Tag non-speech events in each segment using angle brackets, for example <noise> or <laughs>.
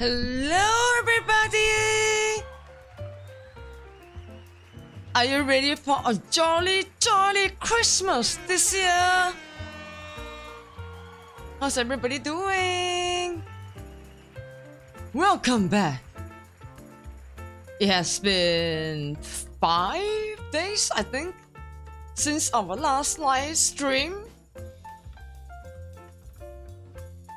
Hello, everybody! Are you ready for a jolly, jolly Christmas this year? How's everybody doing? Welcome back. It has been five days, I think, since our last live stream.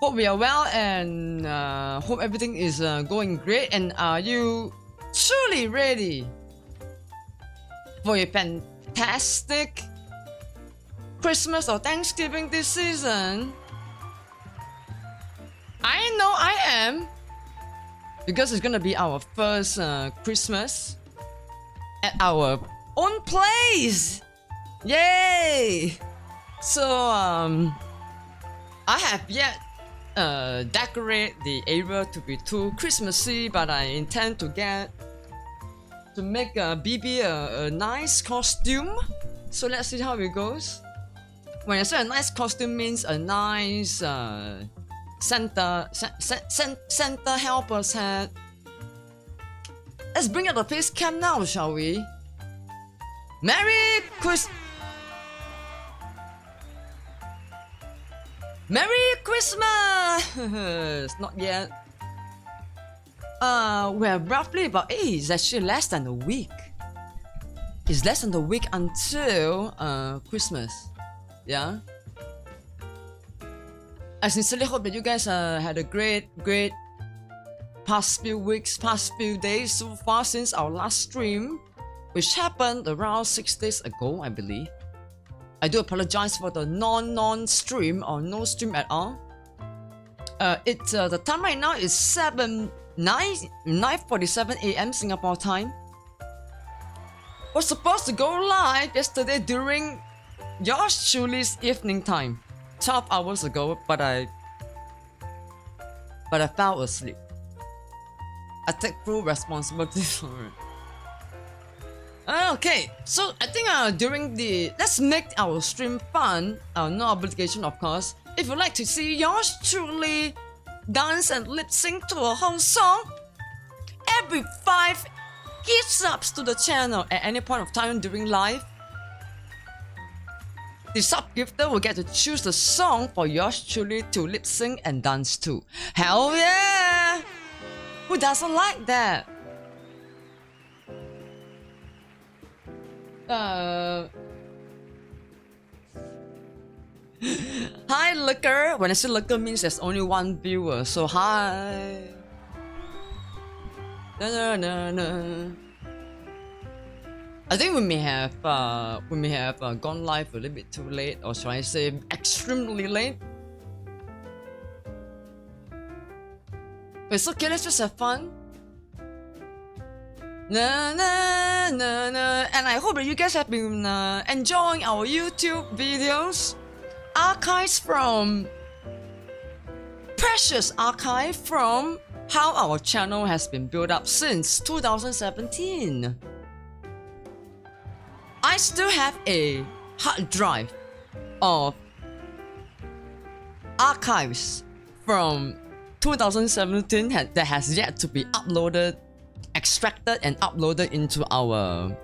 Hope we are well and uh, hope everything is uh, going great. And are you truly ready for a fantastic Christmas or Thanksgiving this season? I know I am because it's gonna be our first uh, Christmas at our own place. Yay! So um, I have yet uh, decorate the area to be too Christmassy, but I intend to get to make a BB a, a nice costume. So let's see how it goes. When I say a nice costume means a nice uh, Santa, Santa, Santa help us hat. Let's bring out the face cam now, shall we? Merry Christmas! Merry Christmas! <laughs> Not yet. Uh, we're roughly about, hey, it's actually less than a week. It's less than a week until uh, Christmas. Yeah? I sincerely hope that you guys uh, had a great, great past few weeks, past few days so far since our last stream, which happened around 6 days ago, I believe. I do apologize for the non-non stream or no stream at all. Uh, uh, the time right now is 7 9 9:47 a.m. Singapore time. Was supposed to go live yesterday during yours truly's evening time, 12 hours ago, but I but I fell asleep. I take full responsibility <laughs> for it. Okay, so I think uh, during the let's make our stream fun. Uh, no obligation, of course. If you'd like to see yours truly dance and lip sync to a whole song, every five gift subs to the channel at any point of time during live, the sub gifter will get to choose the song for yours truly to lip sync and dance to. Hell yeah! Who doesn't like that? Uh, hi, Liquor. When I say Liquor means there's only one viewer, so hi. Na, na, na, na. I think we may have uh, we may have uh, gone live a little bit too late, or should I say extremely late. But it's okay, let's just have fun. Na, na, na, na. And I hope that you guys have been uh, enjoying our YouTube videos. Archives from precious archive from how our channel has been built up since 2017. I still have a hard drive of archives from 2017 that has yet to be uploaded extracted and uploaded into our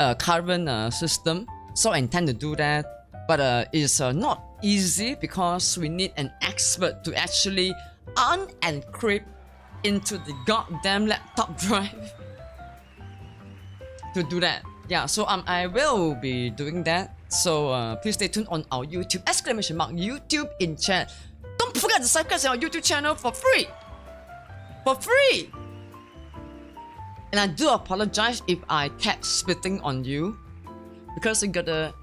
uh, current uh, system. So I intend to do that, but uh, it's uh, not easy because we need an expert to actually unencrypt into the goddamn laptop <laughs> drive to do that. Yeah, so um, I will be doing that. So uh, please stay tuned on our YouTube exclamation mark YouTube in chat. Don't forget to subscribe to our YouTube channel for free. For free. And I do apologize if I kept spitting on you. Because we got a...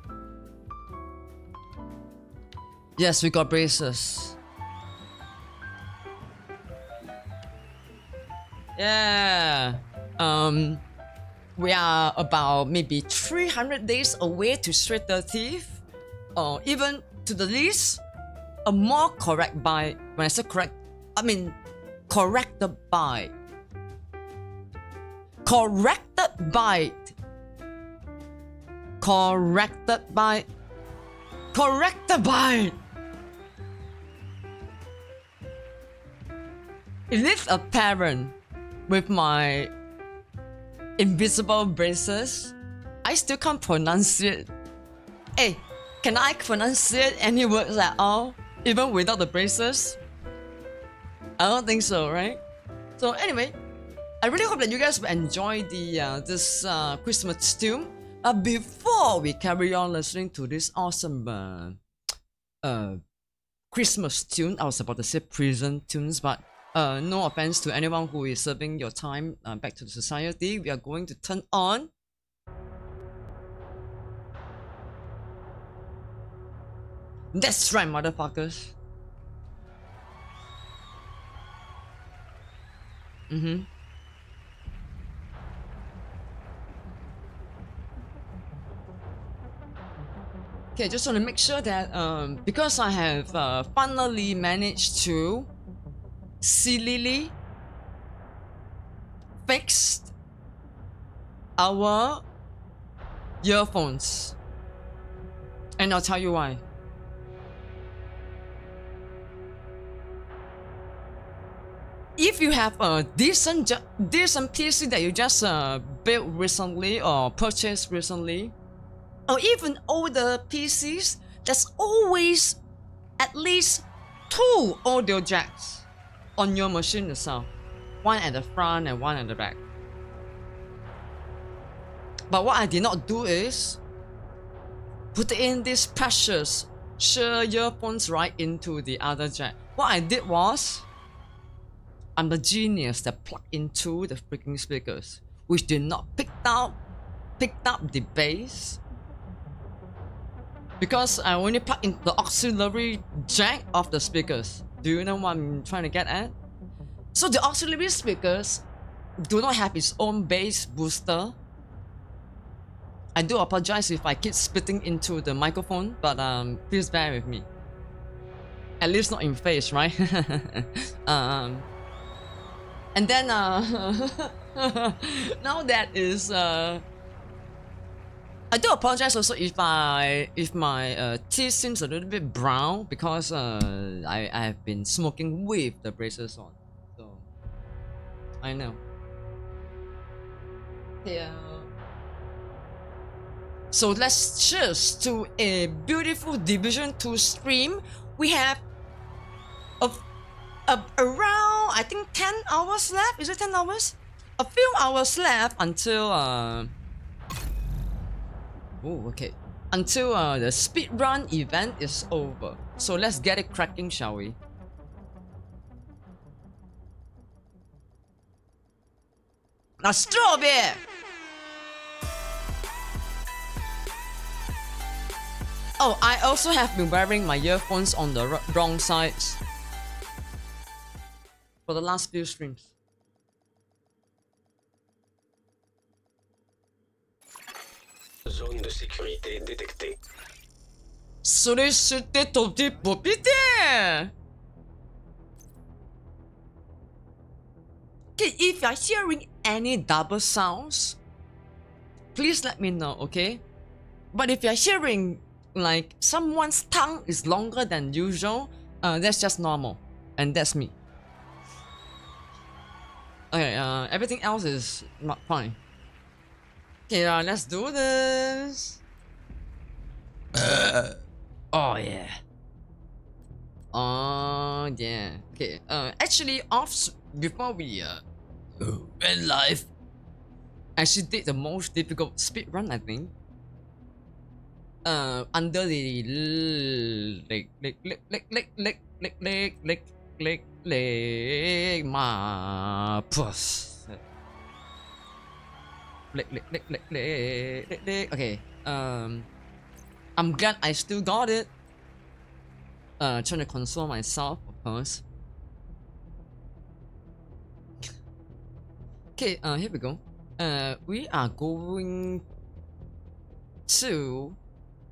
Yes, we got braces. Yeah. Um, we are about maybe 300 days away to Straight 30th. Or even to the least, a more correct by... When I say correct, I mean corrected by corrected by corrected by corrected by is apparent with my invisible braces. I still can't pronounce it. Hey, can I pronounce it any words at all, even without the braces? I don't think so, right? So anyway, I really hope that you guys enjoy the uh, this uh, Christmas tune. Uh, before we carry on listening to this awesome uh, <tsk> uh, Christmas tune, I was about to say prison tunes, but uh, no offense to anyone who is serving your time uh, back to the society. We are going to turn on That's right, motherfuckers. Mm-hmm. Okay, just want to make sure that um, because I have uh, finally managed to silly fixed our earphones. And I'll tell you why. if you have a decent decent PC that you just uh, built recently or purchased recently, or even older PCs, there's always at least two audio jacks on your machine itself, one at the front and one at the back. But what I did not do is put in these precious Shure earphones right into the other jack. What I did was I'm the genius that plugged into the freaking speakers, which did not pick up picked up the bass because I only plug in the auxiliary jack of the speakers. Do you know what I'm trying to get at? So the auxiliary speakers do not have its own bass booster. I do apologize if I keep spitting into the microphone, but um, please bear with me. At least not in face, right? <laughs> um, and then uh, <laughs> now that is uh, I do apologize also if I if my uh, teeth seems a little bit brown because uh, I, I have been smoking with the braces on. So I know. Yeah. So let's cheers to a beautiful Division 2 stream. We have a uh, around I think 10 hours left. Is it 10 hours? A few hours left until uh Oh, okay. Until uh, the speed run event is over. So let's get it cracking, shall we? Now it! Oh, I also have been wearing my earphones on the wrong sides for the last few streams. Zone de sécurité détectée. Sollicitez ton petit Okay, if you're hearing any double sounds, please let me know, okay? But if you're hearing like someone's tongue is longer than usual, uh, that's just normal. And that's me. Okay, uh, everything else is not fine. Okay, uh, let's do this. Uh, oh yeah. Oh yeah. Okay. Uh, actually, off before we uh went live, actually did the most difficult speed run I think. Uh, under the like like like like like like like like like like lick my puss. Lick, lick, lick, lick, lick, lick, lick. Okay. Um, I'm glad I still got it. Uh, trying to console myself, of course. okay. Uh, here we go. Uh, we are going to.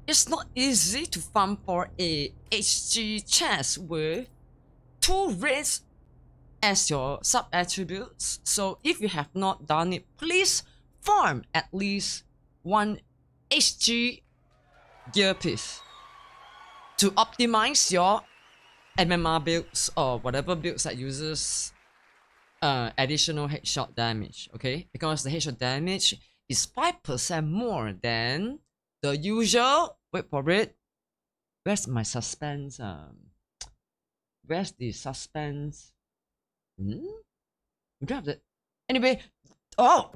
It's not easy to farm for a HG chest with two reds as your sub attributes. So if you have not done it, please farm at least one HG gear piece to optimize your MMR builds or whatever builds that uses uh, additional headshot damage, okay? Because the headshot damage is 5% more than the usual. Wait for it. Where's my suspense? Um, where's the suspense? Hmm? We have the. Anyway, oh!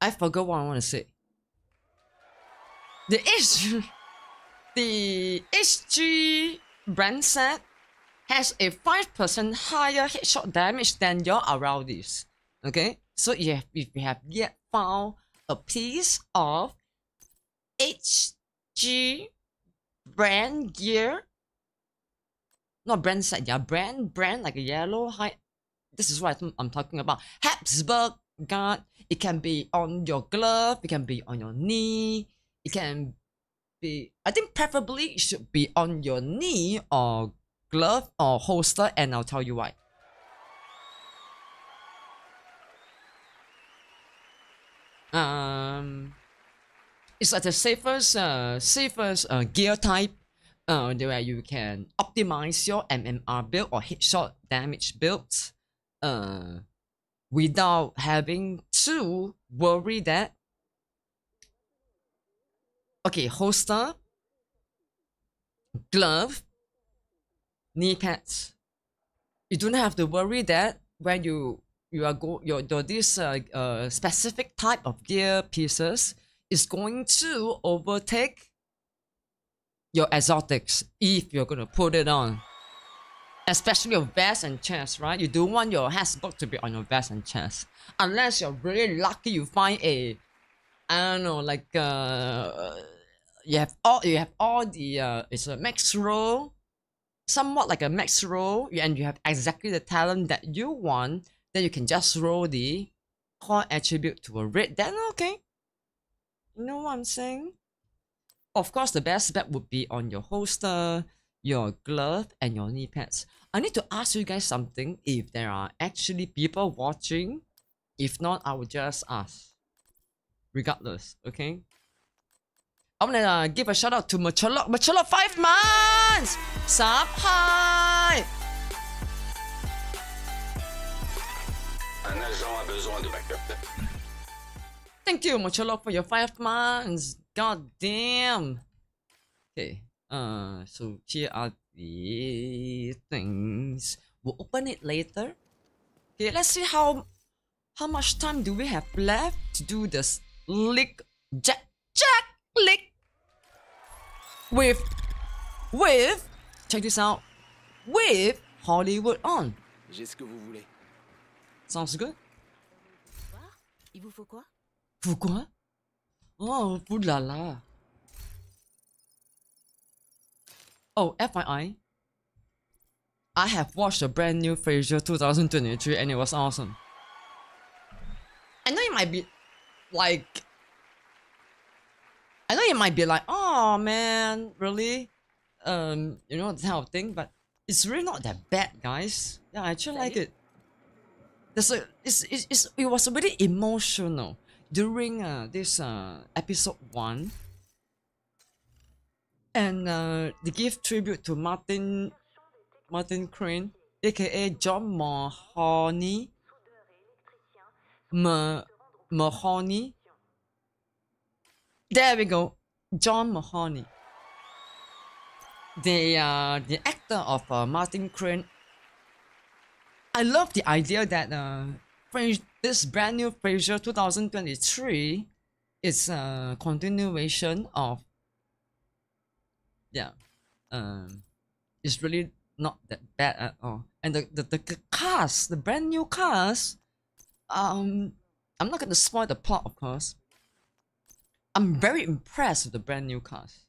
I forgot what I want to say. The H, <laughs> the HG brand set has a 5% higher headshot damage than your Aroundis. Okay? So if, if you have yet found a piece of HG brand gear, not brand set, yeah, brand, brand like a yellow high. This is what I'm talking about. Habsburg guard. It can be on your glove. It can be on your knee. It can be. I think preferably it should be on your knee or glove or holster, and I'll tell you why. Um, it's like the safest, uh, safest uh, gear type, uh, where you can optimize your MMR build or headshot damage builds, uh, without having to worry that. Okay, holster, glove, knee pads. You don't have to worry that when you you are go your, your this uh, uh specific type of gear pieces is going to overtake your exotics if you're gonna put it on. Especially your vest and chest, right? You don't want your Habsburg to be on your vest and chest. Unless you're really lucky you find a I don't know, like uh you have all you have all the uh it's a max roll somewhat like a max roll and you have exactly the talent that you want then you can just roll the core attribute to a red then okay you know what i'm saying of course the best bet would be on your holster your glove and your knee pads i need to ask you guys something if there are actually people watching if not i will just ask regardless okay I'm gonna uh, give a shout out to Macholok. Macholok, five months! Sub hi! Un agent a besoin de backup. Thank you, Macholok, for your five months. God damn. Okay. Uh, so here are the things. We'll open it later. Okay, let's see how how much time do we have left to do this lick jack jack lick with with check this out with Hollywood on. J'ai ce que vous voulez. Sounds good. Bonsoir. Il vous faut quoi Pourquoi? Oh, oulala. Oh, FYI, I have watched the brand new Frasier 2023 and it was awesome. I know it might be like I know you might be like, oh man, really? Um, you know, that kind of thing, but it's really not that bad, guys. Yeah, I actually like it. There's a, it's, it's, it's, it was really emotional during uh, this uh, episode 1. And uh, they give tribute to Martin Martin Crane, aka John Mahoney. Ma Mahoney. There we go. John Mahoney. The uh, the actor of uh, Martin Crane. I love the idea that uh, this brand new Frasier 2023 is a continuation of yeah, um, it's really not that bad at all. And the the, the, cast, the brand new cars, um, I'm not gonna spoil the plot, of course. I'm very impressed with the brand new cars.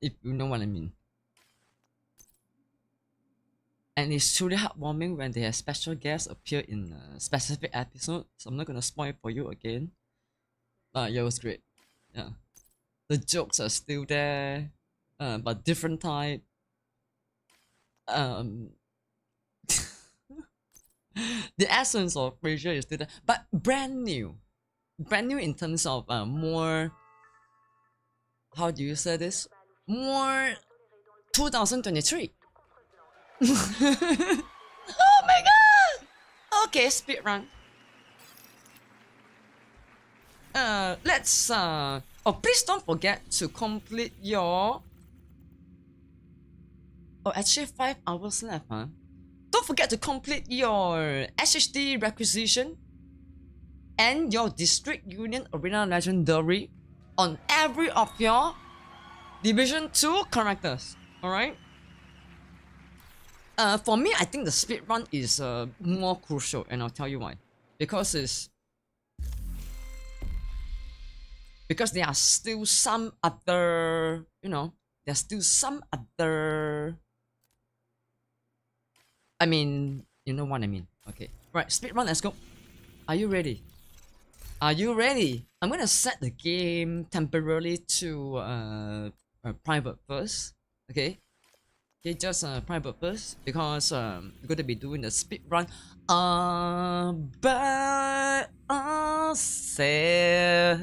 If you know what I mean. And it's truly heartwarming when they have special guests appear in a specific episode. So I'm not gonna spoil it for you again. But yeah, it was great. Yeah. The jokes are still there, uh, but different type. Um, <laughs> the essence of Frasier is still there, but brand new brand new in terms of uh, more how do you say this? More 2023. <laughs> oh my god! Okay, speed run. Uh, let's uh. Oh, please don't forget to complete your. Oh, actually, five hours left, huh? Don't forget to complete your SHD requisition and your District Union Arena Legendary on every of your Division 2 characters. Alright? Uh, for me, I think the speed run is uh, more crucial, and I'll tell you why. Because it's because there are still some other, you know, there's still some other. I mean, you know what I mean. Okay, right, speed run. Let's go. Are you ready? Are you ready? I'm gonna set the game temporarily to uh, uh private first. Okay. Okay, just uh, private first because um, we're gonna be doing the speed run. Uh, but I said,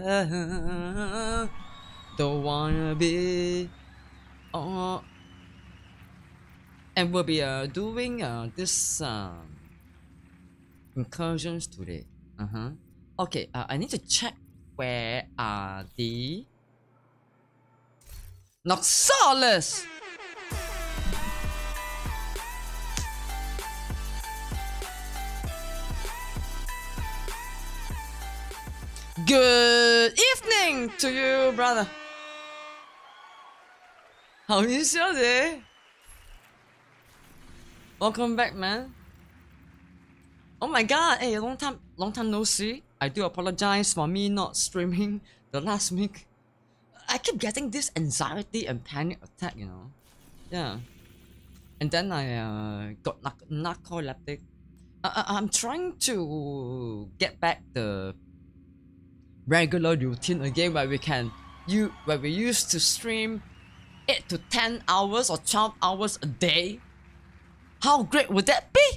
don't wanna be. Uh, and we'll be uh, doing uh, this uh, incursions today. Uh huh. Okay, uh, I need to check where are the Noxalis. Good evening to you, brother. How is your day? Welcome back, man. Oh my god, hey, long time, long time no see. I do apologize for me not streaming the last week. I keep getting this anxiety and panic attack, you know. Yeah. And then I uh, got narc- narcoleptic. I- I- I'm trying to get back the regular routine again where we can you where we used to stream 8 to 10 hours or 12 hours a day how great would that be?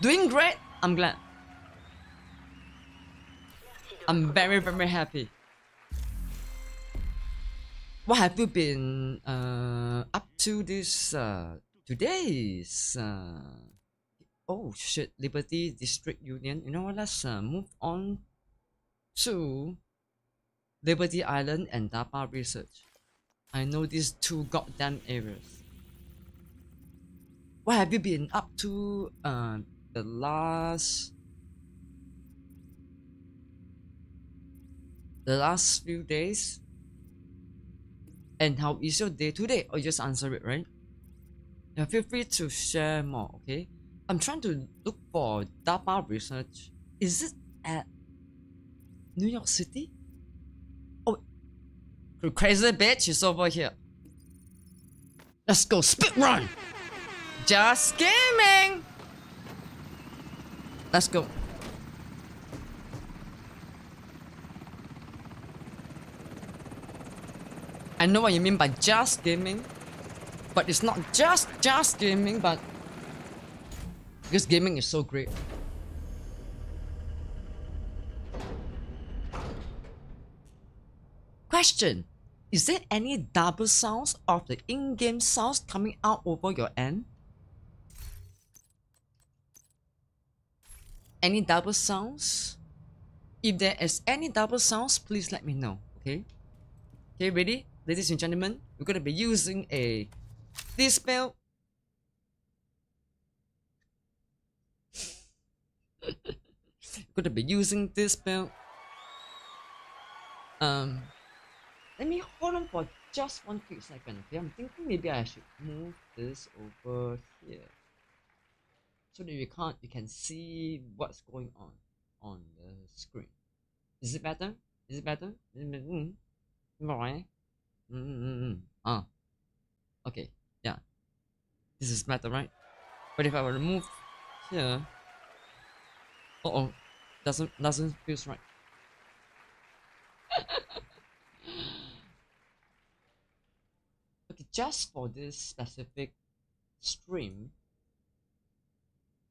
Doing great? I'm glad. I'm very very happy. What have you been uh, up to this uh, today's uh, oh shit liberty district union? You know what let's uh, move on to Liberty Island and DARPA Research. I know these two goddamn areas. What have you been up to uh, the last the last few days? And how is your day today? Or just answer it, right? Yeah, feel free to share more, okay? I'm trying to look for DARPA research. Is it at New York City? Oh, crazy bitch is over here. Let's go speed run. Just gaming. Let's go. I know what you mean by just gaming, but it's not just just gaming, but because gaming is so great. Question. Is there any double sounds of the in-game sounds coming out over your end? Any double sounds? If there is any double sounds, please let me know, okay? Okay, ready? Ladies and gentlemen, we're gonna be using a dispel. we're <laughs> gonna be using this spell. Um, let me hold on for just one quick second. Okay, I'm thinking maybe I should move this over here so that you can't you can see what's going on on the screen. Is it better? Is it better? Mm, right. Mm, mm, mm. Ah. Okay. Yeah. This is better, right? But if I were to move here, uh oh, doesn't doesn't feels right. <laughs> okay, just for this specific stream,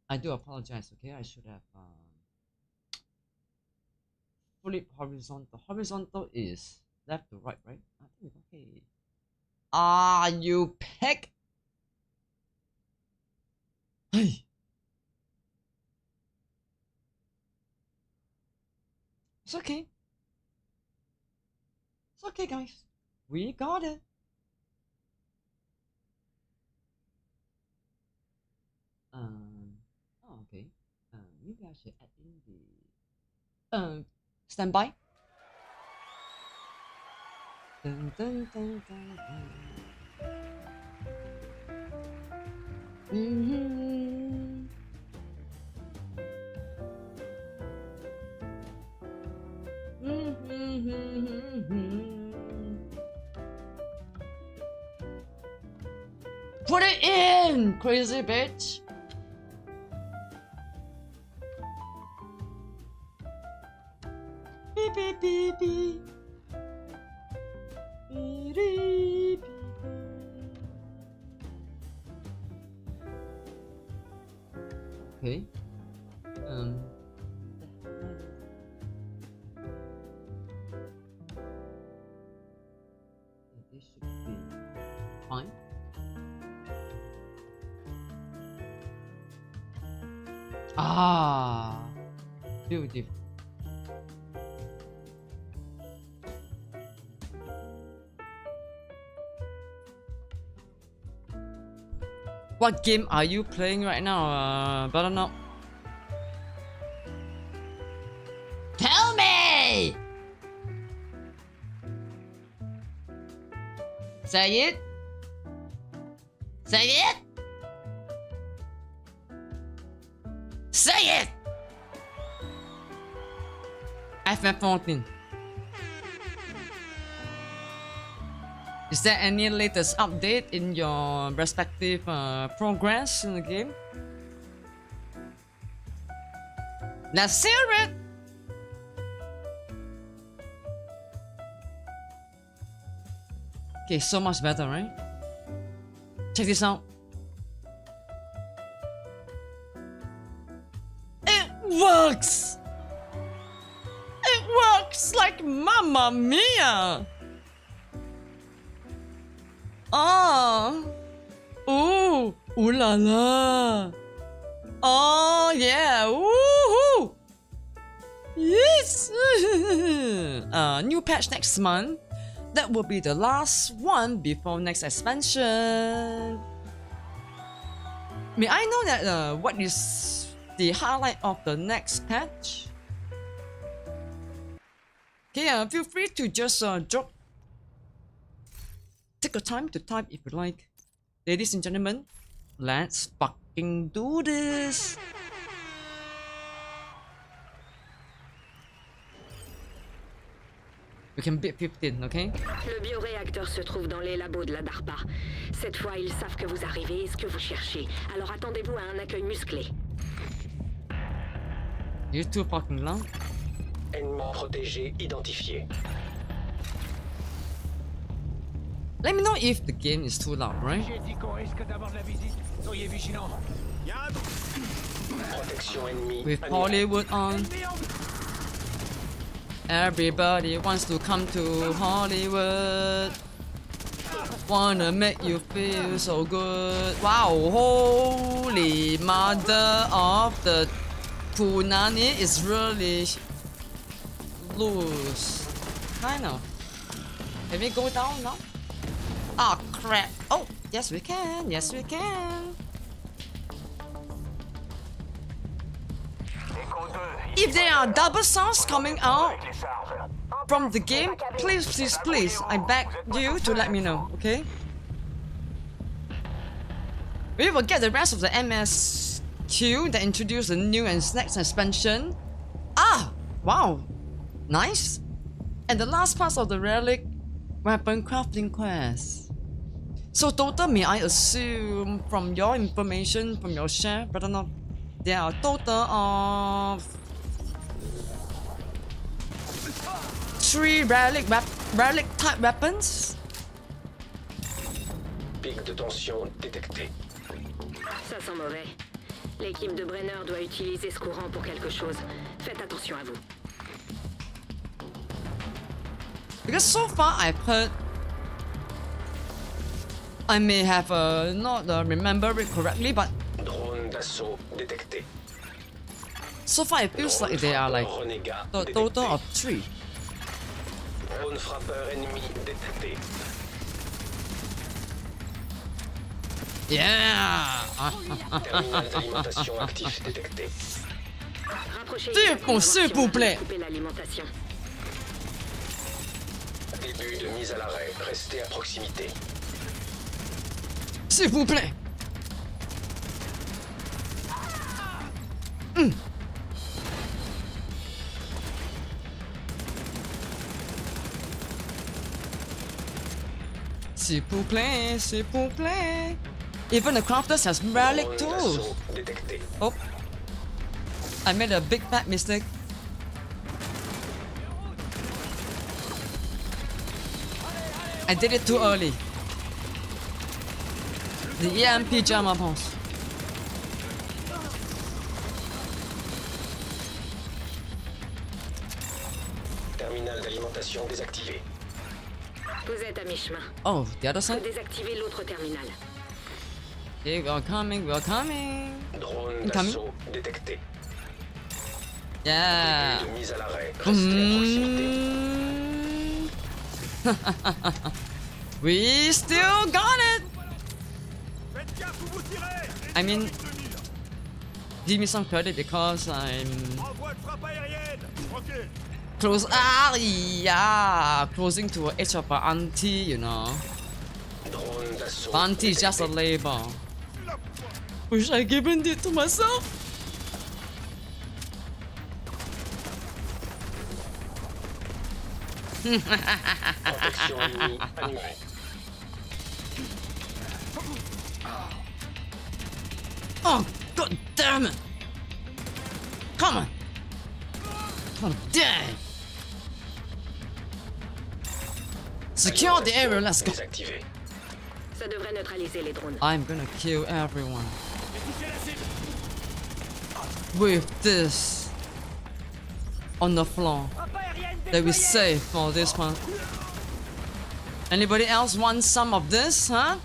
I do apologize. Okay, I should have um, flip horizontal. Horizontal is left to right, right? I think okay. Ah, you pick. Hey. It's okay. It's okay, guys. We got it. Um. Oh, okay. Um. Maybe I should add in the. Um. Standby. Dun, dun, dun, dun, dun. Mhm. Mhm. Put it in, crazy bitch. Okay. Um. This should be fine. Ah, beautiful. What game are you playing right now, uh, Butternup? Tell me! Say it! Say it! Say it! FF14. There any latest update in your respective uh, progress in the game? Let's hear it! Okay, so much better, right? Check this out. La! Oh yeah! Woohoo! Yes! <laughs> new patch next month. That will be the last one before next expansion. May I know that uh, what is the highlight of the next patch? Okay, uh, feel free to just uh, drop take your time to type if you like. Ladies and gentlemen, let's fucking do this! We can beat 15, okay? Le bioréacteur se trouve dans les labos de la DARPA. Cette fois, ils savent que vous arrivez et ce que vous cherchez. Alors attendez-vous à un accueil musclé. You're too fucking long. Ennemi protégé identifié. Let me know if the game is too loud, right? J'ai dit qu'on risque d'avoir de la visite. Soyez vigilants. With. Hollywood on. Everybody wants to come to Hollywood. Wanna make you feel so good. Wow, holy mother of the Punani is really loose. Kind of. Can we go down now? Ah crap. Oh, yes we can. Yes we can. If there are double sounds coming out from the game, please, please, please, I beg you to let me know, okay? We will get the rest of the MSQ that introduced the new and next expansion. Ah! Wow! Nice! And the last part of the relic weapon crafting quest. So total may I assume from your information, from your share, but not there are total of three relic wep relic type weapons. Pic de tension détecté. Ça sent mauvais. L'équipe de Brenner doit utiliser ce courant pour quelque chose. Faites attention à vous. Because so far I've heard I may have uh, not uh, remember it correctly, but Drone d'assaut détecté. so far it feels like they are like the total of three. Drone frappeur ennemi détecté. Yeah! Terminal d'alimentation actif détecté. Rapprochez S'il pour vous- plaît. Début de mise à l'arrêt. Restez à proximité. S'il vous plaît! Hmm. S'il vous plaît, s'il vous plaît. Even the crafters has relic Drone too. d'assaut détecté. Oh. I made a big fat mistake. I did it too early. The EMP jam house. Terminal d'alimentation désactivé. Vous êtes à mi-chemin. Oh, the other side? désactiver l'autre terminal. Okay, we are coming, we are coming. Drone d'assaut détecté. Yeah. De mise à l'arrêt. Restez à proximité. <laughs> We still got it! I mean, give me some credit because I'm Envoi de frappe aérienne Ok close. Ah, yeah, closing to the edge of our auntie, you know. D'assaut. Auntie is just a label. Wish I given it to myself. <laughs> <laughs> Oh, god damn it! Come on! Come on, damn! Secure the area, let's go. Désactivé. Ça devrait neutraliser les drones. I'm gonna kill everyone. With this on the floor that we save for this one. Anybody else want some of this, huh?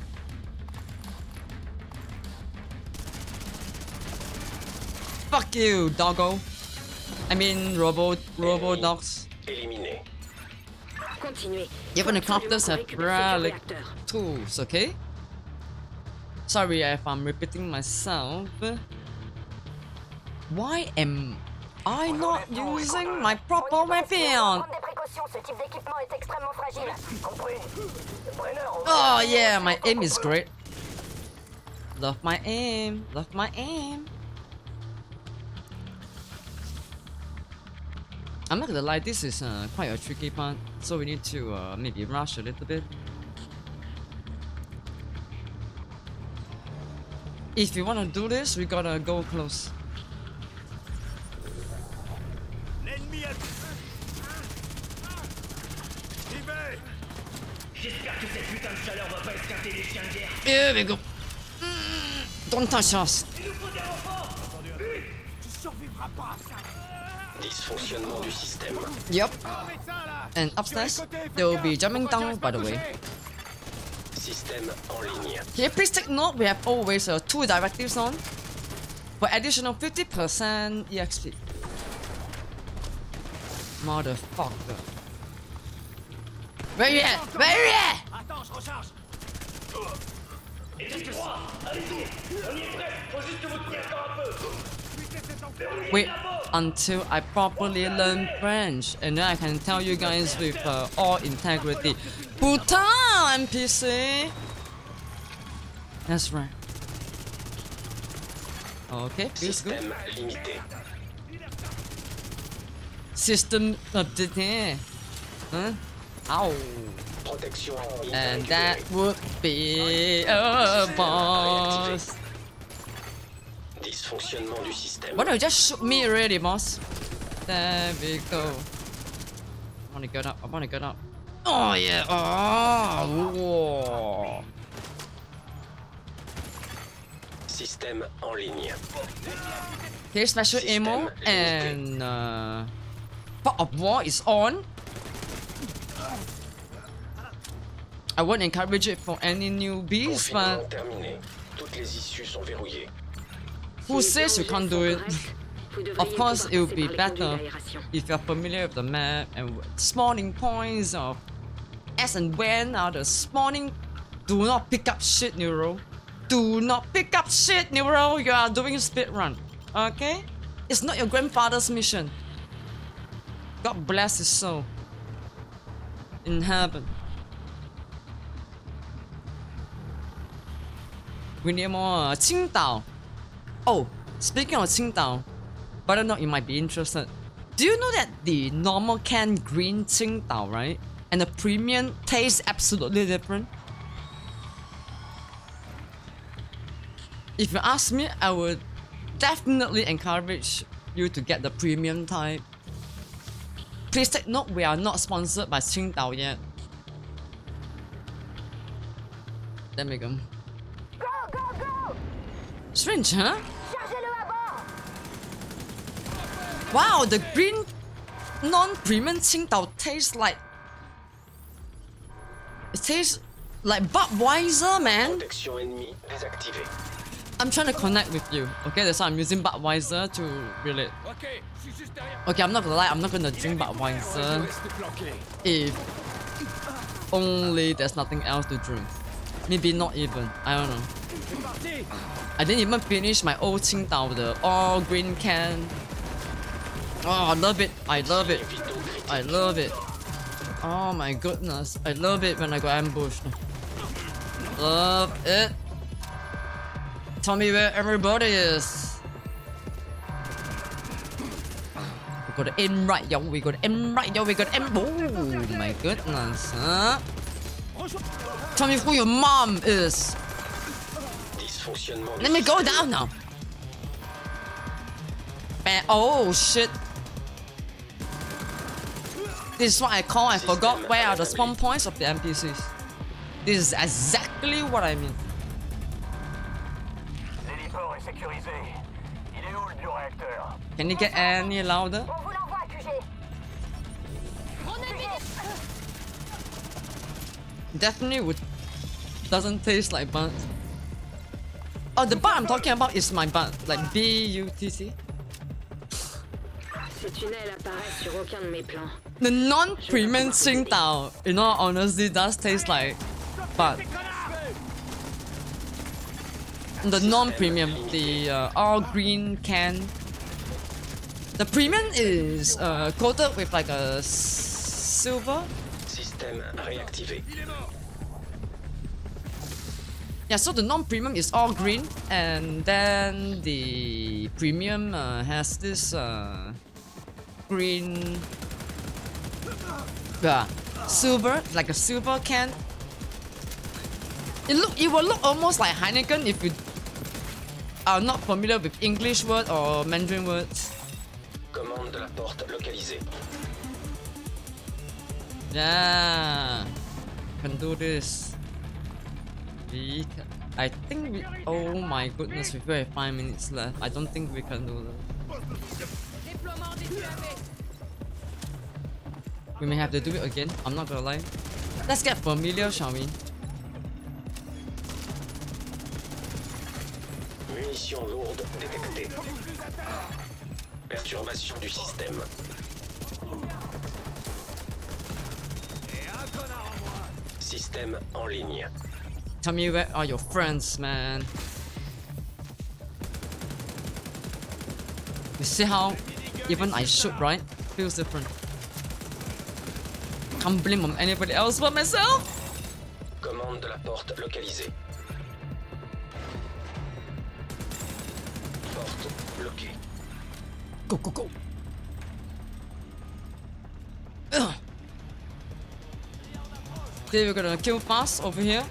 Fuck you, doggo. I mean, robo, robo eh, dogs. Éliminé. Continuez. Even the Faut absolument crafters have récupérer ce relic tools, okay? Sorry if I'm repeating myself. Why am I not using my proper weapon? Prendre des précautions, ce type d'équipement est extrêmement fragile. Compris. Brenner, on Oh yeah, my aim is great. Love my aim, love my aim. I'm not gonna lie, this is uh, quite a tricky part, so we need to uh, maybe rush a little bit. If you wanna do this, we gotta go close. L'ennemi a... Here we go. Don't touch us. Dysfonctionnement du système. Yep. And upstairs, they will be jumping down, by the way. Système en ligne. Here, please take note, we have always uh, two directives on for additional 50% EXP. Motherfucker. Where you at? Where you at? Attends, je recharge Wait until I properly learn French and then I can tell you guys with uh, all integrity. Putain, NPC! That's right. Okay. Système limité. System update. Huh? Ow. And that would be a boss. Dysfonctionnement du système. Why don't you just shoot me already, boss? There we go. I wanna get up, I wanna get up. Oh yeah, oh, whoa. Système en ligne. Here's special System ammo and uh, Fog of War is on. I won't encourage it for any newbies, but terminé. Toutes les issues sont verrouillées. Who says you can't do it? correctes, vous devriez Of course, it would be par les conduits better if you're familiar with the map and with spawning points of as and when are the spawning. Do not pick up shit, Neuro. Do not pick up shit, Neuro. You are doing a speed run. Okay? It's not your grandfather's mission. God bless his soul. In heaven. We need more uh, Qingdao. Oh, speaking of Qingdao, whether or not you might be interested. Do you know that the normal canned green Qingdao, right? And the premium tastes absolutely different? If you ask me, I would definitely encourage you to get the premium type. Please take note, we are not sponsored by Qingdao yet. There we go Strange, huh? Wow, the green non-premium Qingdao tastes like it tastes like Budweiser, man. I'm trying to connect with you. Okay, that's why I'm using Budweiser to relate. Okay, I'm not gonna lie, I'm not gonna drink Budweiser if only there's nothing else to drink. Maybe not even. I don't know. I didn't even finish my old Qingdao, the all green can. Oh, I love it. I love it. I love it. Oh my goodness. I love it when I got ambushed. Love it. Tell me where everybody is. We got to aim right, yo. We got to aim right, yo. We got to aim. Oh my goodness. Huh? Tell me who your mom is. Let me go down now. And oh shit. This is what I call I forgot where are the spawn points of the NPCs. This is exactly what I mean. L'héliport est sécurisé. Il est où le bioréacteur Can you get any louder? On vous l'envoie, QG Definitely would doesn't taste like butt. Oh, the butt I'm talking about is my butt, like B U T C. Ces tunnels apparaissent sur aucun de mes plans. The non-premium Qingdao, in all honesty, does taste like butt. The non-premium, the uh, all green can. The premium is uh, coated with like a s- silver. Système réactivé. Yeah, so the non-premium is all green, and then the premium uh, has this uh, green, yeah, silver, like a silver can. It look, it will look almost like Heineken if you are not familiar with English word or Mandarin words. Commande de la porte localisée. Yeah, can do this. We can, I think we. Oh my goodness, we have got five minutes left. I don't think we can do that. We may have to do it again. I'm not gonna lie. Let's get familiar, shall we? Munitions lourdes détectées. Perturbation du système. Système en ligne. Tell me where are your friends, man? You see how even I shoot, right? Feels different. Can't blame on anybody else but myself. Commande de la porte localisée. Porte bloquée. Go, go, go. Ugh. Okay, we're gonna kill fast over here.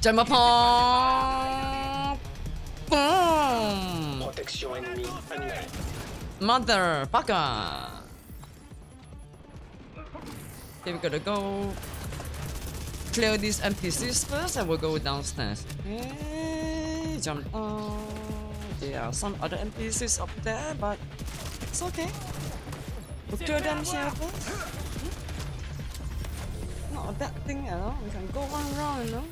Jump upon. Boom. Protection ennemie annulée. Motherfucker. Okay, we're gonna go clear these NPCs first and we'll go downstairs. Okay, jump on. There are some other NPCs up there, but it's okay. We'll clear them here first. Hmm? Not a bad thing, at all. We can go one round, you know.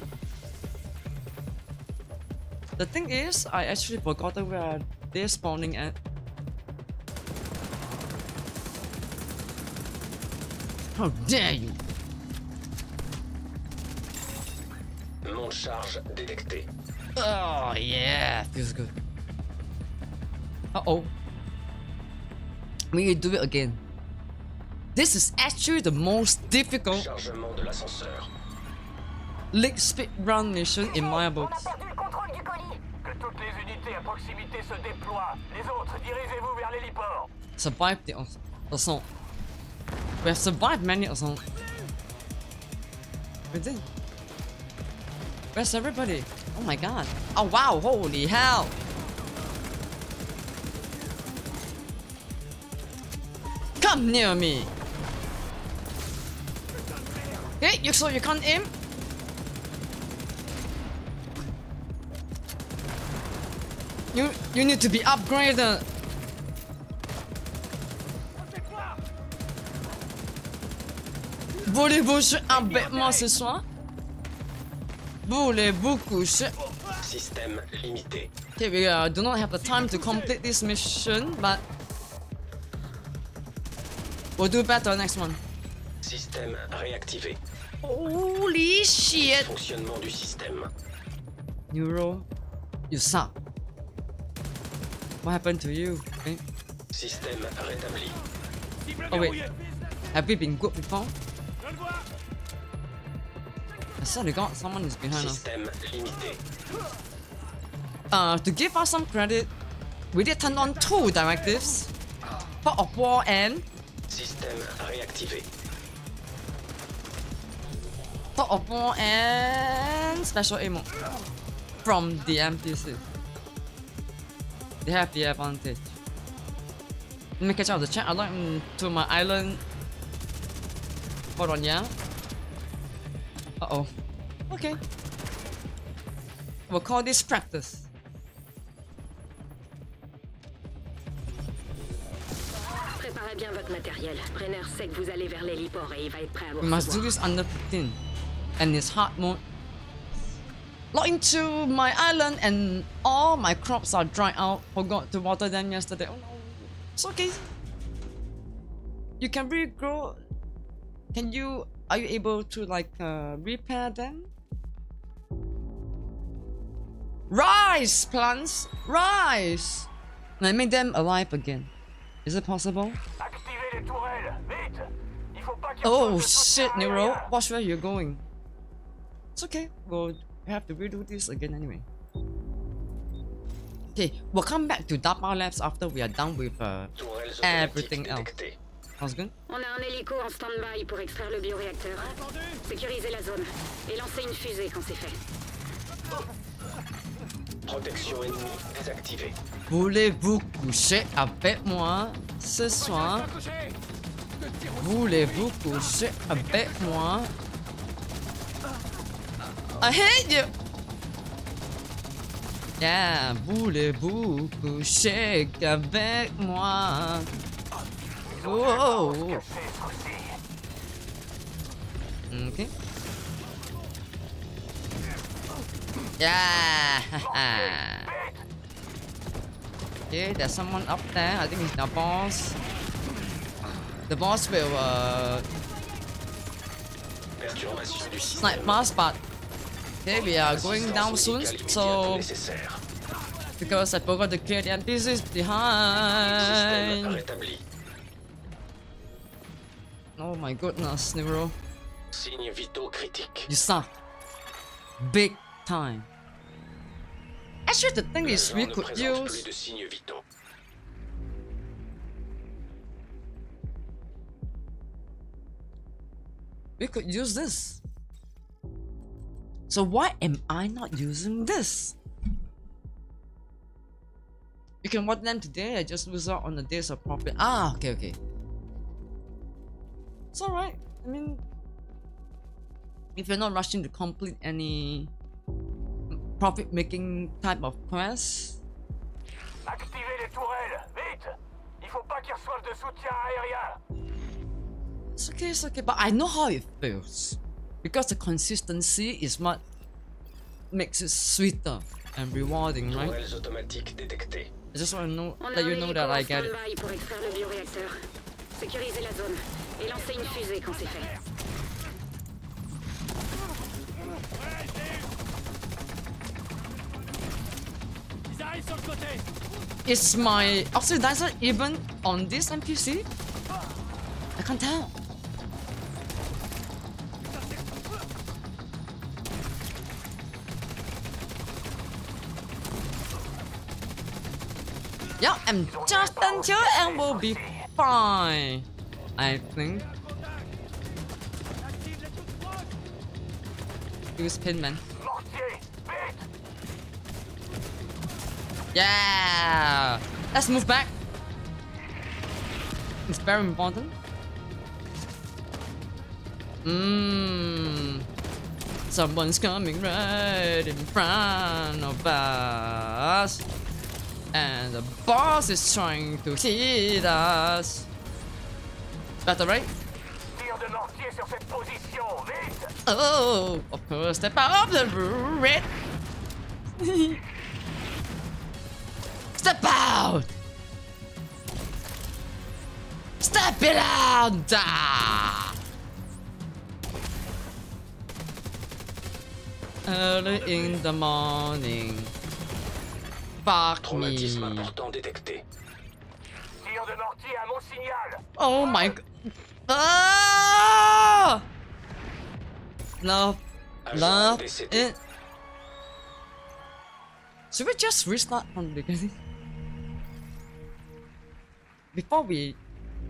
The thing is, I actually forgot where they're spawning at. How dare you! Monte charge détecté. Oh yeah, feels good. Uh oh. We need to do it again. This is actually the most difficult Chargement de l'ascenseur. league speed run mission in my On book. a perdu le contrôle du colis. Que toutes les unités à proximité se déploient. Les autres, dirigez-vous vers l'héliport. Survive the ass- assault. We have survived many assaults. We did. Where's everybody? Oh my god. Oh wow, holy hell! Come near me! Hey, you so you can't aim? You you need to be upgraded. Voulez-vous moi ce soir? Voulez-vous coucher? Système limité. Okay, we uh, do not have the time to complete this mission, but we'll do better next one. Système réactivé. Holy shit! Fonctionnement du système. Neuro, you suck. What happened to you? Okay. Système rétabli. Oh wait, have we been good before? I swear to God, someone is behind us. Limité. Uh, to give us some credit, we did turn on two directives. Fog of War and Système réactivé. Fog of War and Special Ammo from the NPC. They have the advantage. Let me catch up the chat. I log to my island. Hold on, yeah. Uh oh. Okay. We'll call this practice. Préparez bien votre matériel. Brenner sait que vous allez vers l'héliport et il va être prêt à vous We must do this under 15. And it's hard mode. Log into my island and all my crops are dried out. Forgot to water them yesterday. Oh no. It's okay. You can regrow. Can you are you able to like uh, repair them? Rise, plants! Rise! And make them alive again. Is it possible? Activez les tourelles, vite Il faut pas qu'ils Oh reçoivent de soutien shit, Neuro. Watch where you're going. It's okay. We'll have to redo this again anyway. Okay, we'll come back to Dapa Labs after we are done with uh, Tourelles Everything automatiques else. détectées. sounds good? On a un hélico en stand-by pour extraire le bioréacteur. Sécurisez la zone et lancez une fusée quand c'est fait. Protection ennemie désactivée. Voulez-vous coucher avec moi ce soir? Voulez-vous coucher avec moi? I hate you! Yeah, voulez-vous coucher avec moi? Oh! C'est ce coup-ci. Okay. Yeah! <laughs> okay, there's someone up there. I think it's the boss. The boss will uh, Perturbation du système. snipe us, but okay, we are going down soon, so because I forgot to clear the NPCs behind. Oh my goodness, Neuro, Signes vitaux critiques. you suck. Big time. Actually, the thing is, we could use. plus de signes vitaux. we could use this. So why am I not using this? You can watch them today, I just lose out on the days of profit. Ah, okay, okay. It's alright. I mean, if you're not rushing to complete any profit making type of quest, Activez les tourelles, vite Il faut pas qu'ils reçoivent de soutien aérien. it's okay, it's okay. But I know how it feels. Because the consistency is what makes it sweeter and rewarding, right? Tourelles automatiques détectées. I just want to know, let you know that I get it. stand-by pour extraire le. Sécurisez la zone et lancez une fusée quand c'est fait. Ils arrivent sur le côté Is my oxidizer even on this NPC? I can't tell. Yeah, I'm just until and we'll be fine. I think. Use Pinman. Yeah! Let's move back. It's very important. Mmm. Someone's coming right in front of us. And the boss is trying to hit us. Better, right? Oh, of course, step out of the red. <laughs> step out. Step it out. Early in the morning. Fuck Traumatisme me. important détecté. Tire de mortier à mon signal Oh my god. Ah! Love, Agent love it. Should we just restart from the beginning? Before we,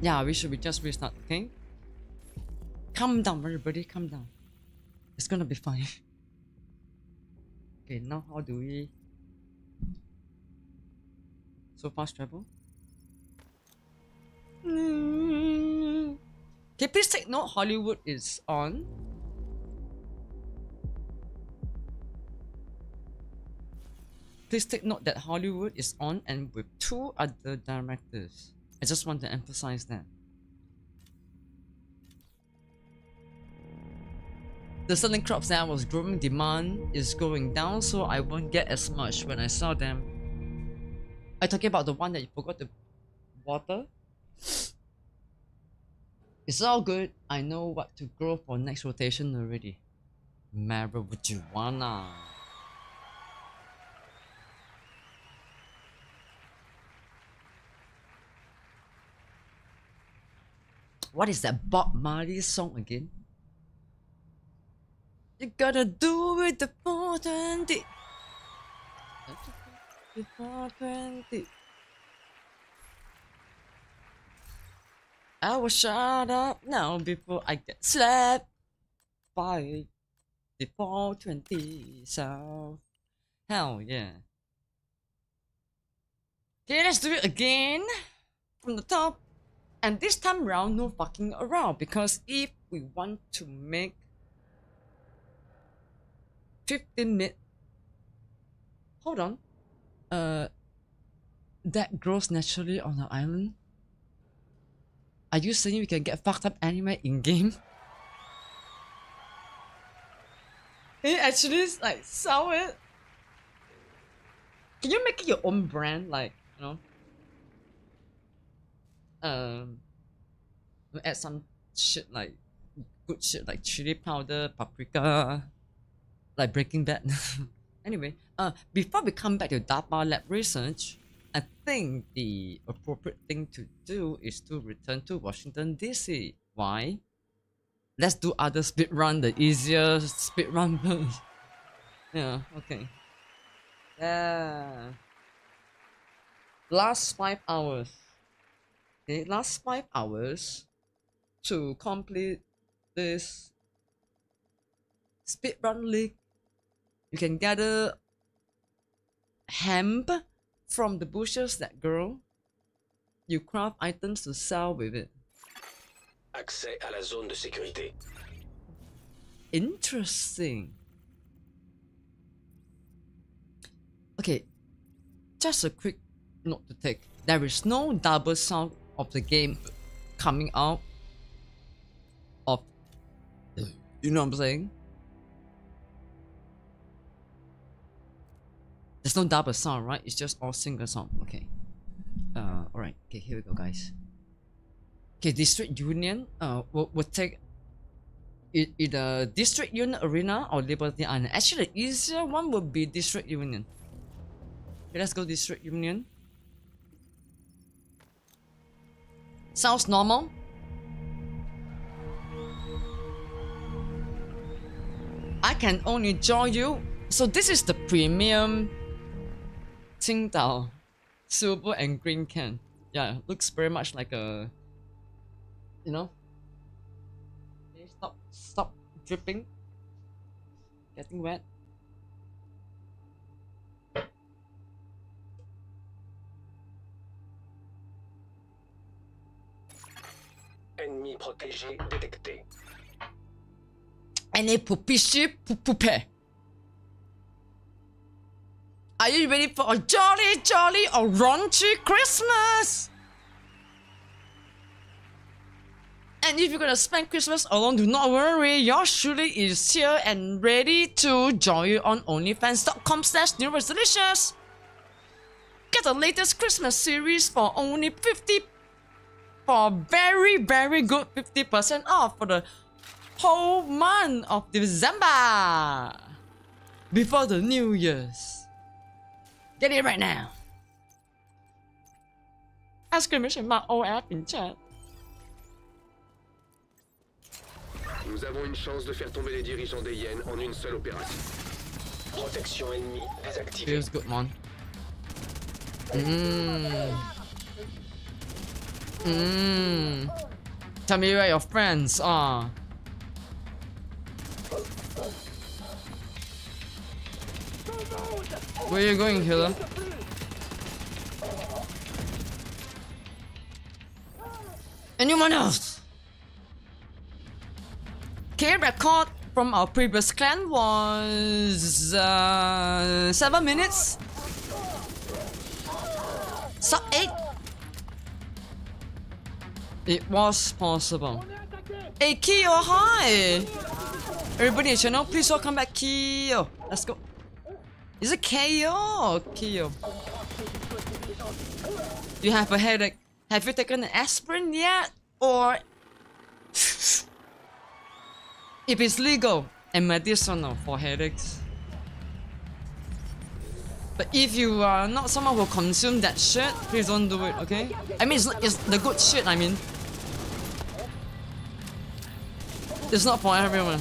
yeah, we should we just restart, okay? Calm down, everybody, calm down. It's gonna be fine. <laughs> Okay, now how do we so fast travel? Mm. Okay, please take note Hollywood is on. Please take note that Hollywood is on and with two other directors. I just want to emphasize that. The selling crops that was growing demand is going down, so I won't get as much when I sell them. I talking about the one that you forgot to water. <gasps> It's all good. I know what to grow for next rotation already. Marijuana. What is that Bob Marley song again? You gotta do it the 420. 420. I will shut up now before I get slapped by the 420 South. Hell yeah. Okay, let's do it again from the top. And this time round, no fucking around because if we want to make 15 minutes. Hold on. Uh, that grows naturally on the island. Are you saying we can get fucked up anime in game? Can <laughs> you actually like sell it? Can you make it your own brand, like you know? Um, add some shit like good shit like chili powder, paprika, like Breaking Bad. <laughs> anyway, uh, before we come back to DARPA lab research, I think the appropriate thing to do is to return to Washington DC. Why? Let's do other speed run, the easier speed run <laughs> yeah, okay. Yeah. Last five hours. Okay, last five hours to complete this speedrun league. You can gather hemp from the bushes that grow. You craft items to sell with it. Accès à la zone de sécurité. Interesting. Okay, just a quick note to take. There is no double sound of the game coming out of You know what I'm saying? There's no double sound, right? It's just all single sound. Okay. Uh, alright. Okay, here we go, guys. Okay, District Union uh, will, will take either District Union Arena or Liberty Island. Actually, the easier one would be District Union. Okay, let's go District Union. Sounds normal. I can only join you. So this is the premium Qingdao silver and green can. Yeah, looks very much like a you know. Stop stop dripping. Getting wet. Ennemi protégé détecté. Any pupishi pupupe. Are you ready for a jolly, jolly or raunchy Christmas? And if you're gonna spend Christmas alone, do not worry, your Shuli is here and ready to join you on OnlyFans.com slash new resolutions. Get the latest Christmas series for only 50 for very, very good 50% off for the whole month of December before the New Year's. Get it right now. Exclamation mark OF in chat. Nous avons une chance de faire tomber les dirigeants des Hyènes en une seule opération. Protection ennemie désactivée. Feels good, man. Mmm. Mmm. Tell me where your friends are. Where are you going, killer? Anyone else? Okay, record from our previous clan was uh, seven minutes. Sub eight. It was possible. Hey Kyo, hi! Everybody in the channel, please welcome back Kyo. Let's go. Is it KO Kyo? You have a headache. Have you taken an aspirin yet? Or <laughs> if it's legal and medicinal for headaches. But if you are not someone who consume that shit, please don't do it, okay? I mean, it's, it's the good shit, I mean. It's not for everyone.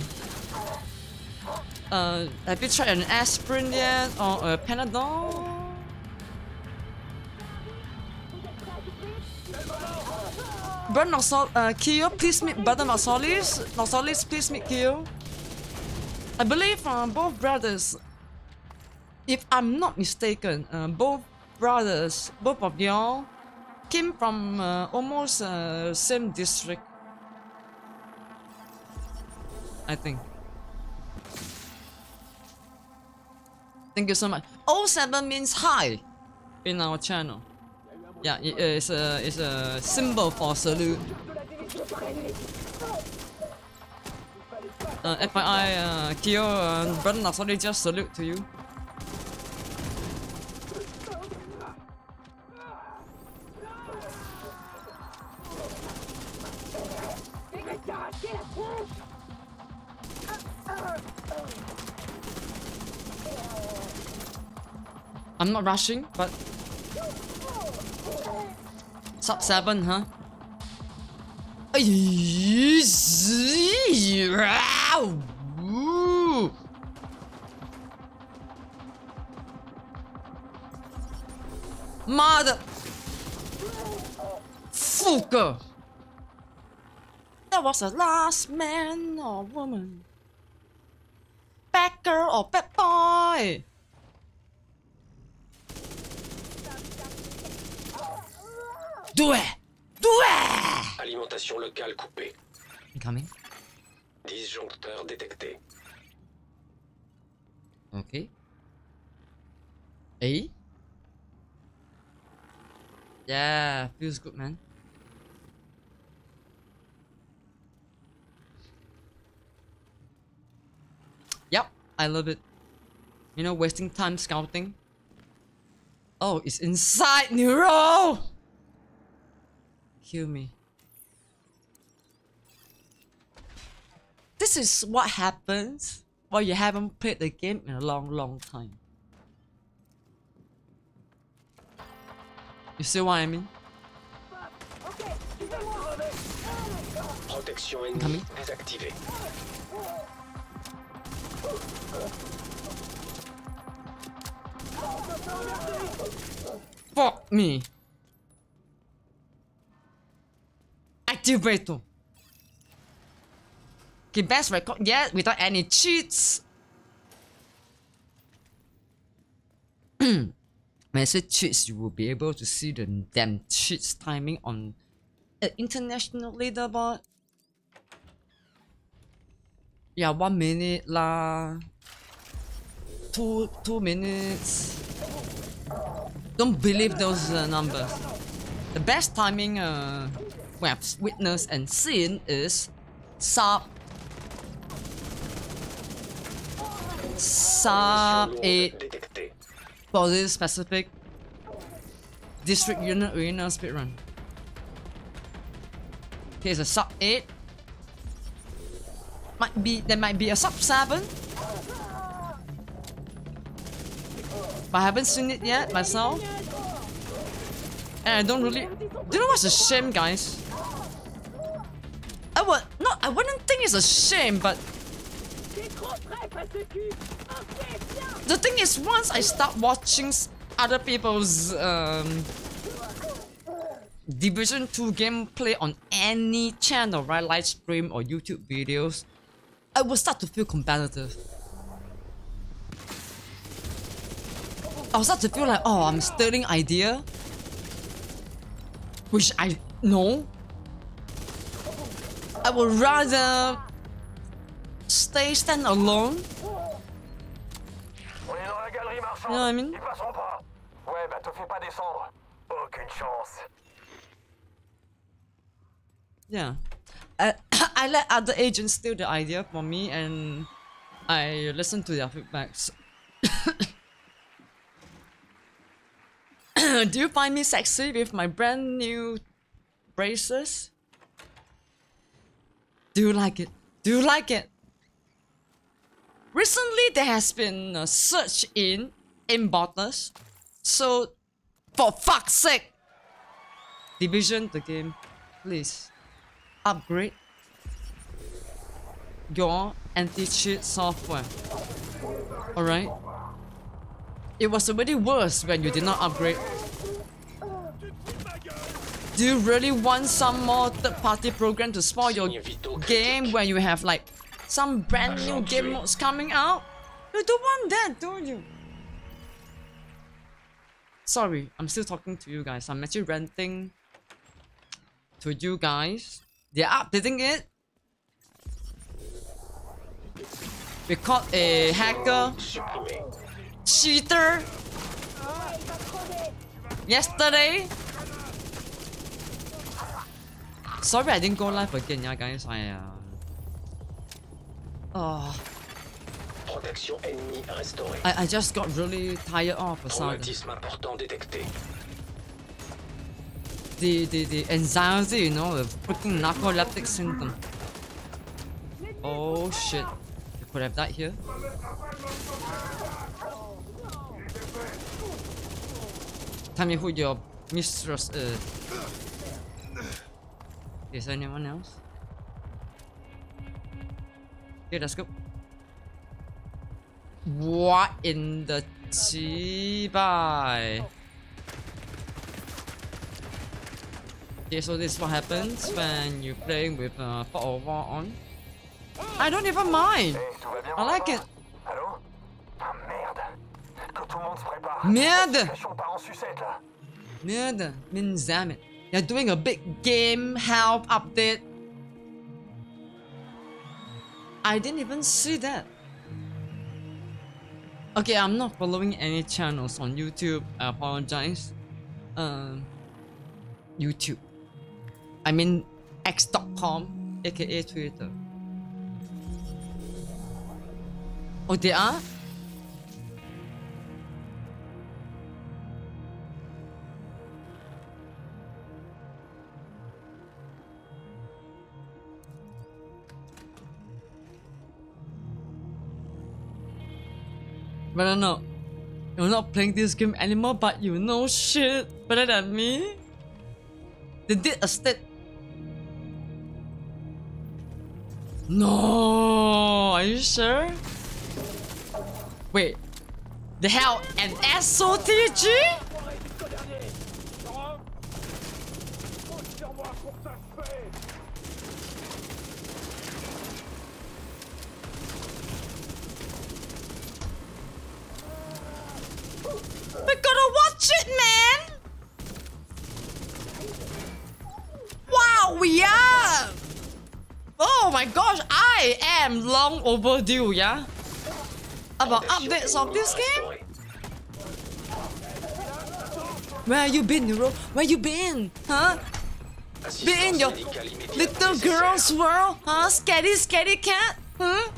Uh, have you tried an aspirin yet? Or a Panadol? Brother Noxol, uh, Kyo, please meet Brother Noxolis. Noxolis, please meet Kyo. I believe uh, both brothers, if I'm not mistaken, uh, both brothers, both of y'all, came from uh, almost uh, same district. I think. Thank you so much. 07 means hi in our channel. Yeah, it- it's a it's a symbol for salute. Uh, FYI, uh, Kyo, uh, brother Nasori just salute to you. I'm not rushing, but sub seven, huh? Mother. Fucker. That was the last man or woman. Bad girl or bad boy. Do it! Do it! Alimentation locale coupée. Incoming. Disjoncteur détecté. Okay. A. Yeah, feels good, man. Yep, I love it. You know, wasting time scouting. Oh, it's inside Neuro! Kill me. This is what happens while you haven't played the game in a long, long time. You see what I mean? Protection. Fuck me. Activate. Okay, best record yet without any cheats. <clears throat> when I say cheats, you will be able to see the damn cheats timing on an international leaderboard. Yeah, one minute lah. Two two minutes. Don't believe those uh, numbers. The best timing uh, we have witnessed and seen is sub sub 8 Détecté. for this specific district union arena speedrun. Okay, it's a sub 8. Might be there might be a sub 7. But I haven't seen it yet myself. And I don't really Do you know what's a shame guys? I would not I wouldn't think it's a shame, but the thing is, once I start watching other people's um, Division 2 gameplay on any channel, right, live stream or YouTube videos, I will start to feel competitive. I'll start to feel like, oh, I'm stealing idea, which I know. I would rather stay stand alone On est dans la galerie marchande. You know what I mean? Ils passeront pas. Ouais, bah te fais pas descendre. Aucune chance. Yeah. I, <coughs> I let other agents steal the idea for me and I listen to their feedbacks. <coughs> <coughs> Do you find me sexy with my brand new braces? Do you like it? Do you like it? Recently, there has been a search in importers. So, for fuck's sake, Division the game, please upgrade your anti-cheat software. Alright? It was already worse when you did not upgrade. Do you really want some more third-party program to spoil your game when you have like some brand new game modes coming out? You don't want that, don't you? Sorry, I'm still talking to you guys. I'm actually ranting to you guys. They're updating it. We caught a hacker. Cheater. Yesterday. Sorry I didn't go live again, yeah guys. I uh... Oh, Protection ennemie restaurée. I, I just got really tired of a saga. Traumatisme important détecté. the, the, the anxiety, you know, the freaking narcoleptic symptom. Oh shit. You could have died here. Tell me who your mistress is. Is anyone else? Okay, let's go. What in the chibai? Okay, so this is what happens when you're playing with uh, War on. I don't even mind. I like it. Tout le monde se prépare. Merde. La situation part en sucette là. Merde, min damn it. They're doing a big game help update. I didn't even see that. Okay, I'm not following any channels on YouTube. I apologize. Um, YouTube. I mean x.com, aka Twitter. Oh, they are? But I know you're not playing this game anymore, but you know shit better than me. They did a state. No, are you sure? Wait, the hell an SOTG? We gotta watch it, man! Wow, we are! Oh my gosh, I am long overdue, yeah? About updates of this game? Where you been, Neuro? Where you been? Huh? Been in your little girl's world? Huh? Scary, scary cat? Huh?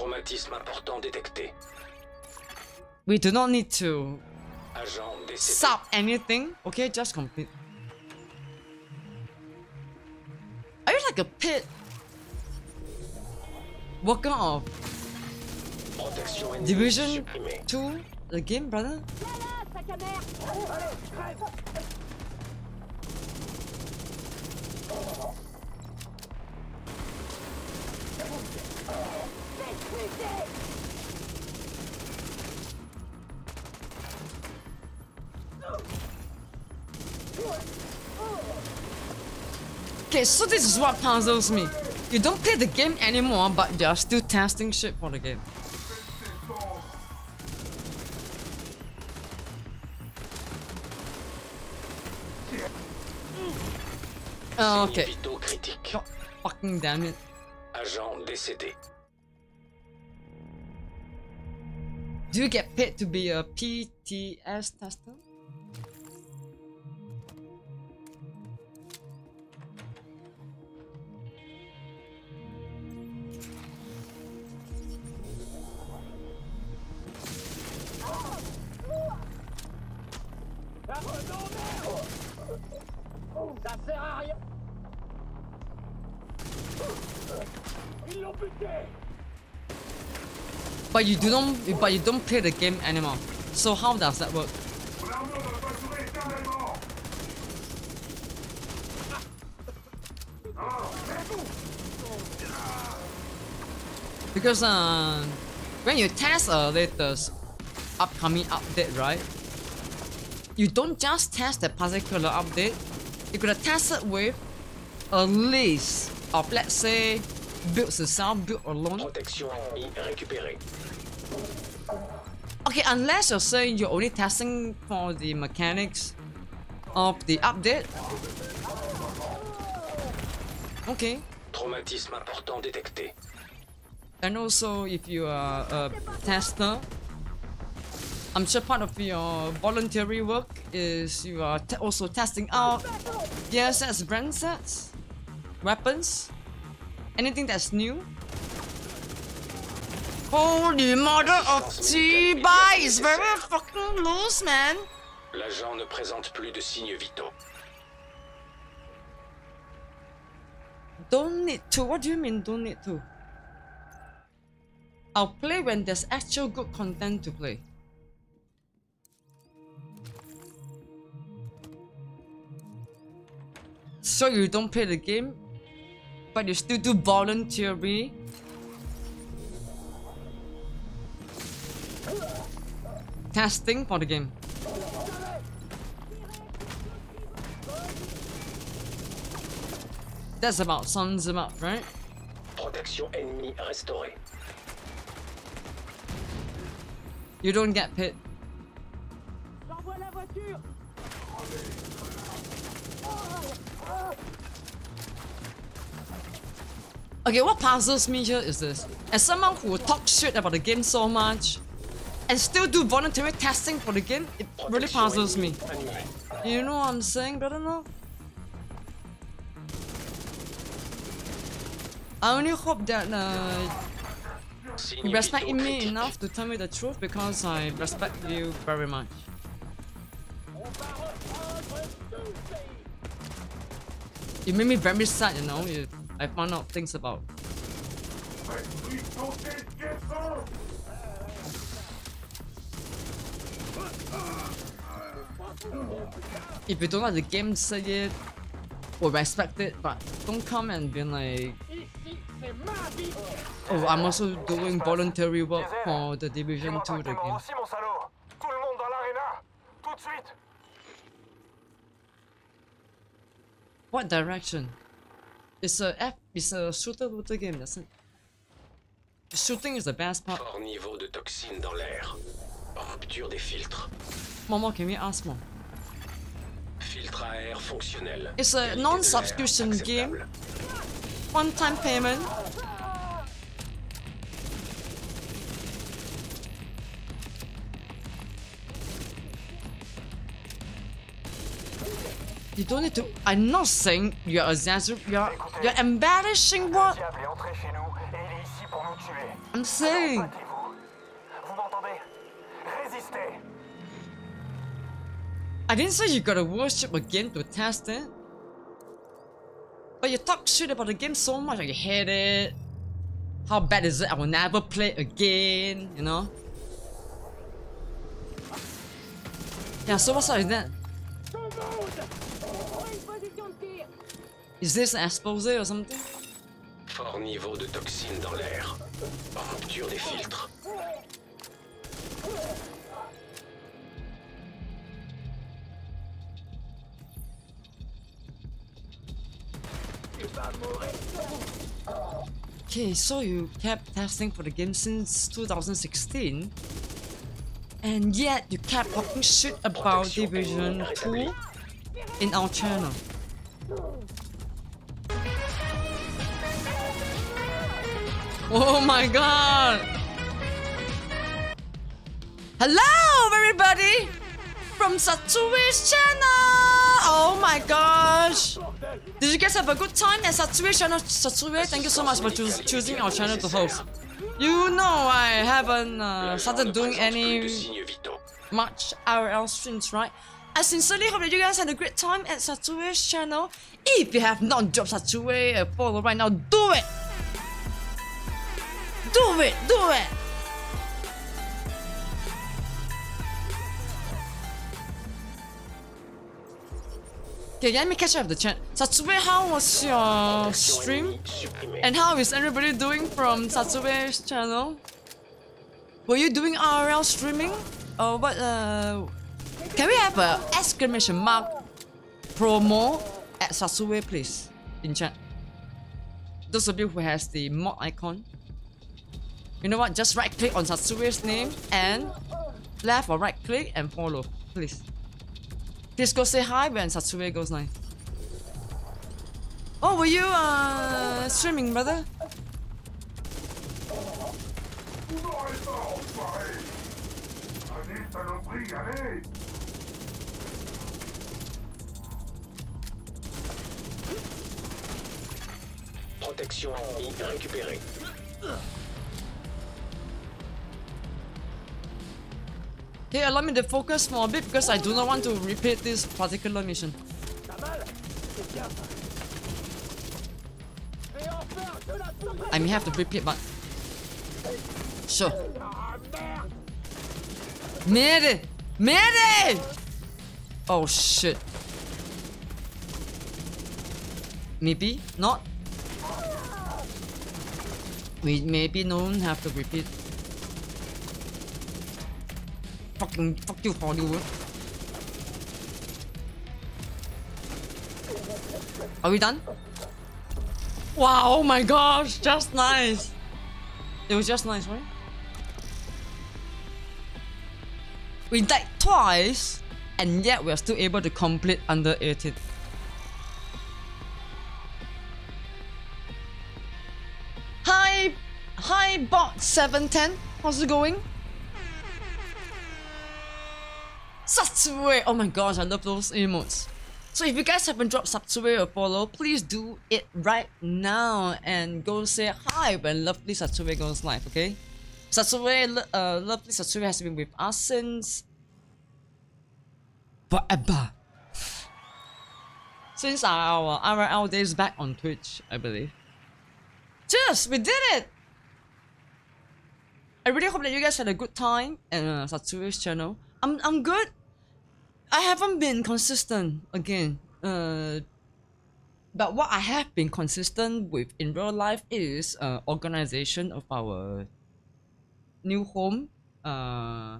Traumatisme important détecté. We do not need to décédé. anything. Okay, just complete. Are you like a pit? Worker of Division supprimée. 2? The game, brother? Okay, so this is what puzzles me. You don't play the game anymore, but you're still testing shit for the game. Oh, okay. God fucking damn it. Agent décédé. Do you get paid to be a PTS tester? Ils l'ont buté But you do not but you don't play the game anymore. So how does that work? Because uh, when you test a latest upcoming update, right? You don't just test a particular update. You're gonna test it with a list of let's say builds itself, build alone. Okay, unless you're saying you're only testing for the mechanics of the update. Okay. Traumatisme important détecté. And also, if you are a tester, I'm sure part of your voluntary work is you are also testing out DSS brand sets, weapons, anything that's new. Holy mother of T-Bai is very fucking loose, man. L'agent ne présente plus de signes vitaux. Don't need to. What do you mean don't need to? I'll play when there's actual good content to play. So you don't play the game, but you still do voluntary. Testing for the game. That's about sums them up, right? Protection ennemie restaurée. You don't get paid. Okay, what puzzles me here is this. As someone who talks shit about the game so much and still do voluntary testing for the game, it really puzzles me. You know what I'm saying, brother? No. I only hope that uh, you respect me enough to tell me the truth because I respect you very much. You made me very sad, you know. You, I found out things about. If you don't like the game, say it. Or respect it, but don't come and be like, oh, I'm also doing voluntary work for the Division 2 the game. What direction? It's a F. It's a shooter looter game. That's it. Shooting is the best part. Fort niveau de toxines dans l'air. Rupture des filtres. Momo, can we ask more? Filtre à air fonctionnel. It's a non-subscription game. One-time payment. You don't need to. I'm not saying you're a Zazu. You're you're embarrassing what. I'm saying. I didn't say you gotta worship a game to test it. But you talk shit about the game so much, like you hate it. How bad is it? I will never play again, you know? Yeah, so what's up with that? Is this an expose or something? Fort niveau de toxines dans l'air. Rupture des filtres. Okay, so you kept testing for the game since 2016. And yet you kept talking shit about Division 2 in our channel. Oh my god! Hello everybody! From Satsui's channel! Oh my gosh! Did you guys have a good time at Satsui channel? Satsui, thank you so much for choos choosing our channel to host. You know I haven't uh, started doing any much IRL streams, right? I sincerely hope that you guys had a great time at Satsui's channel. If you have not dropped Satsui a follow right now, do it! Do it! Do it! Okay, let me catch up the chat. Satsui, how was your stream? And how is everybody doing from Satsube's channel? Were you doing RL streaming? Or what uh can we have a exclamation mark promo at Satsue please in chat? Those of you who has the mod icon. You know what? Just right click on Satsue's name and left or right click and follow, please. Please go say hi when Satsue goes live. Oh, were you uh streaming, brother? Protection récupérée. Hey, allow me to focus for a bit because I do not want to repeat this particular mission. I may have to repeat, but sure. Merde! Merde! Oh shit. Maybe not. We maybe don't have to repeat. Fucking fuck you, Hollywood. Are we done? Wow, oh my gosh, just nice. It was just nice, right? We died twice, and yet we are still able to complete under 18. Hi, hi, bot 710. How's it going? Satsue! Oh my gosh, I love those emotes. So if you guys haven't dropped Satsue a follow, please do it right now and go say hi when lovely Satsue goes live, okay? Satsue, uh, lovely Satsue has been with us since forever. Since our RL days back on Twitch, I believe. Cheers, we did it! I really hope that you guys had a good time in uh, Satsue's channel. I'm I'm good. I haven't been consistent again. Uh, but what I have been consistent with in real life is uh, organization of our new home. Uh,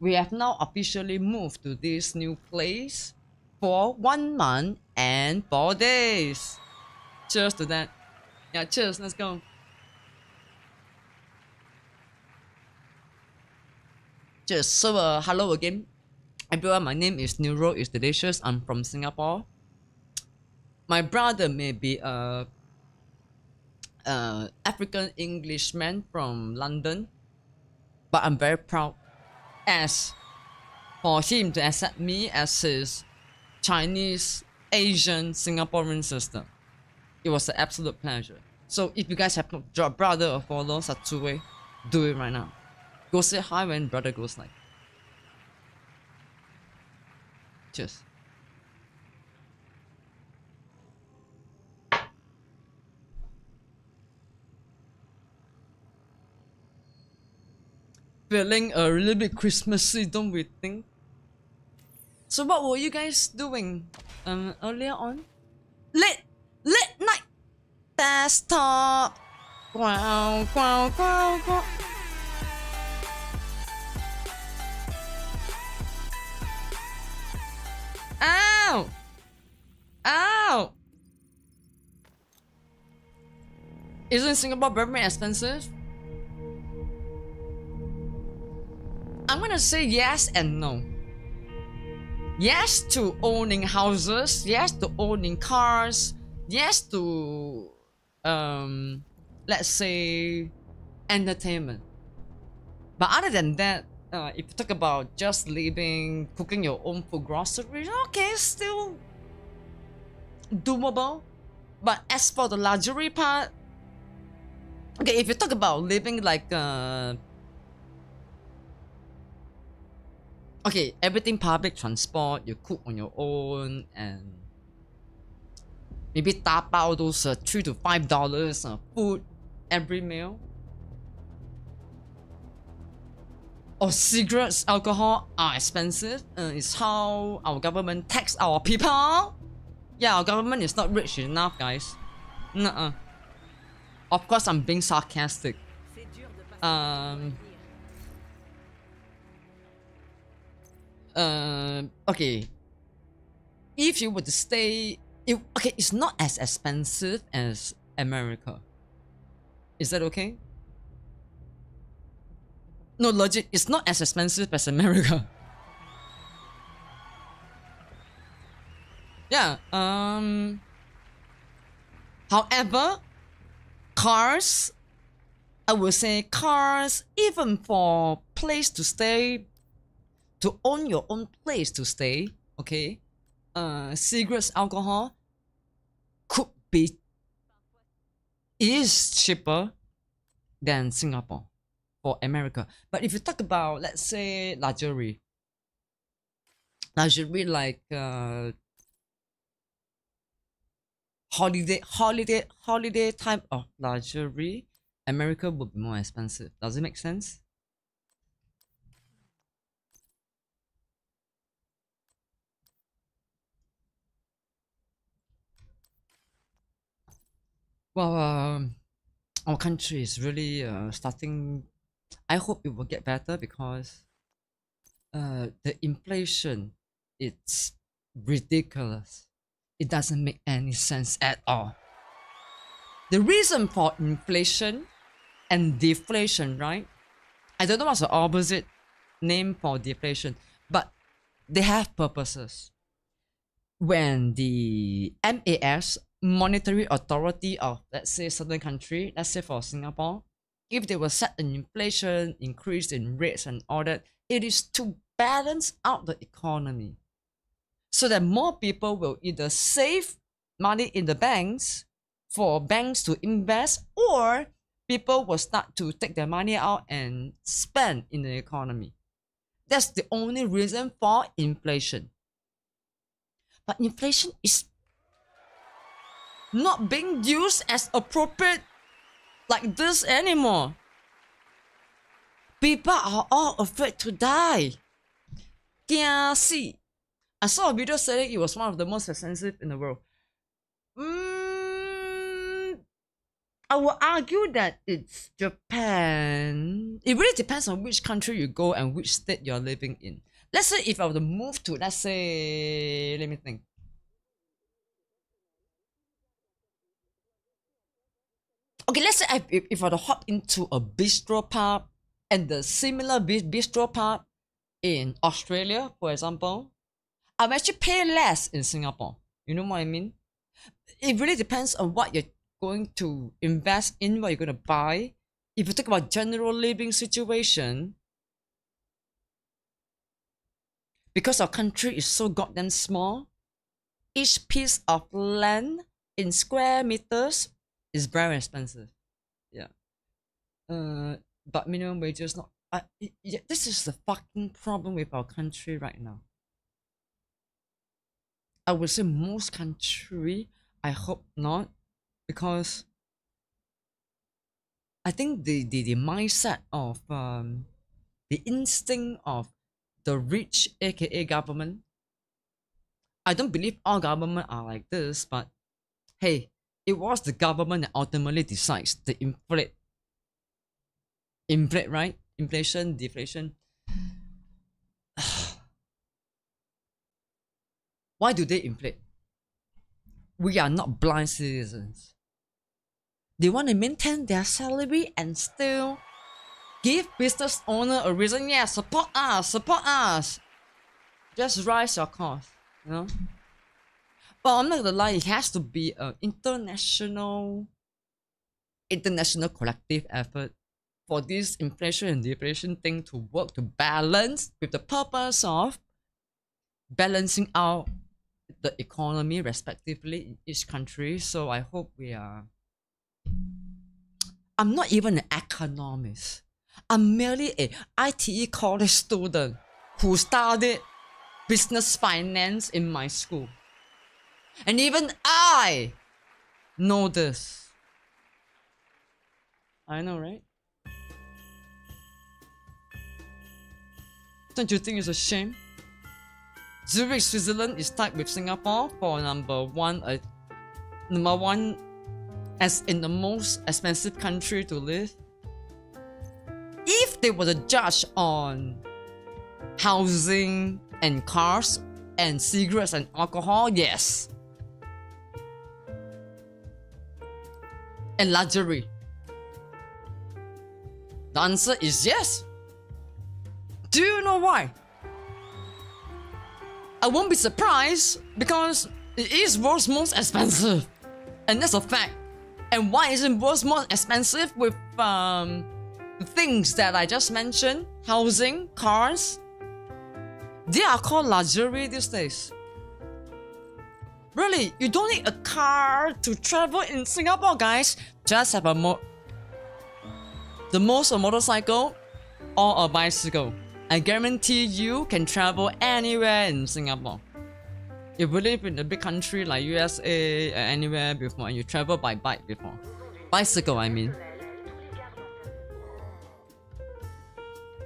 we have now officially moved to this new place for one month and four days. Cheers to that. Yeah, cheers. Let's go. Cheers. So, uh, hello again. Everyone, my name is Neuro is Delicious. I'm from Singapore. My brother may be a, a African Englishman from London, but I'm very proud as for him to accept me as his Chinese Asian Singaporean sister. It was an absolute pleasure. So if you guys have not dropped brother or follow Satsue, do it right now. Go say hi when brother goes live. Cheers. Feeling a little bit Christmassy, don't we think? So what were you guys doing um earlier on? Late late night desktop. Wow, wow, wow, wow. Ow! Ow! Isn't Singapore very expensive? I'm gonna say yes and no. Yes to owning houses, yes to owning cars, yes to um let's say entertainment. But other than that, uh, if you talk about just living, cooking your own food, groceries, okay, still doable. But as for the luxury part, okay, if you talk about living like uh, okay, everything public transport, you cook on your own and maybe tap out those uh, three to five dollars uh, food every meal. Or cigarettes, alcohol are expensive. Uh, it's how our government tax our people. Yeah, our government is not rich enough, guys. Nuh-uh. Of course, I'm being sarcastic. Um. Uh, okay. If you were to stay, it, okay, it's not as expensive as America. Is that okay? No, legit, it's not as expensive as America. <laughs> yeah, um... However, cars, I would say cars, even for place to stay, to own your own place to stay, okay, uh, cigarettes, alcohol, could be, is cheaper than Singapore for America. But if you talk about, let's say, luxury, luxury like uh, holiday, holiday, holiday type of luxury, America would be more expensive. Does it make sense? Well, um, our country is really uh, starting I hope it will get better because uh, the inflation it's ridiculous. It doesn't make any sense at all. The reason for inflation and deflation, right? I don't know what's the opposite name for deflation, but they have purposes. When the MAS, Monetary Authority of let's say certain country, let's say for Singapore, if they will set an inflation increase in rates and all that, it is to balance out the economy so that more people will either save money in the banks for banks to invest or people will start to take their money out and spend in the economy. That's the only reason for inflation. But inflation is not being used as appropriate like this anymore. People are all afraid to die. see. I saw a video saying it was one of the most expensive in the world. Mm, I will argue that it's Japan. It really depends on which country you go and which state you're living in. Let's say if I were to move to, let's say, let me think. Okay, let's say if, if I were to hop into a bistro pub and the similar bistro pub in Australia, for example, I'm actually pay less in Singapore. You know what I mean? It really depends on what you're going to invest in, what you're going to buy. If you talk about general living situation, because our country is so goddamn small, each piece of land in square meters is very expensive. Yeah. Uh, but minimum wage is not. Uh, yeah, this is the fucking problem with our country right now. I would say most country. I hope not, because I think the the, the mindset of um the instinct of the rich, aka government. I don't believe all government are like this, but hey, it was the government that ultimately decides to inflate. Inflate, right? Inflation, deflation. <sighs> Why do they inflate? We are not blind citizens. They want to maintain their salary and still give business owner a reason. Yeah, support us, support us. Just rise your cost, you know. But I'm not gonna lie, it has to be an international, international collective effort for this inflation and deflation thing to work to balance with the purpose of balancing out the economy respectively in each country. So I hope we are. I'm not even an economist. I'm merely a ITE college student who studied business finance in my school. And even I know this. I know, right? Don't you think it's a shame? Zurich, Switzerland is tied with Singapore for number one, uh, number one as in the most expensive country to live. If they were to judge on housing and cars and cigarettes and alcohol, yes. And luxury? The answer is yes. Do you know why? I won't be surprised because it is world's most expensive. And that's a fact. And why isn't world's most expensive with um, things that I just mentioned? Housing, cars. They are called luxury these days. Really, you don't need a car to travel in Singapore, guys. Just have a mo the most a motorcycle or a bicycle. I guarantee you can travel anywhere in Singapore. If you live in a big country like USA or anywhere before, you travel by bike before. Bicycle, I mean.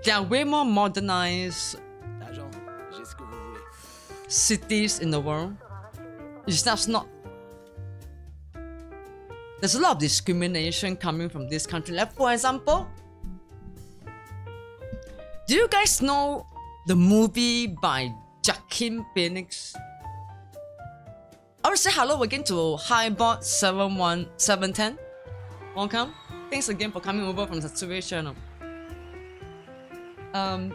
There are way more modernized cities in the world it's just not. There's a lot of discrimination coming from this country. Like for example, do you guys know the movie by Joaquin Phoenix? I will say hello again to Highbot 71710. Welcome. Thanks again for coming over from the Switch channel. Um,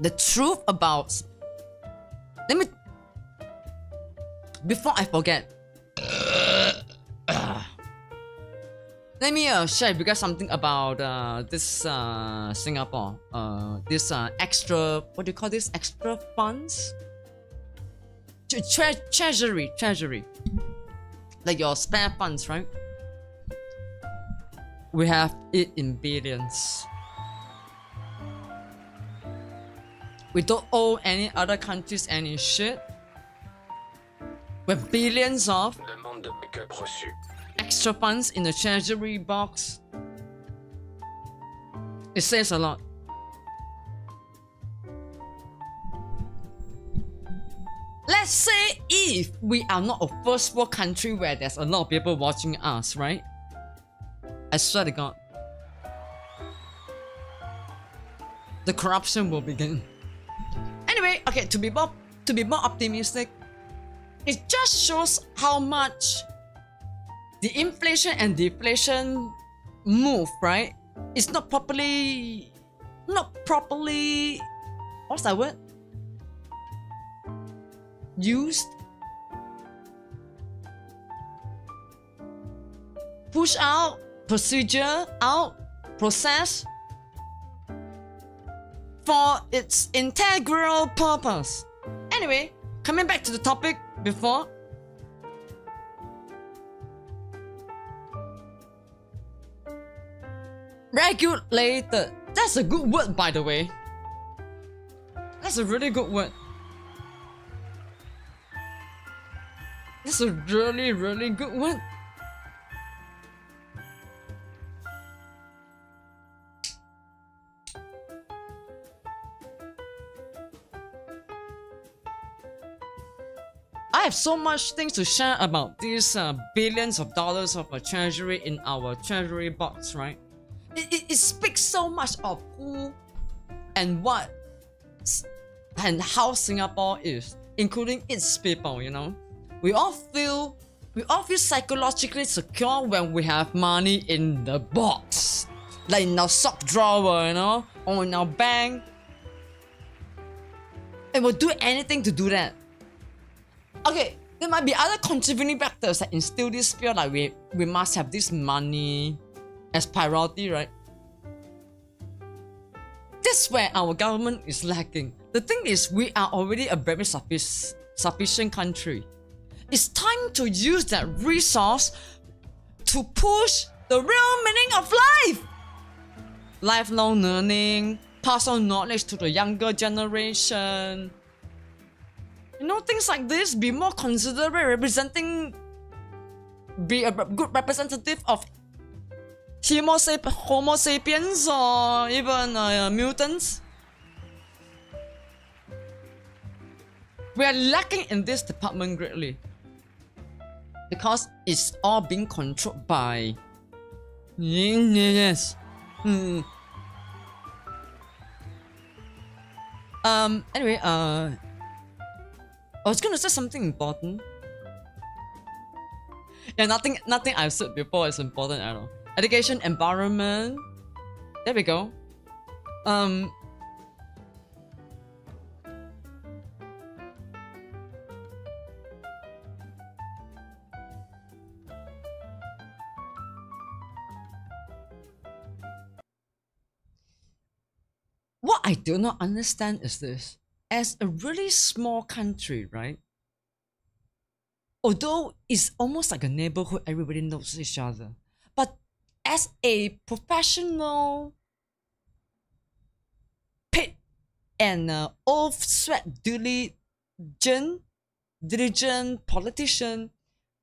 the truth about let me before I forget <coughs> let me uh, share with you guys something about uh, this uh, Singapore. Uh, this uh, extra, what do you call this? Extra funds? Tre- tre- treasury, treasury. Like your spare funds, right? We have it in billions. We don't owe any other countries any shit. With billions of Demande de backup reçue. extra funds in the treasury box. It says a lot. Let's say if we are not a first world country where there's a lot of people watching us, right? I swear to God. The corruption will begin. Anyway, okay, to be more to be more optimistic, it just shows how much the inflation and deflation move, right? It's not properly not properly what's that word? Used push out procedure out process for its integral purpose. Anyway, coming back to the topic before regulated. That's a good word, by the way. That's a really good word. That's a really, really good word. Have so much things to share about these uh, billions of dollars of a treasury in our treasury box, right? It, it, it speaks so much of who and what and how Singapore is, including its people, you know. We all feel we all feel psychologically secure when we have money in the box. Like in our sock drawer, you know, or in our bank. And we'll do anything to do that. Okay, there might be other contributing factors that instill this fear like we we must have this money as priority, right? That's where our government is lacking. The thing is, we are already a very suffic- sufficient country. It's time to use that resource to push the real meaning of life. Lifelong learning, pass on knowledge to the younger generation. You know, things like this, be more considerate, representing, be a good representative of Homo, sap- Homo sapiens or even uh, mutants. We are lacking in this department greatly because it's all being controlled by. Yes. Hmm. Um. Anyway, uh, I was gonna say something important. Yeah, nothing, nothing I've said before is important at all. Education, environment. There we go. Um. What I do not understand is this. As a really small country, right? Although it's almost like a neighborhood, everybody knows each other. But as a professional, paid and uh, off sweat diligent, diligent politician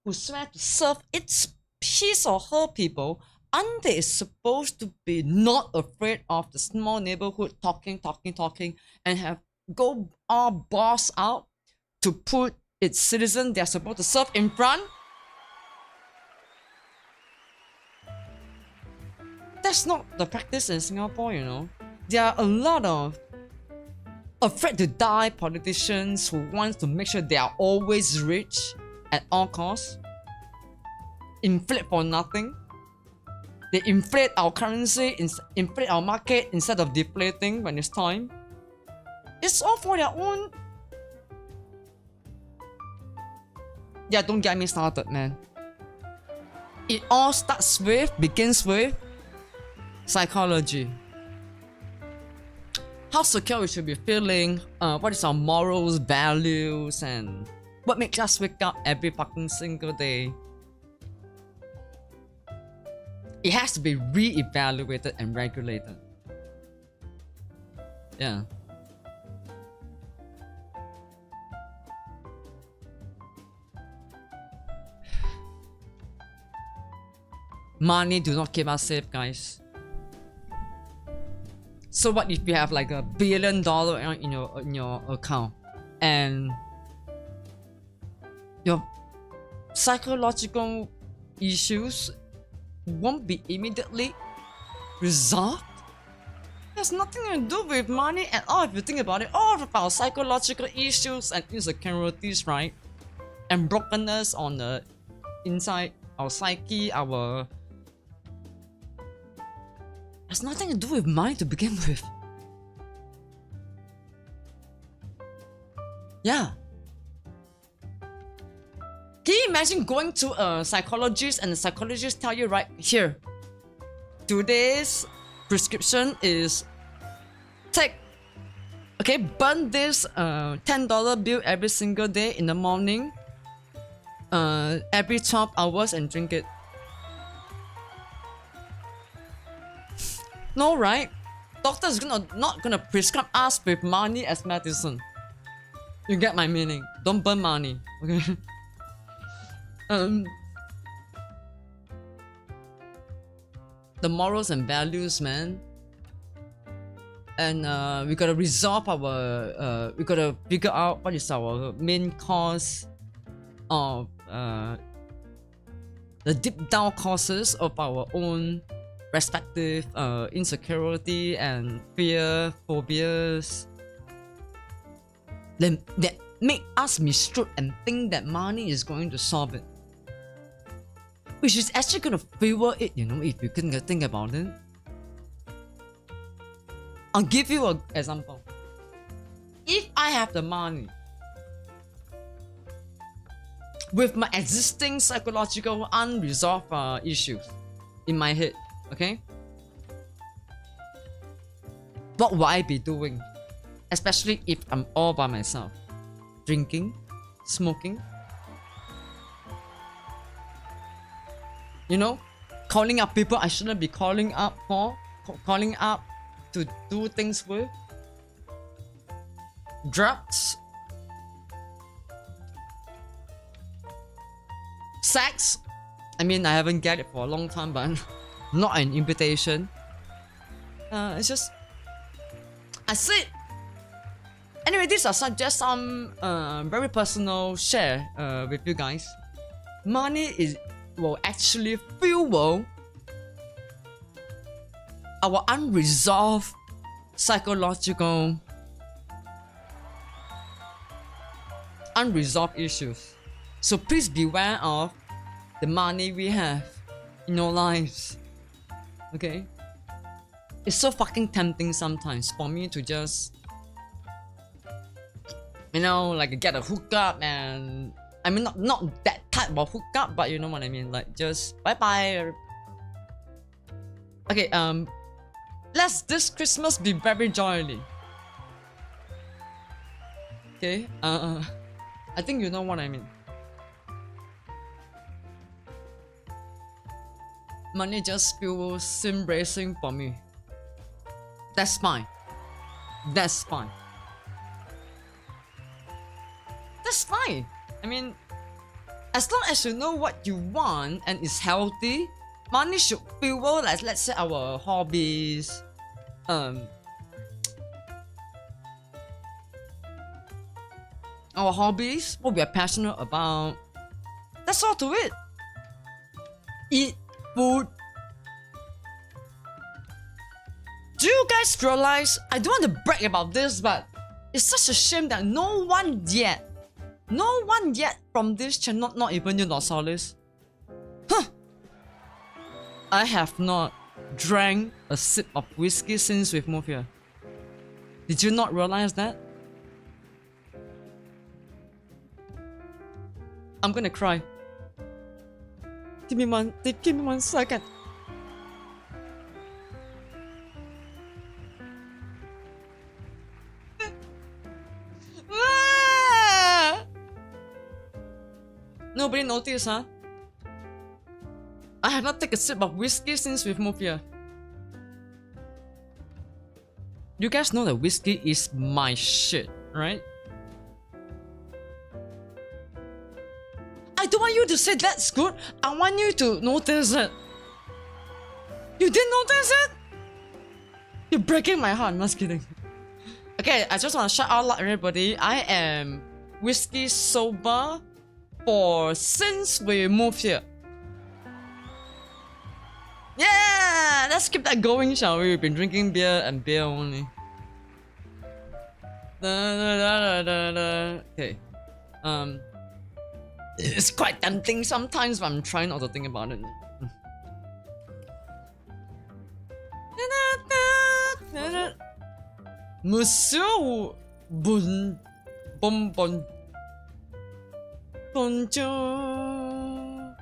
who swear to serve its his or her people, aren't they supposed to be not afraid of the small neighborhood talking, talking, talking, and have go all boss out to put its citizen they're supposed to serve in front? That's not the practice in Singapore, you know. There are a lot of afraid to die politicians who want to make sure they are always rich at all costs. Inflate for nothing. They inflate our currency, inflate our market instead of deflating when it's time. It's all for their own. Yeah, don't get me started, man. it all starts with, begins with psychology. How secure we should be feeling, uh, what is our morals, values, and what makes us wake up every fucking single day. It has to be re-evaluated and regulated. Yeah. Money do not keep us safe, guys. So what if you have like a billion dollar in your in your account and your psychological issues won't be immediately resolved? There's nothing to do with money at all if you think about it. All about psychological issues and insecurities, right? And brokenness on the inside our psyche, our has nothing to do with mine to begin with. Yeah. Can you imagine going to a psychologist and the psychologist tell you right here, today's prescription is take, okay, burn this uh, $10 bill every single day in the morning, uh, every 12 hours and drink it. No, right? Doctor's gonna not gonna prescribe us with money as medicine. You get my meaning? Don't burn money, okay? <laughs> um, the morals and values, man. And uh, we gotta resolve our. Uh, we gotta figure out what is our main cause of uh, the deep down causes of our own respective uh, insecurity and fear, phobias then that make us mistrust and think that money is going to solve it. Which is actually gonna fuel it, you know, if you can think about it. I'll give you an example. If I have the money, with my existing psychological unresolved uh, issues in my head, okay? What will I be doing? Especially if I'm all by myself. Drinking, smoking. You know, calling up people I shouldn't be calling up for, calling up to do things with. Drugs. Sex. I mean, I haven't get it for a long time, but <laughs> not an invitation. Uh, it's just I said. Anyway, these are some, just some uh, very personal share uh, with you guys. Money is will actually fuel our unresolved psychological unresolved issues. So please beware of the money we have in our lives. Okay? It's so fucking tempting sometimes for me to just you know, like get a hookup and I mean not not that type of hookup, but you know what I mean, like just bye bye. Okay, um, let's this Christmas be very jolly. Okay, uh, I think you know what I mean. Money just feels embracing for me. That's fine. That's fine. That's fine. I mean, as long as you know what you want and it's healthy, money should fuel like let's say our hobbies, um, our hobbies, what we are passionate about. That's all to it. Eat food. Do you guys realize? I don't want to brag about this, but it's such a shame that no one yet no one yet from this channel, not even you, Nosalis. Huh! I have not drank a sip of whiskey since we've moved here. Did you not realize that? I'm gonna cry. Give me one. Give me one second. Nobody noticed, huh? I have not taken a sip of whiskey since we've moved here. You guys know that whiskey is my shit, right? I don't want you to say that's good. I want you to notice it. You didn't notice it? You're breaking my heart. I'm just kidding. Okay, I just want to shout out everybody. I am whiskey sober for since we moved here. Yeah, let's keep that going, shall we? We've been drinking beer and beer only. Da, da, da, da, da. Okay. Um, it's quite tempting sometimes, but I'm trying not to think about it. Monsieur Bon Bon Bon Bonjour.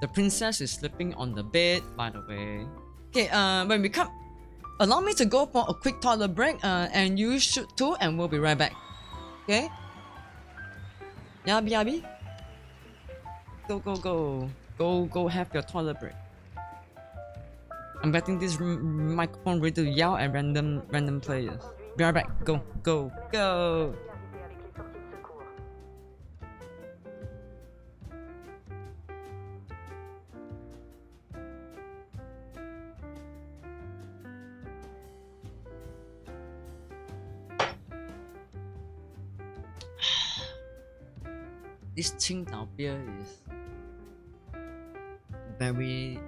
The princess is sleeping on the bed, by the way. Okay, uh, when we come, allow me to go for a quick toilet break, uh, and you should too, and we'll be right back. Okay? Yabi yabi. Go go go. Go go have your toilet break. I'm getting this microphone ready to yell at random random players. Be right back. Go go go. This Qingdao beer is very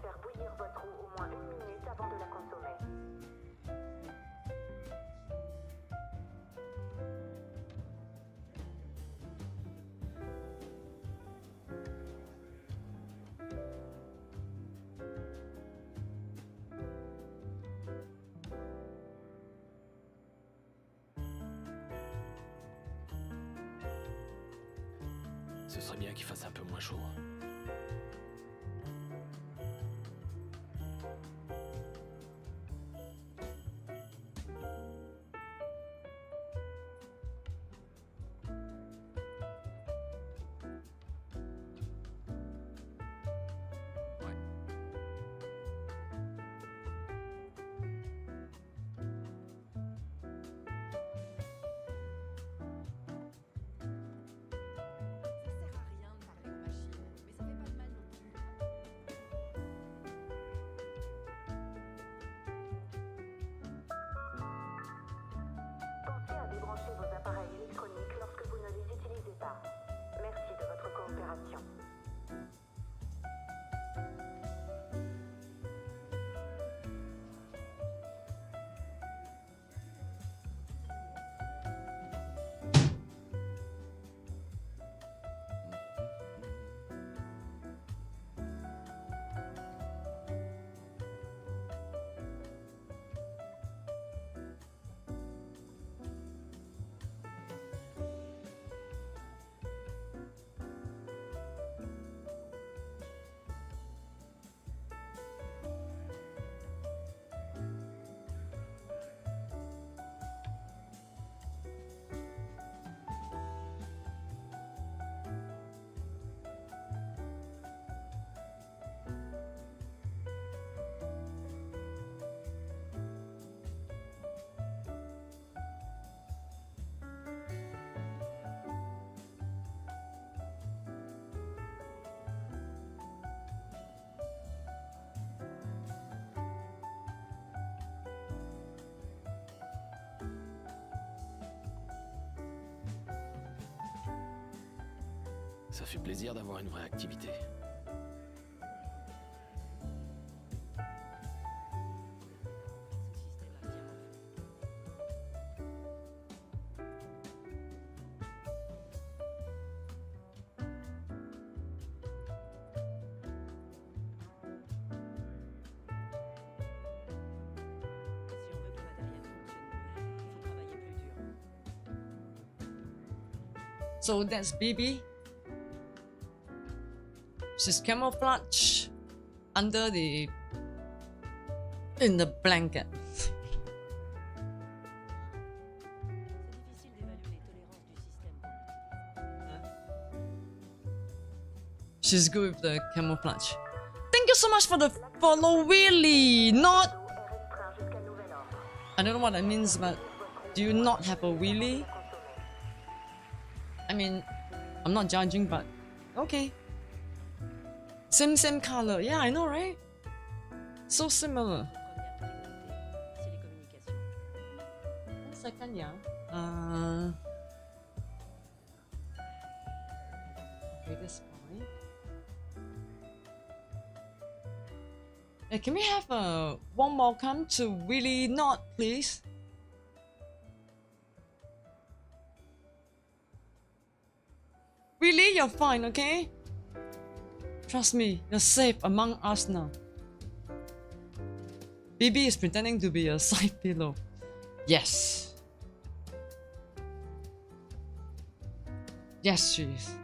faire bouillir votre eau au moins une minute avant de la consommer. Ce serait bien qu'il fasse un peu moins chaud. Ça fait plaisir d'avoir une vraie activité. Si on veut She's camouflage under the in the blanket. She's good with the camouflage. Thank you so much for the follow, Willy. Not. I don't know what that means, but do you not have a Willy? I mean, I'm not judging, but okay. Same same color. Yeah, I know, right? So similar. Second, yeah. Uh. Okay, that's fine. Uh, can we have uh, one more come to Willy Not, please? Willy, you're fine, okay? Trust me, you're safe among us now. BB is pretending to be a side pillow. Yes. Yes, she is.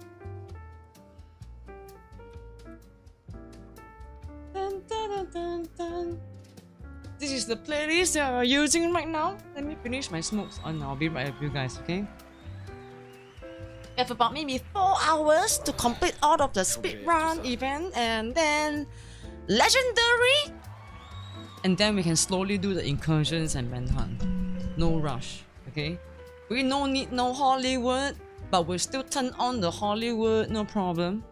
Dun, dun, dun. This is the playlist that we're using right now. Let me finish my smokes and I'll be right with you guys, okay? We have about maybe four hours to complete all of the speed run event and then legendary and then we can slowly do the incursions and manhunt. No rush, okay? We no need no Hollywood, but we'll still turn on the Hollywood, no problem.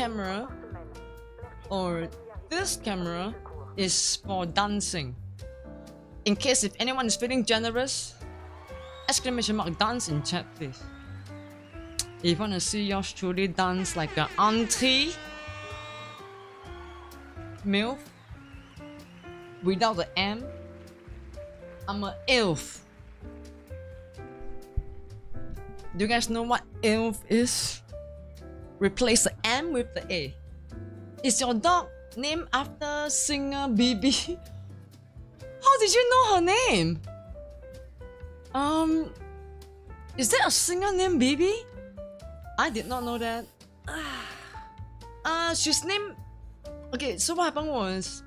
Camera or this camera is for dancing. In case if anyone is feeling generous, exclamation mark dance in chat please. If you wanna see yours truly dance like an auntie MILF without the M, I'm a elf. Do you guys know what elf is? Replace the M with the A. Is your dog named after singer BB? <laughs> How did you know her name? Um, is there a singer named BB? I did not know that. <sighs> Uh, she's named. Okay, so what happened was.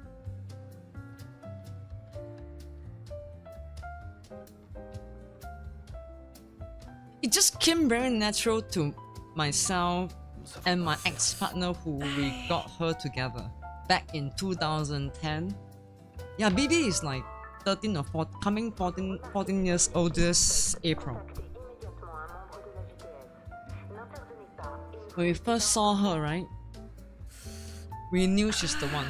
It just came very natural to myself and my ex-partner who we got her together back in 2010. Yeah, BB is like 13 or 14, coming 14, 14 years old this April. Contactez immédiatement un membre de la JTF. N'intervenez pas et When we first saw her, right? We knew she's the one.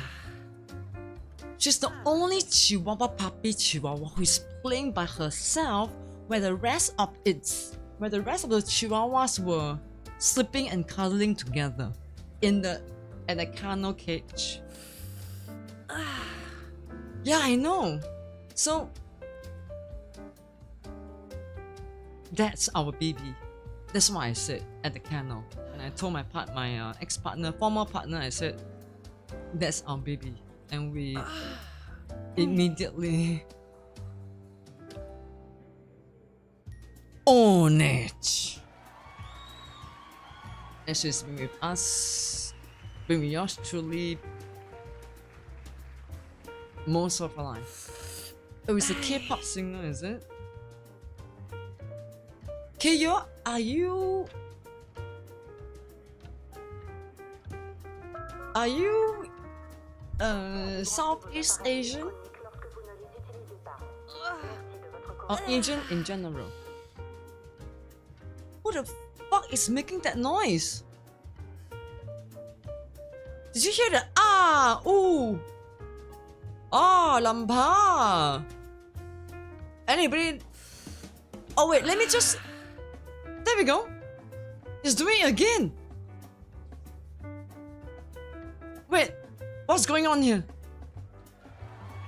She's the only Chihuahua puppy Chihuahua who is playing by herself where the rest of its where the rest of the Chihuahuas were sleeping and cuddling together in the at the kennel cage. <sighs> yeah, I know. So that's our baby. That's what I said at the kennel. And I told my part, my uh, ex-partner, former partner, I said, "That's our baby," and we <sighs> immediately own it. And she's been with us, been with yours truly most of her life. Oh, it's a K-pop singer, is it? Kyo, are you... Are you... Uh, Southeast Asian? Or Asian in general? Who the fuck is making that noise? Did you hear the ah ooh? Ah lampa. Anybody? Oh wait, let me just. There we go. He's doing it again. Wait, what's going on here?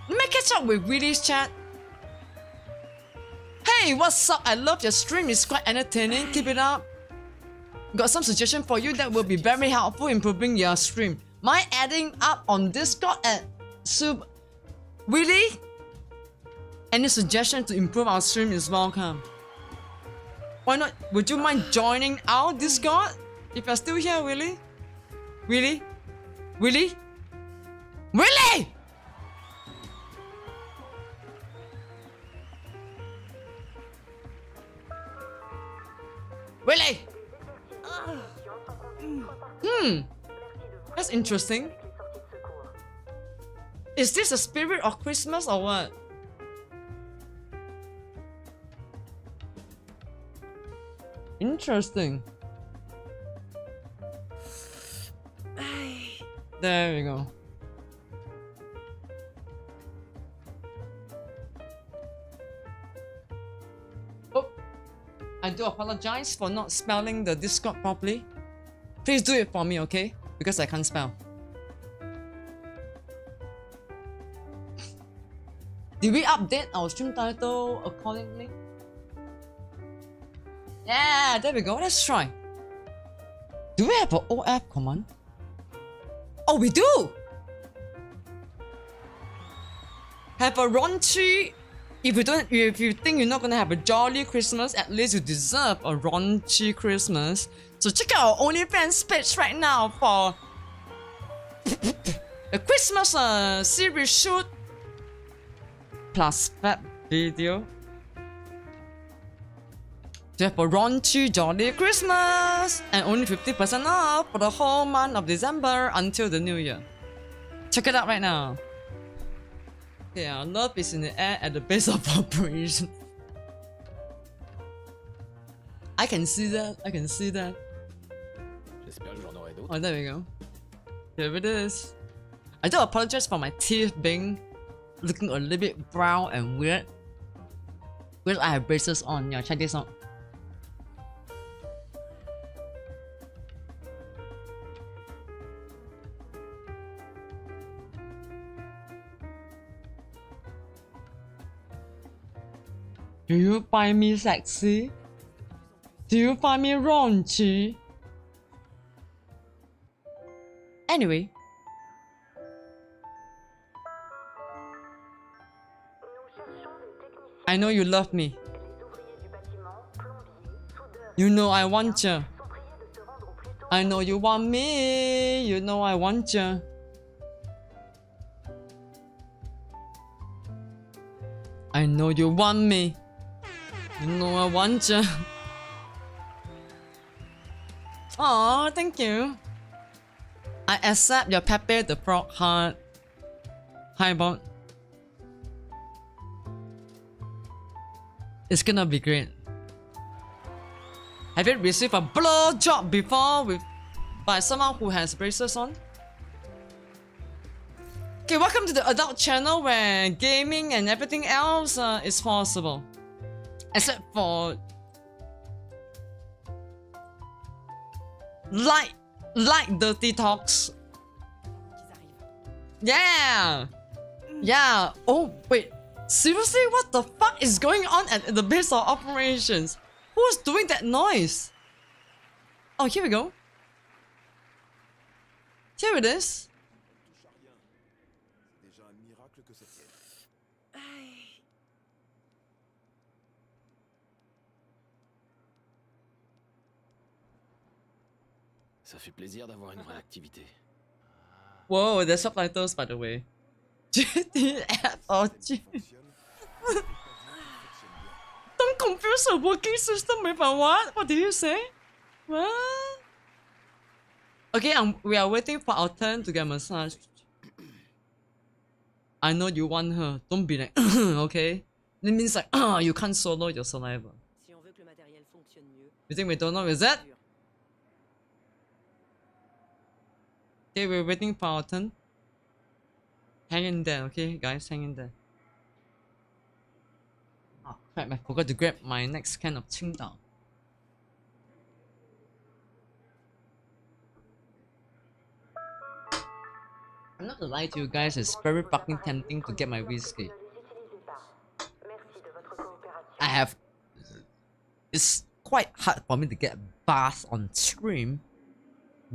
Let me catch up with Willy's chat. Hey, what's up? I love your stream. It's quite entertaining. Keep it up. Got some suggestion for you that will be very helpful improving your stream. Mind adding up on Discord at Sub Willy? Any suggestion to improve our stream is welcome. Why not? Would you mind joining our Discord? If you're still here, Willy? Willy? Willy? Willy! Willy! Hmm. That's interesting. Is this the spirit of Christmas or what? Interesting. <sighs> There we go. Oh, I do apologize for not spelling the Discord properly. Please do it for me, okay? Because I can't spell. Did we update our stream title accordingly? Yeah, there we go. Let's try. Do we have an OF command? Oh, we do! Have a raunchy. If you don't, if you think you're not gonna have a jolly Christmas, at least you deserve a raunchy Christmas. So check out our OnlyFans page right now for a Christmas uh, series shoot plus fat video. To have a raunchy jolly Christmas and only 50% off for the whole month of December until the new year. Check it out right now. Yeah, love is in the air at the base of operation. I can see that. I can see that. J'espère que j'en aurai d'autres. Oh, there we go. Here it is. I do apologize for my teeth being looking a little bit brown and weird. Because I have braces on. Yeah, check this out. Do you find me sexy? Do you find me raunchy? Anyway, I know you love me. You know I want you. I know you want me. You know I want you. I know you want me. You know I want you. Oh, thank you. I accept your Pepe the Frog heart. Hi, Bot. It's gonna be great. Have you received a blow job before with by someone who has braces on? Okay, welcome to the adult channel where gaming and everything else uh, is possible. Except for light, light dirty talks. Yeah! Yeah! Oh, wait. Seriously, what the fuck is going on at the base of operations? Who's doing that noise? Oh, here we go. Here it is. Ça fait plaisir d'avoir une vraie activité. Whoa, there's subtitles by the way. JTF or G. Don't confuse a working system with a what? What did you say? What? Okay, um, we are waiting for our turn to get massaged. I know you want her. Don't be like, <coughs> okay? It means like, <coughs> you can't solo your saliva. Si on veut que le matériel fonctionne mieux, You think we don't know, is it? Okay, we're waiting for our turn. Hang in there, okay, guys, hang in there. Oh crap, I forgot to grab my next can of Tsingtao. I'm not gonna lie to you guys, it's very fucking tempting to get my whiskey. I have. It's quite hard for me to get bath on stream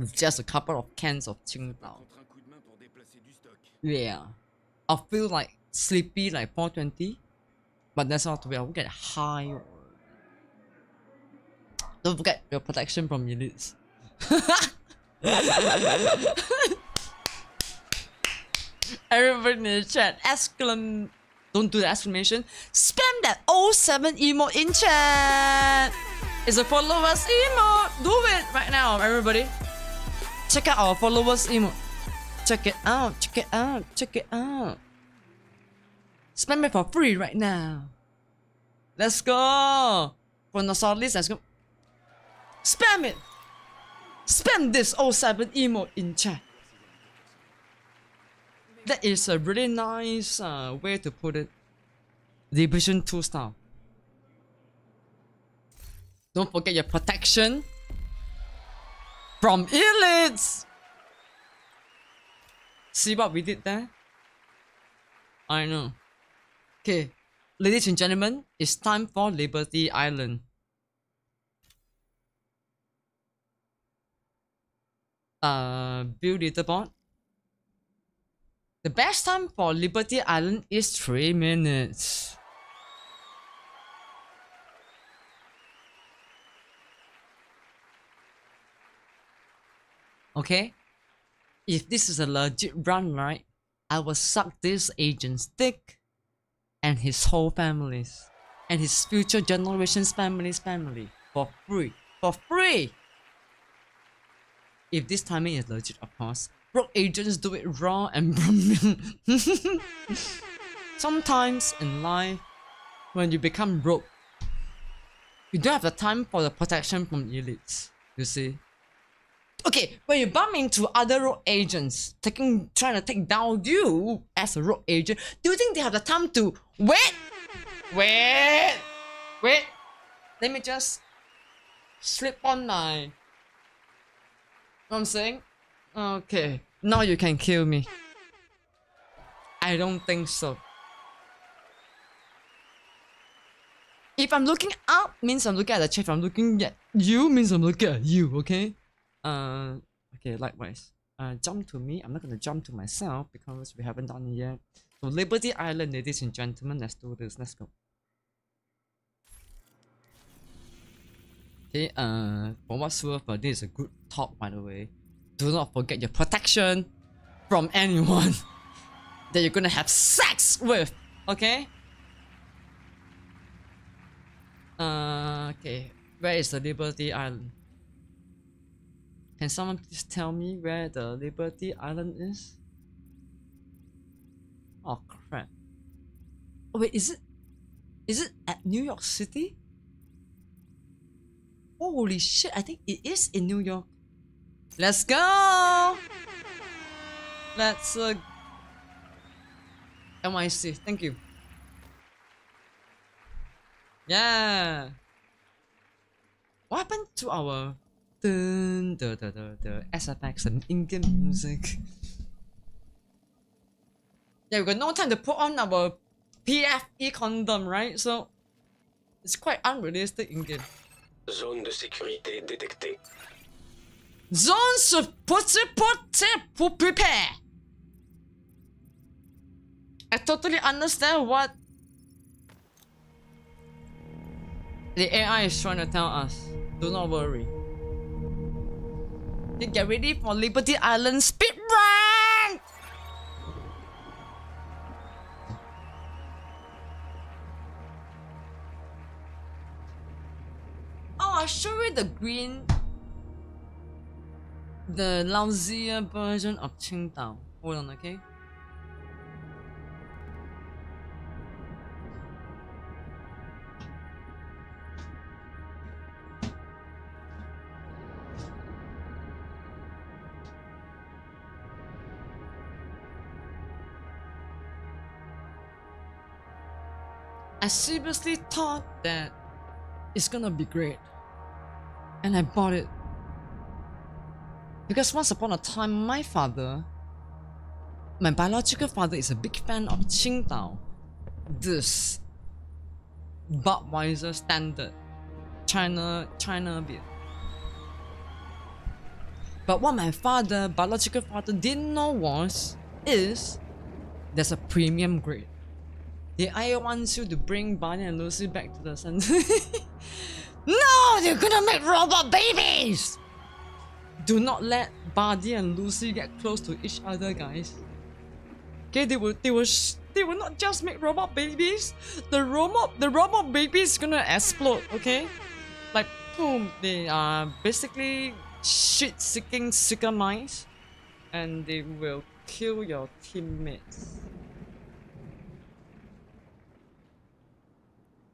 with just a couple of cans of Tsingtao. Yeah. I feel like sleepy like 420. But that's not. I will get high. Don't forget your protection from elites. <laughs> Everybody in the chat, exclam... Don't do the exclamation. Spam that 07 emote in chat! It's a followers emote! Do it right now, everybody. Check out our followers emote. Check it out, check it out, check it out. Spam it for free right now. Let's go! For Nosalis, let's go. Spam it! Spam this 07 emote in chat. That is a really nice uh, way to put it. Division 2 style. Don't forget your protection from elites! See what we did there? I know. Okay, ladies and gentlemen, it's time for Liberty Island. Uh, build leaderboard. The best time for Liberty Island is 3 minutes. Okay? If this is a legit run, right? I will suck this agent's dick and his whole families and his future generations family's family for free. For free! If this timing is legit, of course. Broke agents do it raw and <laughs> Sometimes in life, when you become broke, you don't have the time for the protection from elites. You see? Okay, when you bump into other road agents taking trying to take down you as a road agent, do you think they have the time to wait? Wait! Wait! Let me just slip on my know what I'm saying? Okay, now you can kill me. I don't think so. If I'm looking up, means I'm looking at the chat. If I'm looking at you, means I'm looking at you, okay? Uh, okay, likewise. Uh, jump to me. I'm not gonna jump to myself because we haven't done it yet. So Liberty Island, ladies and gentlemen, let's do this. Let's go. Okay, uh, for what's worth, uh, this is a good talk, by the way. Do not forget your protection from anyone <laughs> that you're gonna have sex with, okay? Uh, okay, where is the Liberty Island? Can someone please tell me where the Liberty Island is? Oh crap. Oh wait, is it is it at New York City? Holy shit, I think it is in New York. Let's go! Let's uh NYC, thank you. Yeah. What happened to our dun, the, the, the, the SFX and in-game music? Yeah, we got no time to put on our PFE condom, right? So it's quite unrealistic in-game. Zone de sécurité détectée. Zone putty pour prepare. I totally understand what the AI is trying to tell us. Do not worry. Okay, get ready for Liberty Island speed run! Oh, I'll show you the green, the lousier version of Tsingtao. Hold on, okay? Seriously thought that it's gonna be great. And I bought it. Because once upon a time, my father, my biological father, is a big fan of Tsingtao. This Budweiser standard China China beer. But what my father, biological father, didn't know was is there's a premium grade. The I wants you to bring Barney and Lucy back to the center. <laughs> no, they're gonna make robot babies! Do not let Barney and Lucy get close to each other, guys. Okay, they will, they will, they will not just make robot babies. The robot, the robot baby is gonna explode. Okay, like boom, they are basically shit-seeking seeker minds, and they will kill your teammates.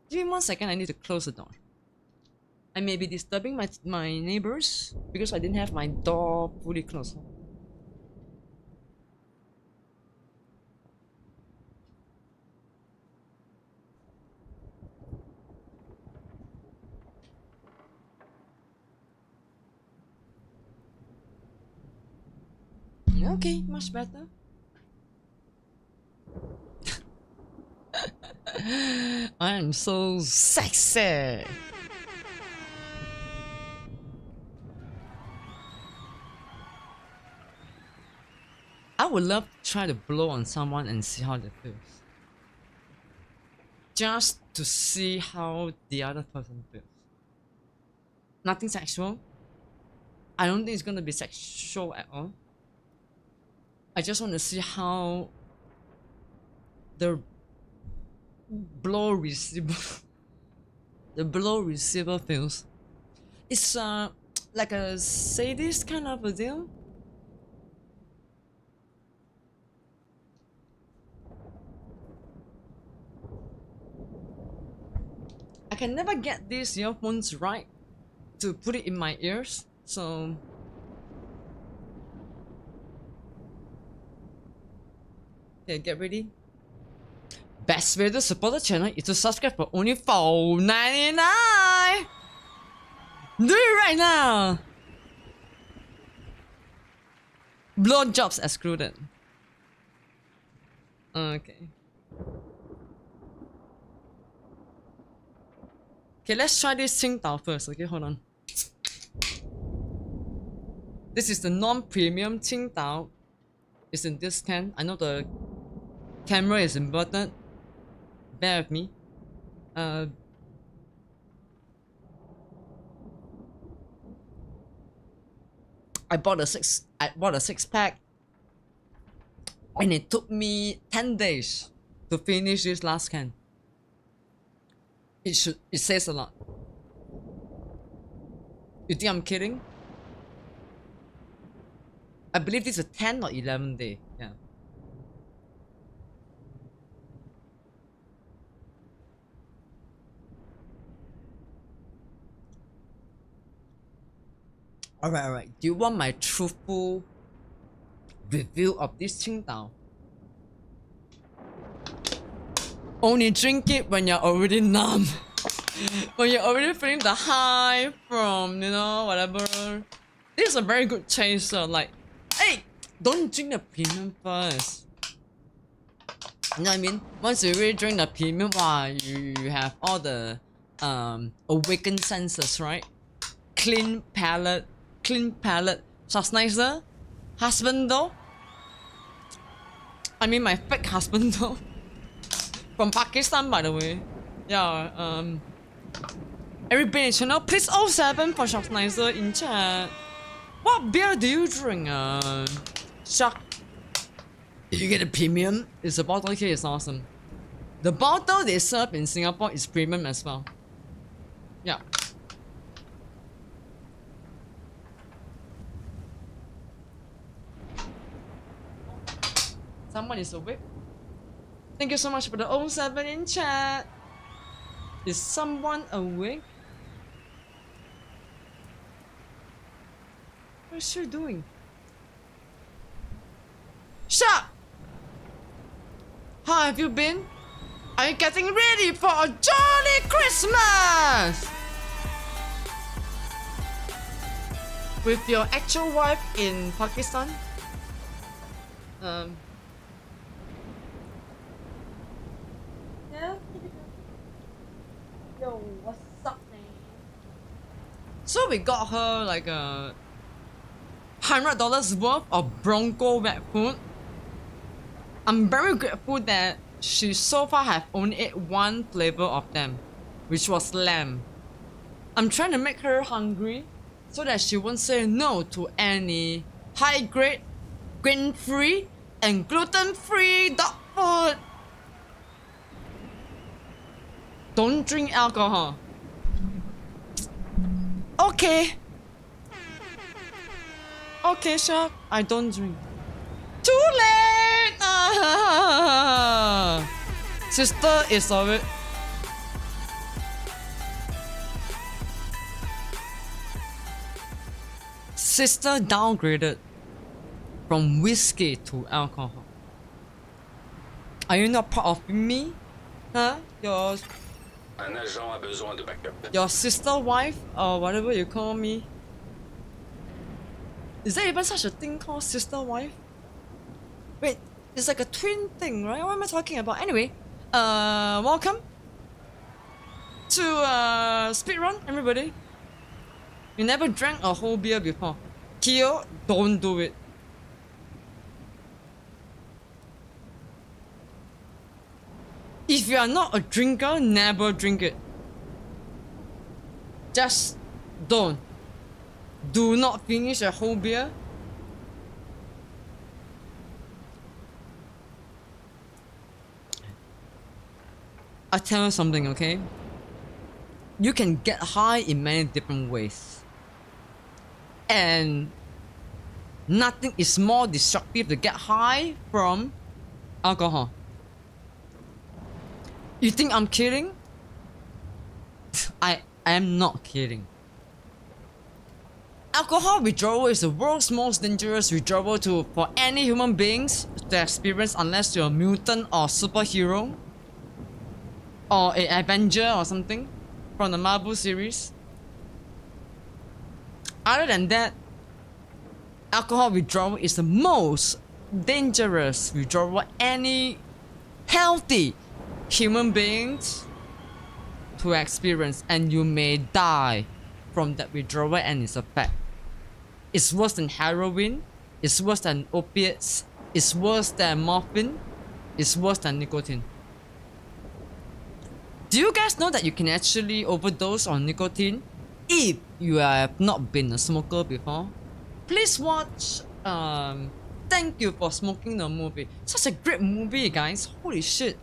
Give me one second, I need to close the door. I may be disturbing my my neighbors because I didn't have my door fully closed. Okay, much better. I'm so sexy. I would love to try to blow on someone and see how that feels. Just to see how the other person feels. Nothing sexual. I don't think it's gonna be sexual at all. I just want to see how the blow receiver <laughs> the blow receiver feels. It's uh like a sadist kind of a deal. I can never get these earphones right to put it in my ears, so Okay, get ready. Best way to support the channel is to subscribe for only $4.99! Do it right now! Blowjobs excluded. Okay. Okay, let's try this Tsingtao first. Okay, hold on. This is the non-premium Tsingtao. It's in this can. I know the camera is important. Bear with me. Uh, I bought a six. I bought a six pack, and it took me ten days to finish this last can. It should. It says a lot. You think I'm kidding? I believe this is a 10 or 11 day. Yeah. Alright, alright. Do you want my truthful review of this Tsingtao? Only drink it when you're already numb. <laughs> when you're already feeling the high from, you know, whatever. This is a very good chaser. Like, hey, don't drink the premium first. You know what I mean? Once you really drink the premium, wow, you, you have all the um awakened senses, right? Clean palate, clean sauce nicer, husband though. I mean my fake husband <laughs> though. From Pakistan by the way. Yeah, um Everybody channel, please 07 for shots nicer in chat. What beer do you drink, uh, Shark? You get a premium. It's a bottle here. It's awesome. The bottle they serve in Singapore is premium as well. Yeah. Someone is awake. Thank you so much for the 07 in chat. Is someone awake? What is she doing? Shut! How have you been? Are you getting ready for a jolly Christmas? With your actual wife in Pakistan? Um. Yeah. Yo, what's up, man? So we got her like a hundred dollars worth of Bronco wet food. I'm very grateful that she so far have only ate one flavor of them, which was lamb. I'm trying to make her hungry so that she won't say no to any high grade, grain free, and gluten free dog food. Don't drink alcohol. Okay. Okay, sure. I don't drink. Too late! Ah. <laughs> Sister is already. Sister downgraded from whiskey to alcohol. Are you not proud of me? Huh? Your Un agent a besoin de backup. your sister wife or whatever you call me. Is there even such a thing called sister wife? Wait, it's like a twin thing, right? What am I talking about? Anyway, uh, welcome to uh speedrun, everybody. You never drank a whole beer before. Kyo, don't do it. If you are not a drinker, never drink it. Just don't. Do not finish a whole beer. I'll tell you something, okay? You can get high in many different ways. And nothing is more destructive to get high from alcohol. You think I'm kidding? I am not kidding. Alcohol withdrawal is the world's most dangerous withdrawal to, for any human beings to experience unless you're a mutant or superhero or a Avenger or something from the Marvel series. Other than that, alcohol withdrawal is the most dangerous withdrawal any healthy human beings to experience and you may die from that withdrawal and its effect. It's worse than heroin, it's worse than opiates, it's worse than morphine, it's worse than nicotine. Do you guys know that you can actually overdose on nicotine if you have not been a smoker before? Please watch um Thank You for Smoking the movie. Such a great movie guys. Holy shit.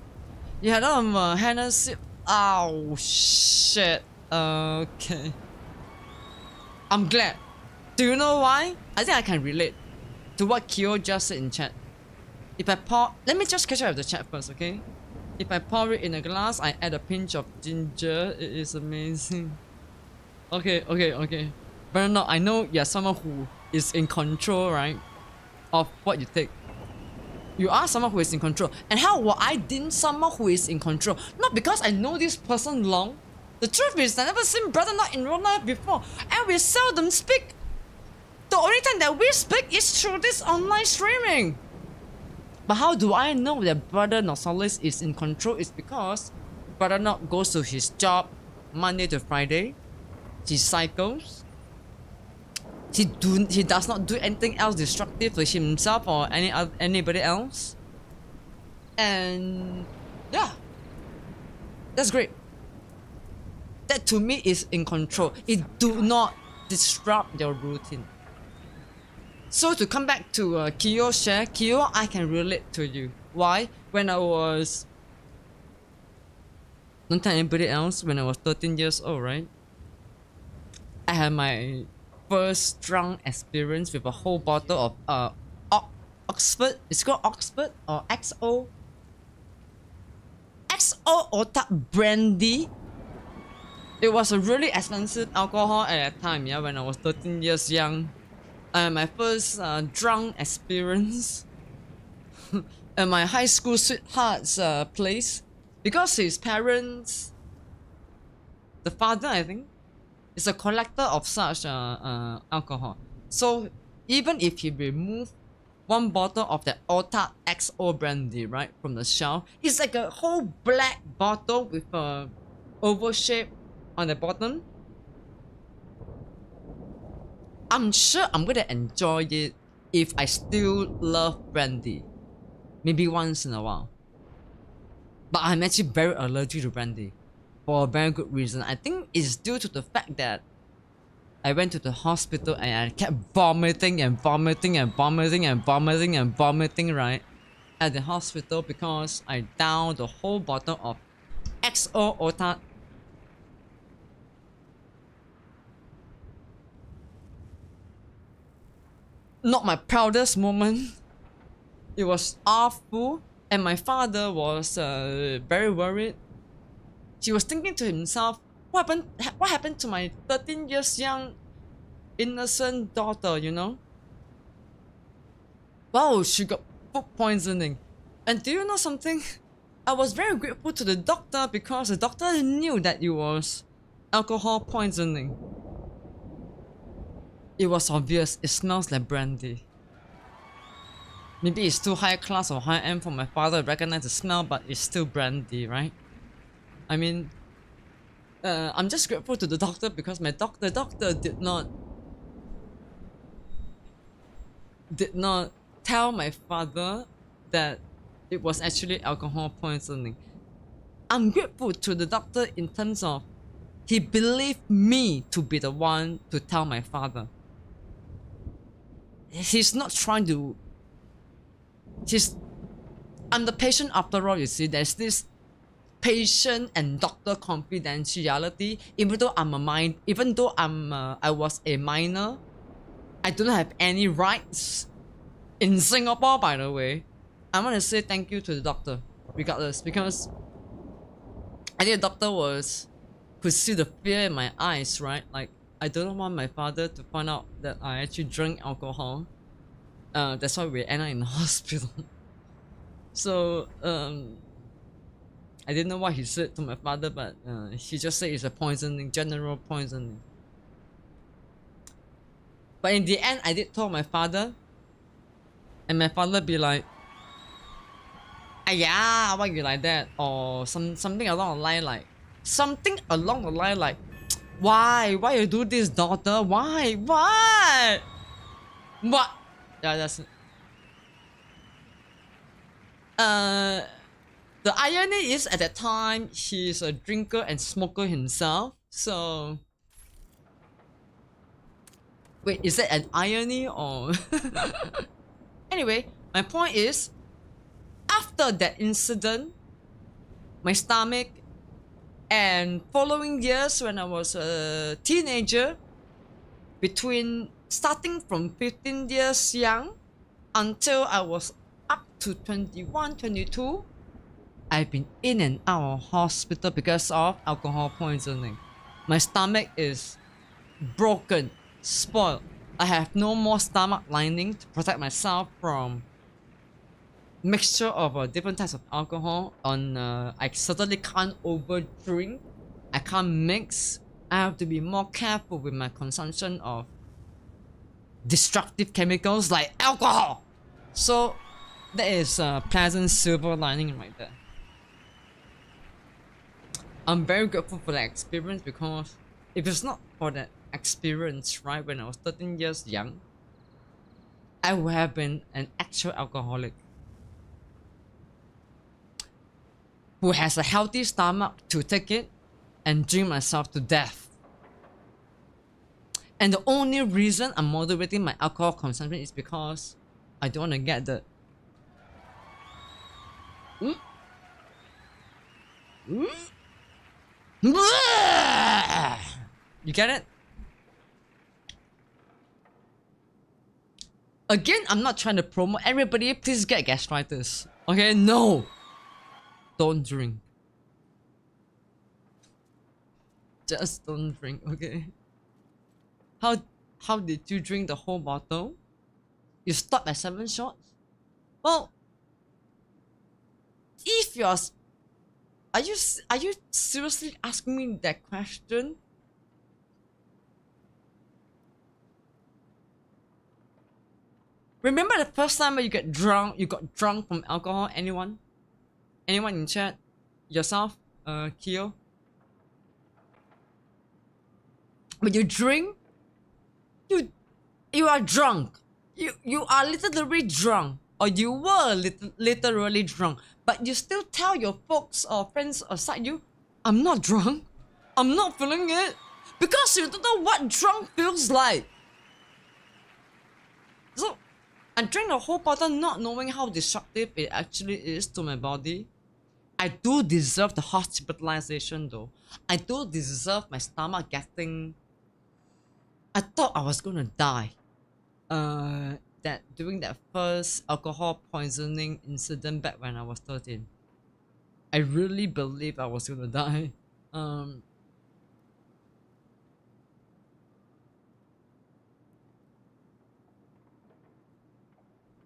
Had um uh, Hannah Sip. Oh shit. Okay. I'm glad. Do you know why? I think I can relate to what Kyo just said in chat. If I pour, let me just catch up with the chat first, okay? If I pour it in a glass, I add a pinch of ginger. It is amazing. Okay, okay, okay. But no, I know you're someone who is in control, right? Of what you take. You are someone who is in control. And how will I deem someone who is in control? Not because I know this person long. The truth is, I never seen brother not in real life before, and we seldom speak. The only time that we speak is through this online streaming. But how do I know that brother Nosalis is in control? Is because brother not goes to his job Monday to Friday. He cycles. He do he does not do anything else destructive to himself or any other, anybody else. And yeah, that's great. That to me is in control. It do not disrupt your routine. So to come back to uh, Kyo share, Kyo, I can relate to you. Why? When I was don't tell anybody else when I was 13 years old, right? I had my first drunk experience with a whole bottle of uh Oxford. It's called Oxford or XO. XO Otard brandy. It was a really expensive alcohol at that time, yeah, when I was 13 years young. Uh, my first uh, drunk experience <laughs> at my high school sweetheart's uh, place because his parents, the father, I think, is a collector of such uh, uh, alcohol. So even if he remove one bottle of that Otard XO brandy, right, from the shelf, it's like a whole black bottle with a oval shape on the bottom. I'm sure I'm gonna enjoy it if I still love brandy. Maybe once in a while. But I'm actually very allergic to brandy. For a very good reason. I think it's due to the fact that I went to the hospital and I kept vomiting and vomiting and vomiting and vomiting and vomiting, right? At the hospital because I downed the whole bottle of XO Otard not my proudest moment. It was awful, and my father was uh, very worried. He was thinking to himself, "What happened? What happened to my 13 years young, innocent daughter? You know? Wow, she got food poisoning. And do you know something? I was very grateful to the doctor because the doctor knew that it was alcohol poisoning. It was obvious, it smells like brandy. Maybe it's too high class or high end for my father to recognize the smell, but it's still brandy, right? I mean, uh, I'm just grateful to the doctor because my doc the doctor did not did not tell my father that it was actually alcohol poisoning. I'm grateful to the doctor in terms of he believed me to be the one to tell my father. He's not trying to. He's. I'm the patient after all, you see. There's this patient and doctor confidentiality. Even though I'm a min, even though I'm uh, I was a minor, I don't have any rights in Singapore. By the way, I want to say thank you to the doctor, regardless, because I think the doctor was could see the fear in my eyes, right? Like I don't want my father to find out that I actually drank alcohol. Uh, that's why we end up in the <laughs> hospital. so um, I didn't know what he said to my father, but uh, he just said it's a poisoning, general poisoning. But in the end, I did tell my father, and my father be like, "Aya, why you like that?" Or some something along the line like, something along the line like, "Why? Why you do this, daughter? Why? Why? What?" Yeah, that's. Uh, the irony is at that time he's a drinker and smoker himself, so. Wait, is that an irony or? <laughs> anyway, my point is, after that incident, my stomach, and following years when I was a teenager, between starting from 15 years young until I was up to 21, 22, I've been in and out of hospital because of alcohol poisoning. My stomach is broken, spoiled. I have no more stomach lining to protect myself from mixture of uh, different types of alcohol. On uh, I certainly can't overdrink. I can't mix. I have to be more careful with my consumption of destructive chemicals like alcohol. So that is a pleasant silver lining right there. I'm very grateful for that experience because if it's not for that experience, right, when I was 13 years young, I would have been an actual alcoholic who has a healthy stomach to take it and drink myself to death. And the only reason I'm moderating my alcohol consumption is because I don't want to get the. Mm? Mm? You get it? Again, I'm not trying to promote everybody, please get gastritis. Okay, no! Don't drink. Just don't drink, okay? How how did you drink the whole bottle? You stopped at seven shots? Well, if you're, are you are you seriously asking me that question? Remember the first time when you get drunk, you got drunk from alcohol? Anyone? Anyone in chat? Yourself? Uh, Kyo? When you drink, you you are drunk. You you are literally drunk. Or you were lit- literally drunk. But you still tell your folks or friends aside you, I'm not drunk. I'm not feeling it. Because you don't know what drunk feels like. So I drank the whole bottle not knowing how destructive it actually is to my body. I do deserve the hospitalization though. I do deserve my stomach getting. I thought I was gonna die. Uh, that during that first alcohol poisoning incident back when I was 13. I really believe I was gonna <laughs> die. Um,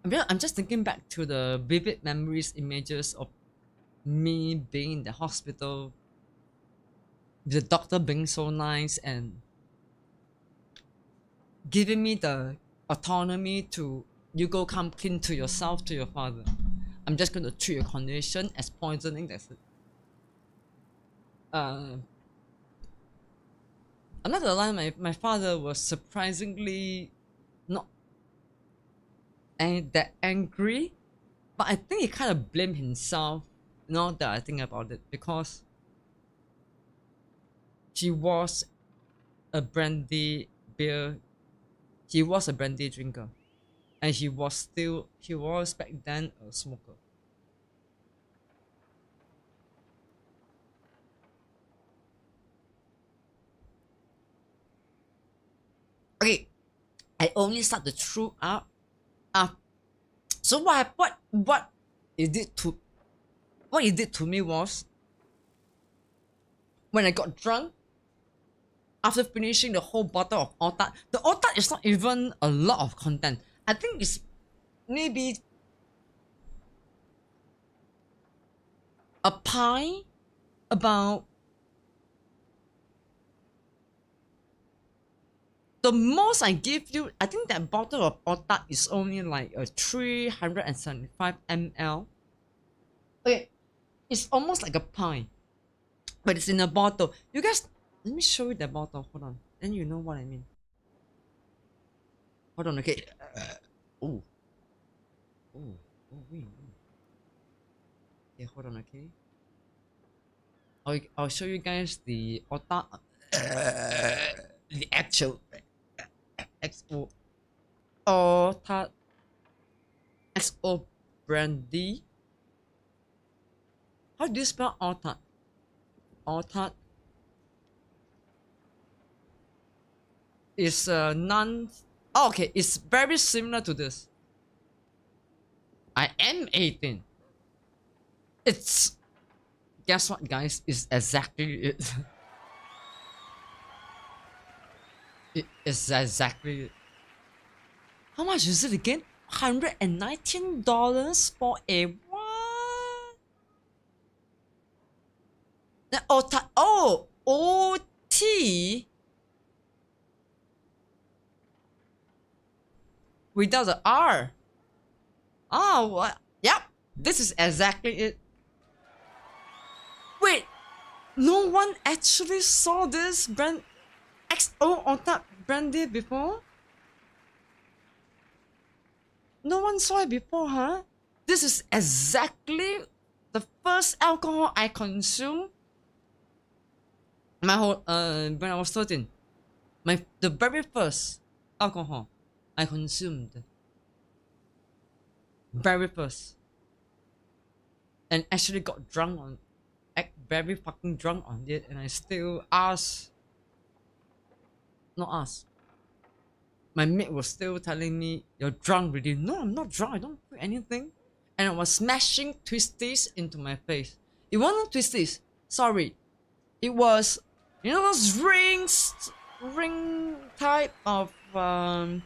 I'm just thinking back to the vivid memories, images of me being in the hospital, the doctor being so nice and giving me the autonomy to you go come clean to yourself to your father. I'm just gonna treat your condition as poisoning. That's it. Uh, I'm not gonna lie, my, my father was surprisingly not and that angry, but I think he kind of blamed himself. Now that I think about it, because he was a brandy beer. He was a brandy drinker, and he was still he was back then a smoker. Okay, I only start to true up Ah, so what what what it did to what it did to me was when I got drunk after finishing the whole bottle of Otard, the Otard is not even a lot of content. I think it's maybe a pie about the most I give you, I think that bottle of Otard is only like uh, a 375 ml. Okay, it's almost like a pint, but it's in a bottle. You guys, let me show you the bottle. Hold on, then you know what I mean. Hold on, okay. Uh, oh, oh, oh, wait. Okay, hold on, okay. I'll, I'll show you guys the Otard, uh, the actual uh, XO Otard XO brandy. How do you spell Otard? Otard is a non. Oh, okay, it's very similar to this. I am 18. It's. Guess what, guys? It's exactly it. It is exactly it. How much is it again? $119 for a what? The OTA, oh, OT without the R. Oh, what? Yep, this is exactly it. Wait, no one actually saw this brand XO on that brandy before? No one saw it before, huh? This is exactly the first alcohol I consumed my whole uh when I was 13. My the very first alcohol I consumed. Very first. And actually got drunk on very fucking drunk on it and I still asked not asked. My mate was still telling me, You're drunk really. No, I'm not drunk, I don't feel anything. And I was smashing twisties into my face. It wasn't twisties, sorry. It was you know those rings ring type of um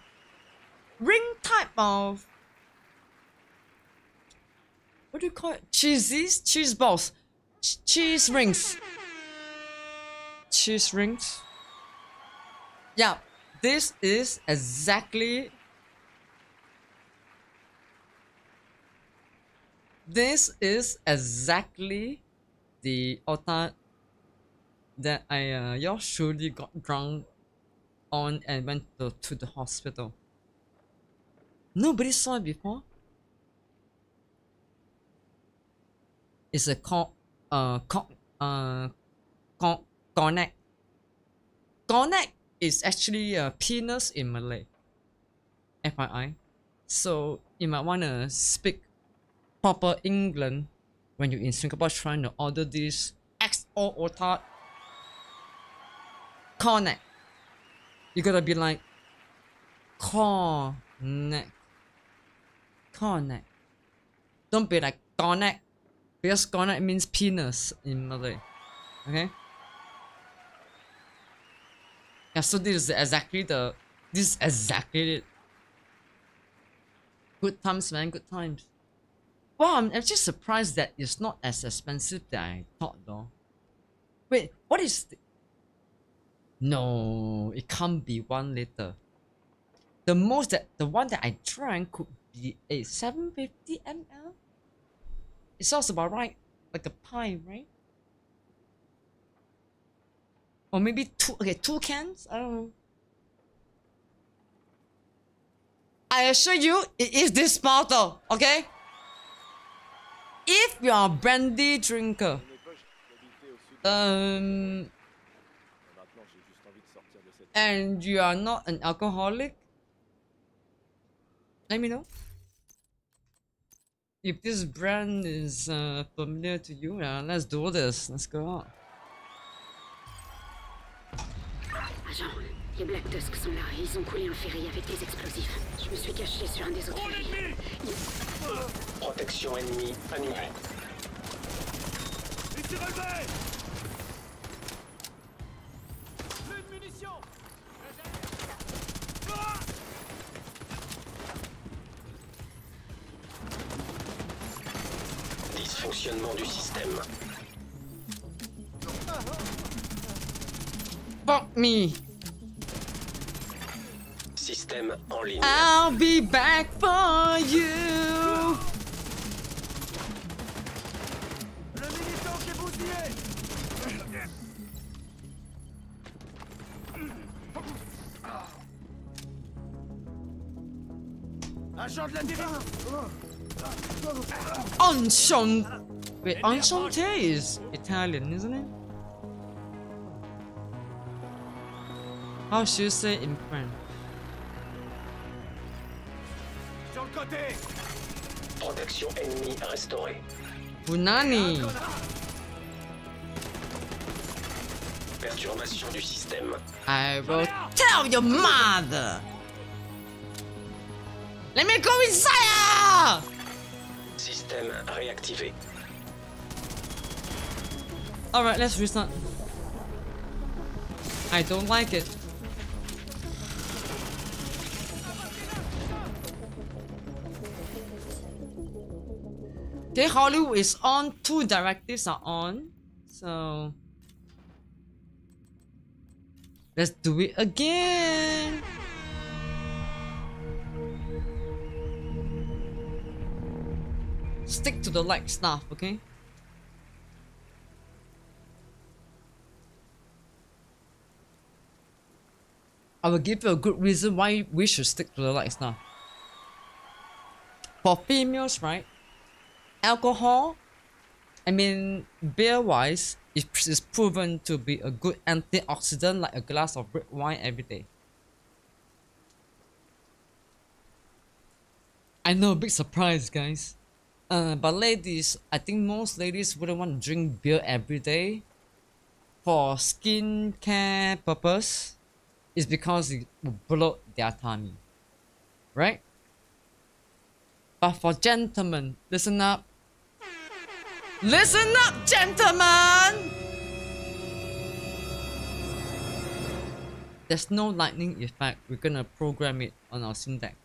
ring type of what do you call it? Cheesies? Cheese balls. Ch- cheese rings. Cheese rings. Yeah, this is exactly this is exactly the Otard that I uh, y'all surely got drunk on and went to, to the hospital. Nobody saw it before. It's a con uh con uh con connect. Connect is actually a penis in Malay. FYI. So you might wanna speak proper England when you're in Singapore trying to order this XO Otard connect. You gotta be like connect. Connect. Don't be like connect. Because connect means penis in Malay. Okay? Yeah, so this is exactly the this is exactly it. Good times, man, good times. Wow, I'm actually surprised that it's not as expensive that I thought though. Wait, what is the... No, it can't be one liter. The most that the one that I drank could be a 750 ml. It sounds about right, like a pie, right? Or maybe two. Okay, two cans. I don't know. I assure you, it is this bottle. Okay. If you are a brandy drinker, um, and you are not an alcoholic, let me know. If this brand is uh, familiar to you, uh, let's do this. Let's go. Agent, les Black Tusk sont là et ils ont coulé un ferry avec des explosifs. Je me suis caché sur un des autres. Protection ennemie annulée. Dysfonctionnement du système. Fuck me. Système en ligne. I'll be back for you. Enchanté. Wait, enchanté is Italian, isn't it? How should you say in French? Protection ennemie restaurée. Bunani. Perturbation du système. I will tell your mother. Let me go inside. Système réactivé. All right, let's restart. I don't like it. Okay, Hollywood is on. Two directives are on. So let's do it again. Stick to the light stuff, okay? I will give you a good reason why we should stick to the light now. For females, right? Alcohol I mean, beer wise, it is proven to be a good antioxidant like a glass of red wine every day. I know, big surprise, guys. Uh, but ladies, I think most ladies wouldn't want to drink beer every day for skin care purpose. It's because it will bloat their tummy, right? But for gentlemen, listen up. Listen up, gentlemen! There's no lightning effect. We're gonna program it on our syntax.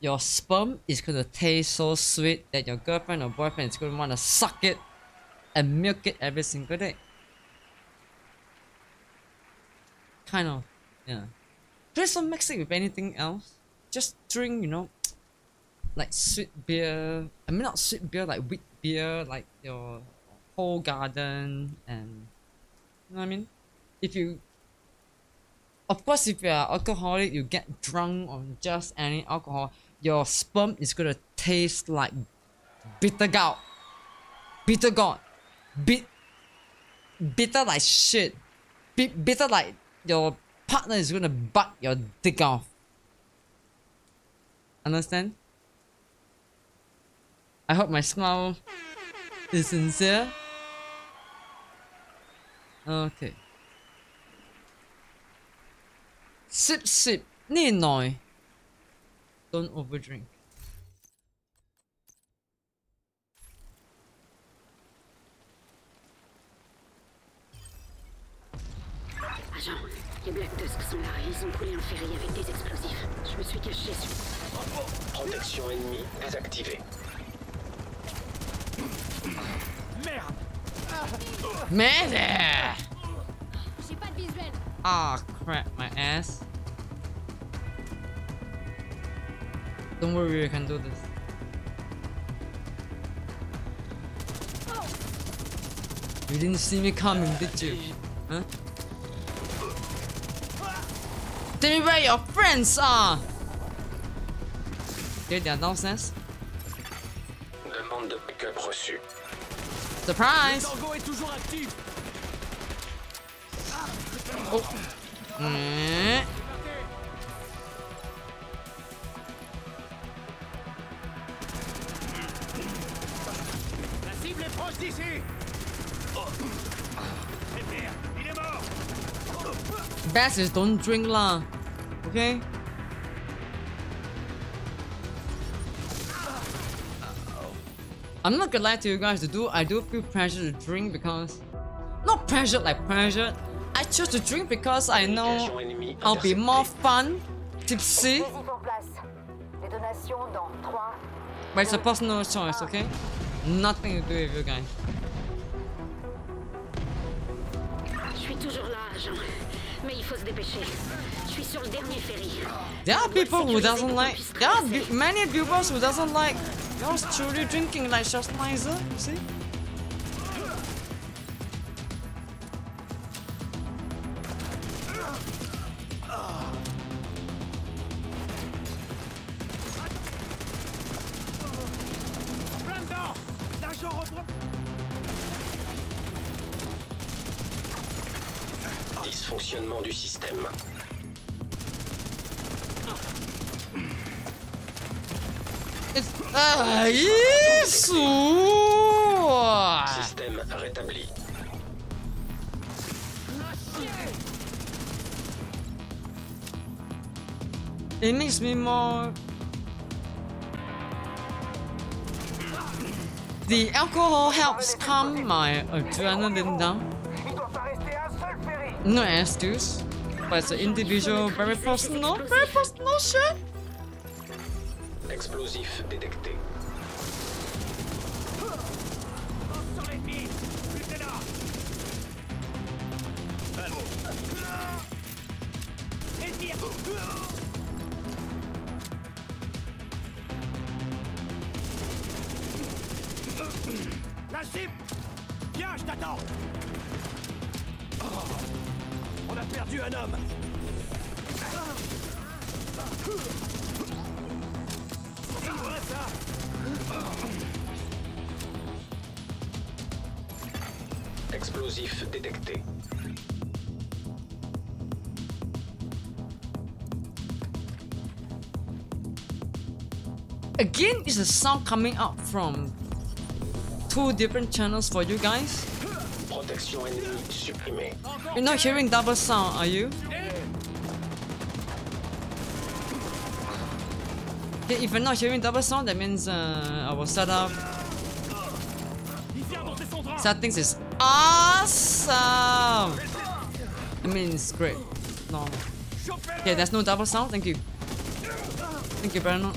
Your sperm is gonna taste so sweet that your girlfriend or boyfriend is gonna wanna suck it and milk it every single day. Kind of, yeah. Please don't mix it with anything else. Just drink, you know, <tsk> like sweet beer. I mean not sweet beer, like wheat beer, like your whole garden and you know what I mean? If you of course if you're alcoholic you get drunk on just any alcohol, your sperm is gonna taste like bitter gourd. Bitter gourd. Bit bitter like shit. Bit bitter like your partner is gonna butt your dick off. Understand? I hope my smile is sincere. Okay. Sip sip, 呢耐. Don't overdrink. Les Black Tusk sont là et ils ont coulé un ferry avec des explosifs. Je me suis caché sur... Protection ennemie désactivée. Man! J'ai pas de visuel. Ah crap, my ass. Don't worry, we can do this. You didn't see me coming, did you? Huh? Tell me where your friends are! Okay, they are downstairs. Demande de backup reçue. Surprise! Tango est toujours actif. Mm. La cible est proche d'ici. C'est pire. Il est mort. Best is don't drink lah. Okay? I'm not gonna lie to you guys, to do I do feel pressure to drink because not pressure like pressure. I choose to drink because I know I'll be more fun, tipsy, Explosif en place. Détonation dans 3. but it's a personal choice, okay? Nothing to do with you guys. Faut se dépêcher. Je suis sur le dernier ferry. There are people who doesn't like. There are many viewers who doesn't like. Yours truly drinking like just nicer. You see? It makes me more. The alcohol helps calm my adrenaline down. No excuse, but it's an individual, very personal, very personal shit. Is the sound coming out from two different channels for you guys? You're not hearing double sound, are you? Okay, if you're not hearing double sound, that means uh, our setup settings is awesome. I mean, it's great. No. Okay, there's no double sound. Thank you. Thank you, Bernard.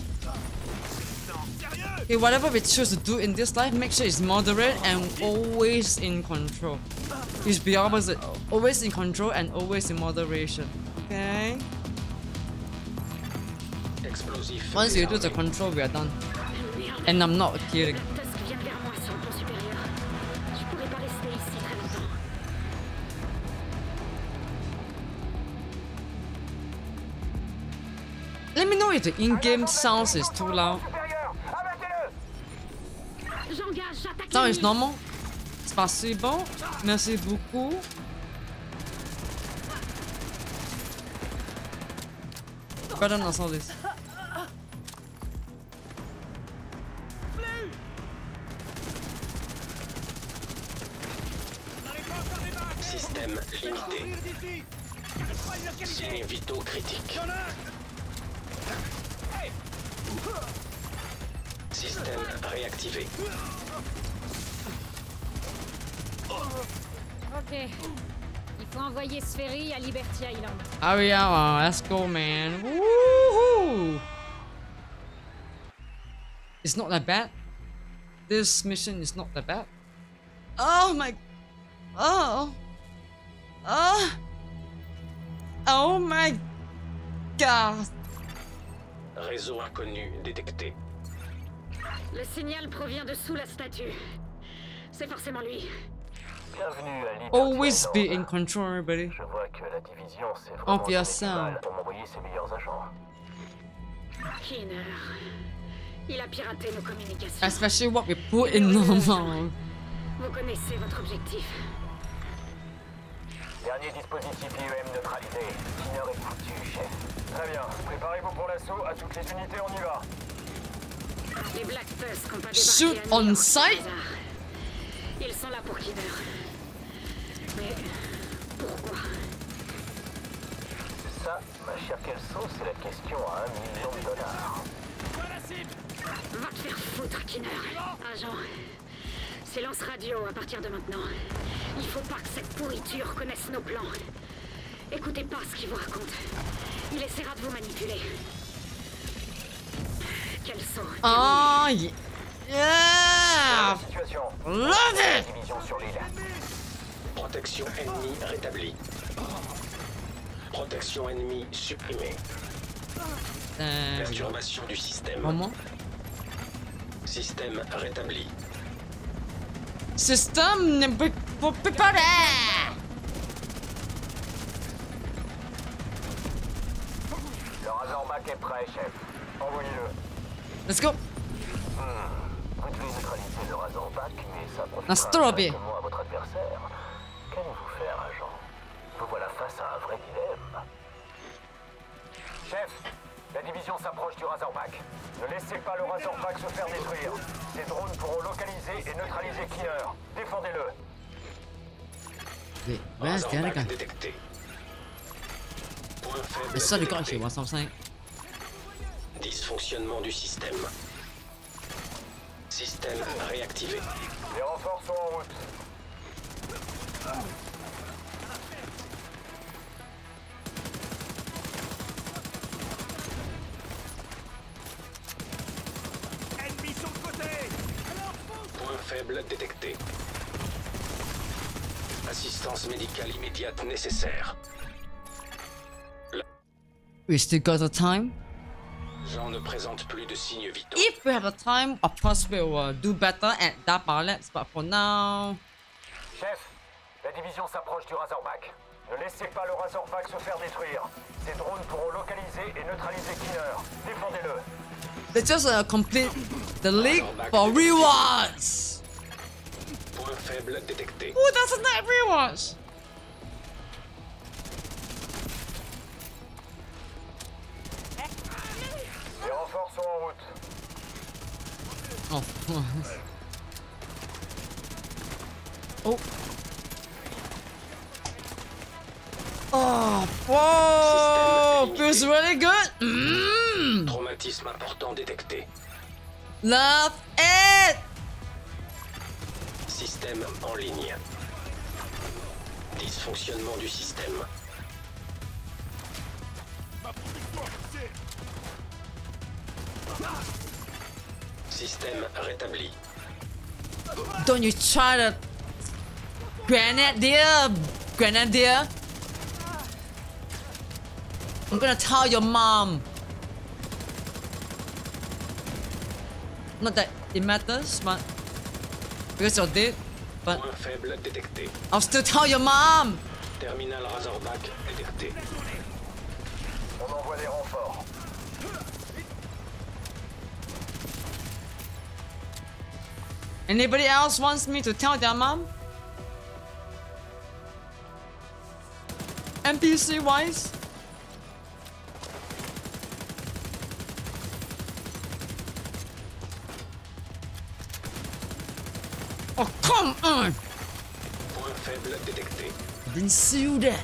Okay, whatever we choose to do in this life, make sure it's moderate and always in control. It's the opposite. Always in control and always in moderation. Okay? Explosif. Once you do the control, we are done. And I'm not kidding. Tusk vient vers moi sur le pont supérieur. Je pourrais pas rester ici très longtemps. Let me know if the in-game sounds is too loud. J'engage, j'attaque. Sound is l'ennemi. normal. Spasibo. Merci beaucoup. Better not saw this. That bad. This mission is not that bad. Oh my. Oh. Oh. Oh my god. Réseau inconnu détecté. Le signal provient de sous la statue. C'est forcément lui. Bienvenue à Liberty Always be in control, everybody. Je vois que la division s'est Of vraiment donné du yourself. mal pour m'envoyer ses meilleurs agents. Keener. Il a piraté nos communications. Especially what we put in normal. Vous connaissez votre objectif. Dernier dispositif IEM neutralisé. Skinner est foutu, chef. Très bien. Préparez-vous pour l'assaut. À toutes les unités, on y va. Les Black Tusk ont pas Shoot on hasard. Ils sont là pour Keener. Mais pourquoi Ça, ma chère Kelso, c'est la question à un million de dollars. Va te faire foutre, Keener. Agent, silence radio à partir de maintenant. Il faut pas que cette pourriture connaisse nos plans. Écoutez pas ce qu'il vous raconte. Il essaiera de vous manipuler. Quel saut Oh, yeah. yeah. Situation. Love it! Division sur l'île. Protection ennemie rétablie. Protection ennemie supprimée. Euh, Perturbation du système. moment. Système rétabli. System ne peut pas. Le Razorback est prêt, chef. Envoyez-le. Let's go. Vous devez neutraliser le Razorback, mais ça Un strawberry. directement à votre adversaire. Qu'allez-vous faire, agent? Vous voilà face à un vrai dilemme. Chef, la division s'approche du Razorback. Ne laissez pas le Razorback se faire détruire. Les drones pourront localiser et neutraliser Keener. Défendez-le. Wait, where's the other Razorback guy? détecté. Point faible I saw the guy détecté. here, what's I'm saying? Dysfonctionnement du système. Système réactivé. Les renforts sont en route. Faible détecté. Assistance médicale immédiate nécessaire. We still got the time? Jean ne présente plus de signes vitaux. If we have the time, of course we will do better at that balance. But for now, Chef, la division s'approche du Razorback. Ne laissez pas le Razorback se faire détruire. Ces drones pourront localiser et neutraliser Keener. Défendez-le. let's just uh, complete the league for rewards. Point faible détecté. Oh, that's a night rewatch. Les renforts sont en route. Oh. <laughs> oh. Oh, whoa! Feels really good. Mm. Traumatisme important détecté. Love it. Système en ligne. Dysfonctionnement du système. Système rétabli. Don't you try to grenadier, grenadier? I'm gonna tell your mom. Not that it matters, but because you're dead. But Point faible détecté. I'll still tell your mom. Terminal Razorback détecté. On envoie des renforts. Anybody else wants me to tell their mom? NPC wise? Come on! Point faible détecté. I didn't see you there.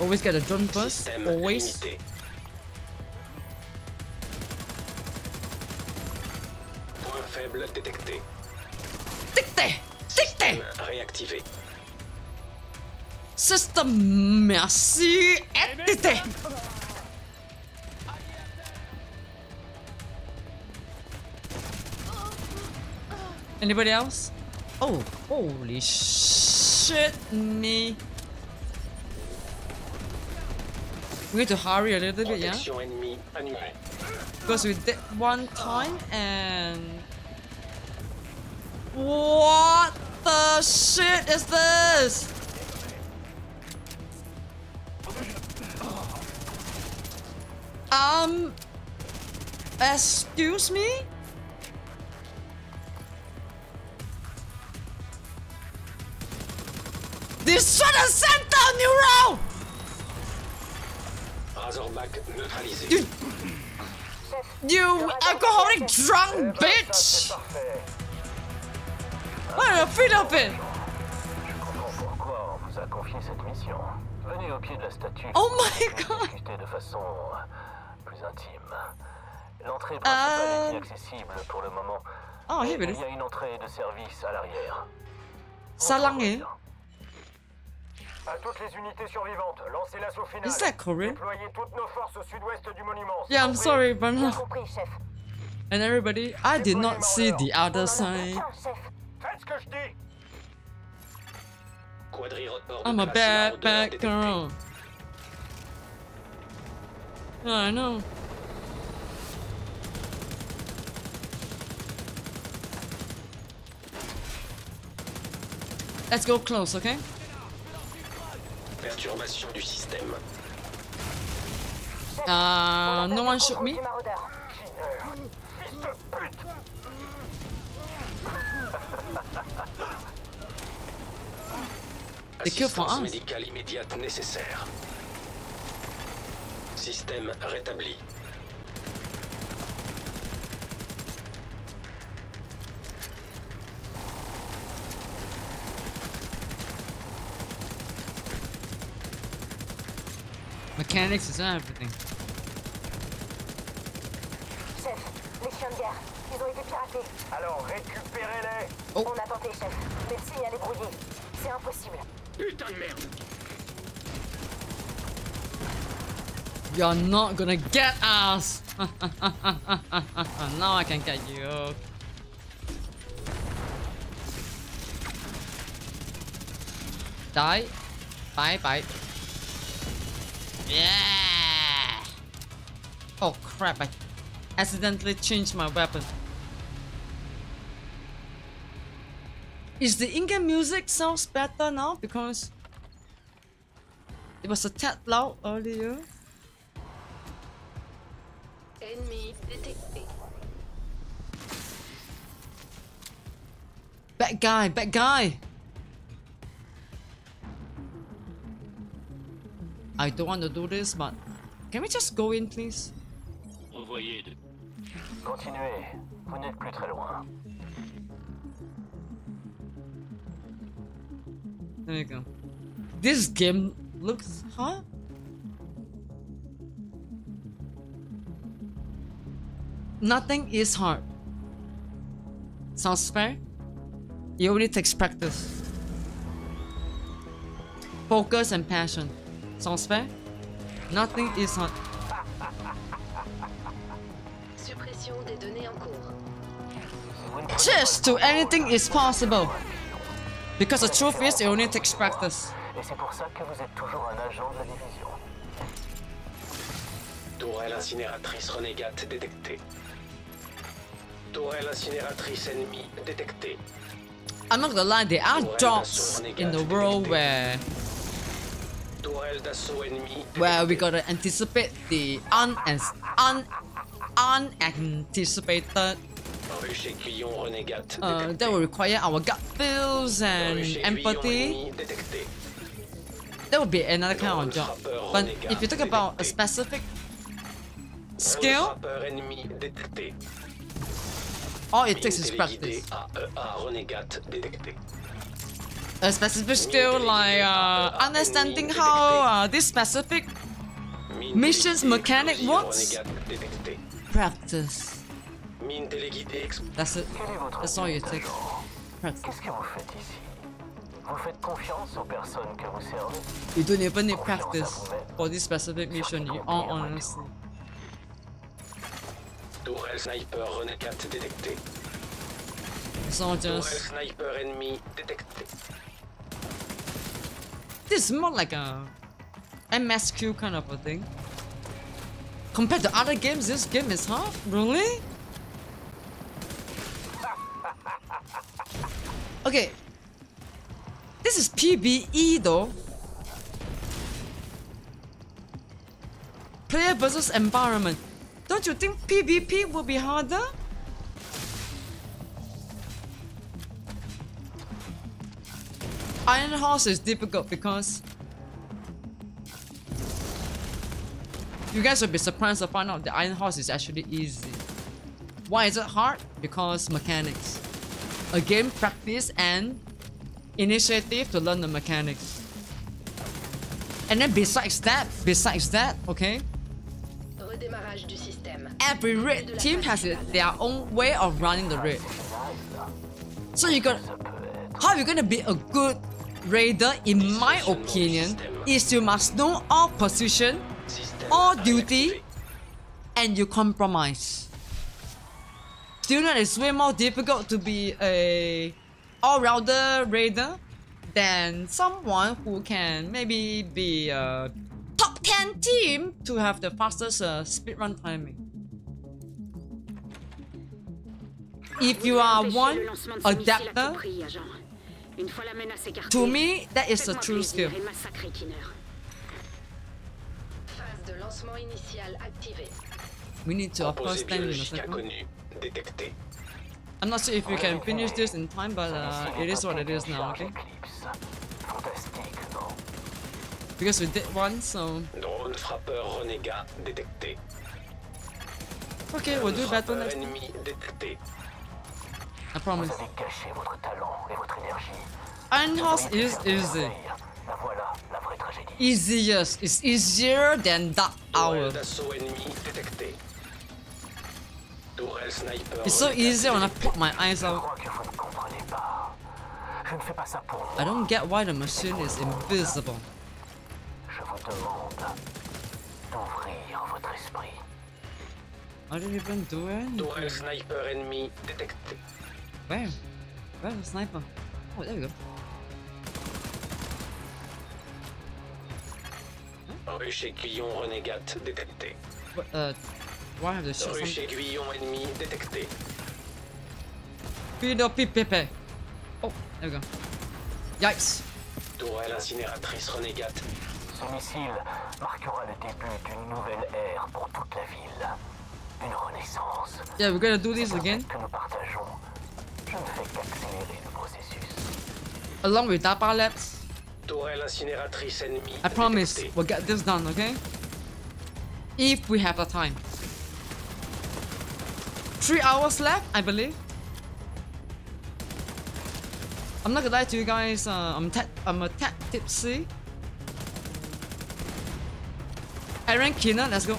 Always get a drone first. Always. limité. Point faible détecté. Dicté! Dicté! Réactivé. System, merci. Dicté! Anybody else? Oh, holy shit me. We need to hurry a little bit, yeah? Because we did one time and... What the shit is this? Um... Excuse me? This should have sent down Neuro! You... You alcoholic drunk bitch! What a fit of it! Je comprends pourquoi on vous a confié cette mission. Venez au pied de la statue. Oh my <laughs> god! L'entrée principale est inaccessible pour le moment. Oh, here it il y a une entrée de service à l'arrière. À toutes les unités survivantes, lancez l'assaut final. Is that Korean? Déployez toutes nos forces au sud-ouest du monument. Yeah, I'm sorry, but no. Compris, chef. And everybody, I did not see the other side. Tiens, chef. Faites ce que je dis. Quadri report de I'm a bad, maraudeur bad détecté. girl. I know. Let's go close, okay? Perturbation du système. Uh, no one shoot me. Du maraudeur. Fils de pute. They kill for Assistance us. médicale immédiate nécessaire. Système rétabli. Mechanics is everything. Chef, les chiens de guerre. Ils ont été piratés. Alors récupérez-les. Oh. On a tenté, chef. Mais le signal est brouillé. C'est impossible. Putain de merde You're not gonna get us! now I can get you. Die. Bye bye. Yeah! Oh crap, I accidentally changed my weapon. Is the in-game music sounds better now because it was a tad loud earlier? Ennemi détecté. Bad guy, bad guy. I don't want to do this, but can we just go in, please? Envoyez de... Continuez, vous n'êtes plus très loin. There you go. This game looks, huh? Nothing is hard. Sounds fair? It only takes practice. Focus and passion. Sounds fair? Nothing is hard. Suppression des données en cours. Cheers to anything is possible. Because the truth is, it only takes practice. Et c'est pour ça que vous êtes toujours un agent de la division. Tourelle incinératrice renégate détectée. Tourelle incinératrice ennemie détectée. I'm not gonna lie, there are jobs in the world where Tourelle d'assaut ennemie where we gotta anticipate the un un unanticipated. Ruche aiguillon renégate uh, that will require our gut feels and empathy. That would be another kind of job. But if you talk about a specific skill, all it takes is practice. Détecté. A specific skill like uh, understanding how uh, this specific Missions mechanic works? practice. That's it. That's all you take. Practice. You don't even need practice for this specific mission, all honesty. Tourelle sniper détectée. So Tourelle sniper ennemi détecté. This is more like a MSQ kind of a thing. Compared to other games, this game is hard. Really? <laughs> Okay. This is PvE though. Player versus environment. Don't you think PvP will be harder? Iron Horse is difficult because you guys will be surprised to find out the Iron Horse is actually easy. Why is it hard? Because mechanics. Again, practice and initiative to learn the mechanics. And then besides that, besides that, okay, Redémarrage du système. every raid team has their own way of running the raid. So you got how you gonna be a good raider, in my opinion, is you must know all position, all duty, and you compromise. Know it's way more difficult to be a all-rounder raider than someone who can maybe be a top 10 team to have the fastest uh, speedrun timing. If you are one le lancement de ce missile à tout adapter, to me, that is a true skill. et massacrez Keener. Phase de lancement initial activée. We need to, of course, Composé stand in a second. I'm not sure if we can finish this in time, but uh, it is what it is now, okay? Eclipse. Fantastique, non Because we did one, so Drone frappeur renégat détecté. okay, we'll do better Frappeur next. ennemi détecté. I promise. Vous avez caché votre talent et votre énergie. Iron Horse is easy. La voilà, la vraie tragédie. Easiest. It's easier than Dark Hour. Tourelle d'assaut ennemi détecté. Tourelle sniper. It's so easy when I détecté. put my eyes out. crois que vous ne comprenez pas. Je ne fais pas ça pour moi. I don't get why the machine is invisible. Je vous demande d'ouvrir votre esprit. I didn't even do anything. Where? Where's the sniper? Oh, there we go. Ruche aiguillon renégate détecté. What, uh, why have to shoot Ruche aiguillon ennemi détecté. Pedo Pepe. Oh, there we go. Yikes. Tourelle incinératrice renégate. Ce missile marquera le début d'une nouvelle ère pour toute la ville. puissance. Yeah, we're gonna do this again. Que nous partageons. Along with DARPA Labs. Tourelle incinératrice ennemie. I promise we'll get this done, okay? If we have the time. Three hours left, I believe. I'm not gonna lie to you guys, uh, I'm, I'm a tad tipsy. Aaron Keener, let's go.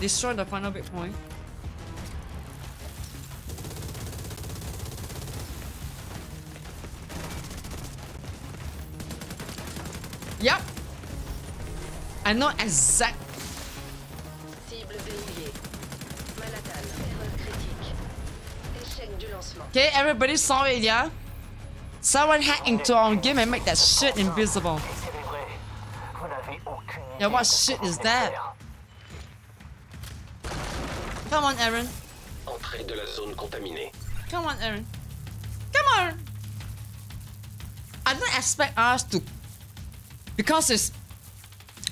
Destroy the final big point. Yep. I know exact. Cible verrouillée. Manhattan, erreur critique. Échec du lancement. Okay, everybody saw it, yeah? Someone hacked into our game and make that shit invisible. Et c'est vrai. Vous n'avez aucune idée. Yeah, what shit is that? Come on, Aaron. Entrée de la zone contaminée. Come on, Aaron. Come on. I don't expect us to, because it's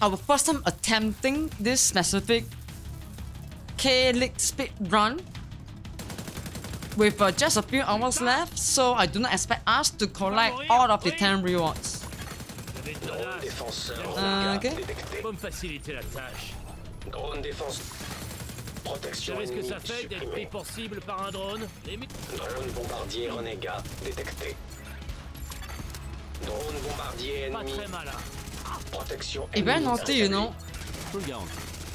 our first time attempting this specific K League speed run with uh, just a few hours left. So I do not expect us to collect all of the 10 rewards. J'avais une Drone menace. défenseur Renégat ok. détecté. Faut me faciliter la tâche. Drone défense. Vous Protection savez ce que ça fait d'être pris pour cible par un drone Les Drone bombardier renégat détecté. Drone bombardier Pas ennemi. très malin. Protection Eh ben, ennemie naughty, you rétablie. know. Je vous le garantis.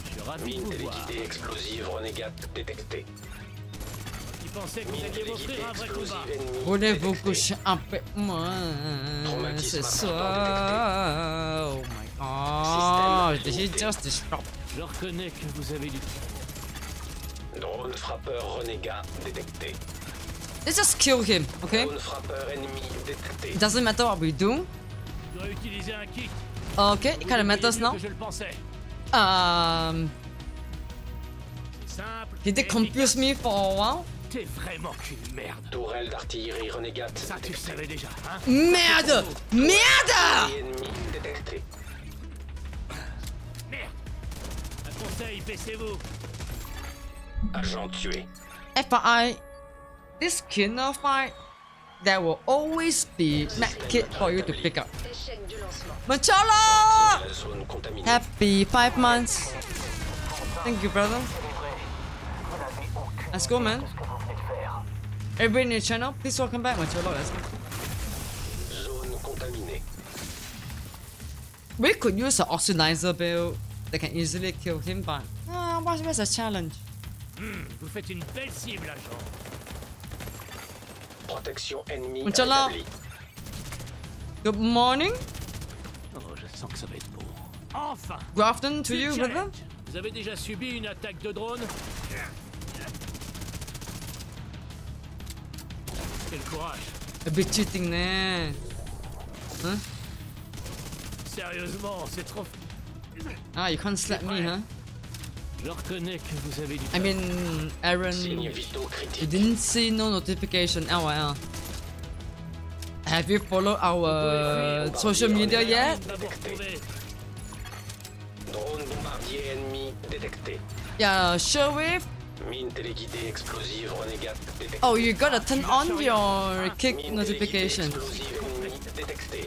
Je suis ravi de Mine vous voir. téléguidée explosive renégat détectée. Qui pensait que vous Mine alliez téléguidée m'offrir un vrai coup explosive bas. ennemie Voulez-vous détectée. coucher avec moi Traumatisme ce important soir? Oh my god, did he limité. just disrupt? Je reconnais que vous avez du... Drone frappeur renégat détecté. Let's just kill him, okay? It doesn't matter what we do. Okay, it Vous kind of le matters now. Um, he did confuse me for a while. T'es vraiment qu'une merde. Tourelle d'artillerie renégate Ça, tu le détectée. savais déjà, hein? Merde! Merde! Merde Un conseil, baissez-vous. Agent tué. FYI, this killer fight, there will always be med kit for you to pick up. Machala! Happy five months. Thank you, brother. Let's go, man. Everybody in the channel, please welcome back, Machala. Let's go. We could use an oxidizer build that can easily kill him, but ah, what was a challenge? Vous faites une belle cible, agent. Protection ennemie Machala. rétablie. Good morning, Oh, je sens que ça va être beau. Enfin good afternoon to you, Challenge. brother. Vous avez déjà subi une attaque de drone Quel courage A bit cheating there. Huh? Sérieusement, c'est trop... Ah, you can't slap me, huh? Je reconnais que vous avez du... I mean, Aaron, you didn't see no notification. LOL. Have you followed our uh, social media yet? D'avoir trouvé. Drone bombardier ennemi détecté. Yeah, sure with. Mine téléguidée explosive renégate détectée. Oh, you gotta turn on your kick notification. explosive ennemie détectée.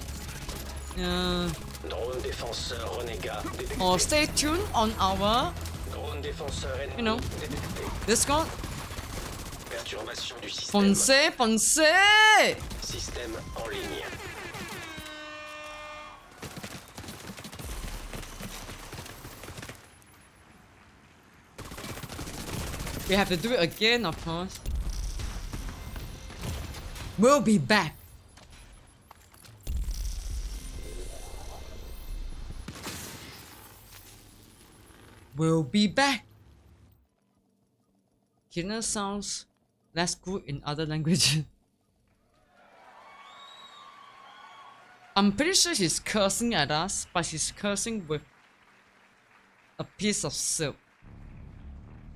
Yeah. Drone défenseur renégat détecté. Or stay tuned on our Drone défenseur ennemi You know. détecté. Discord. Perturbation du système. Foncez, foncez! Système en ligne. We have to do it again, of course. We'll be back. We'll be back. Keener sounds less good in other languages. <laughs> I'm pretty sure she's cursing at us, but she's cursing with a piece of silk.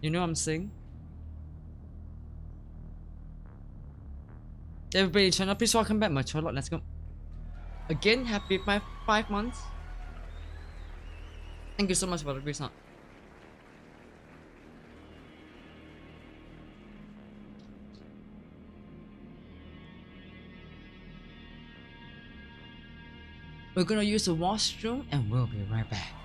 You know what I'm saying? Everybody channel, please welcome back my Charlotte. Let's go. Again, happy five five months. Thank you so much for the result. We're gonna use the washroom and we'll be right back.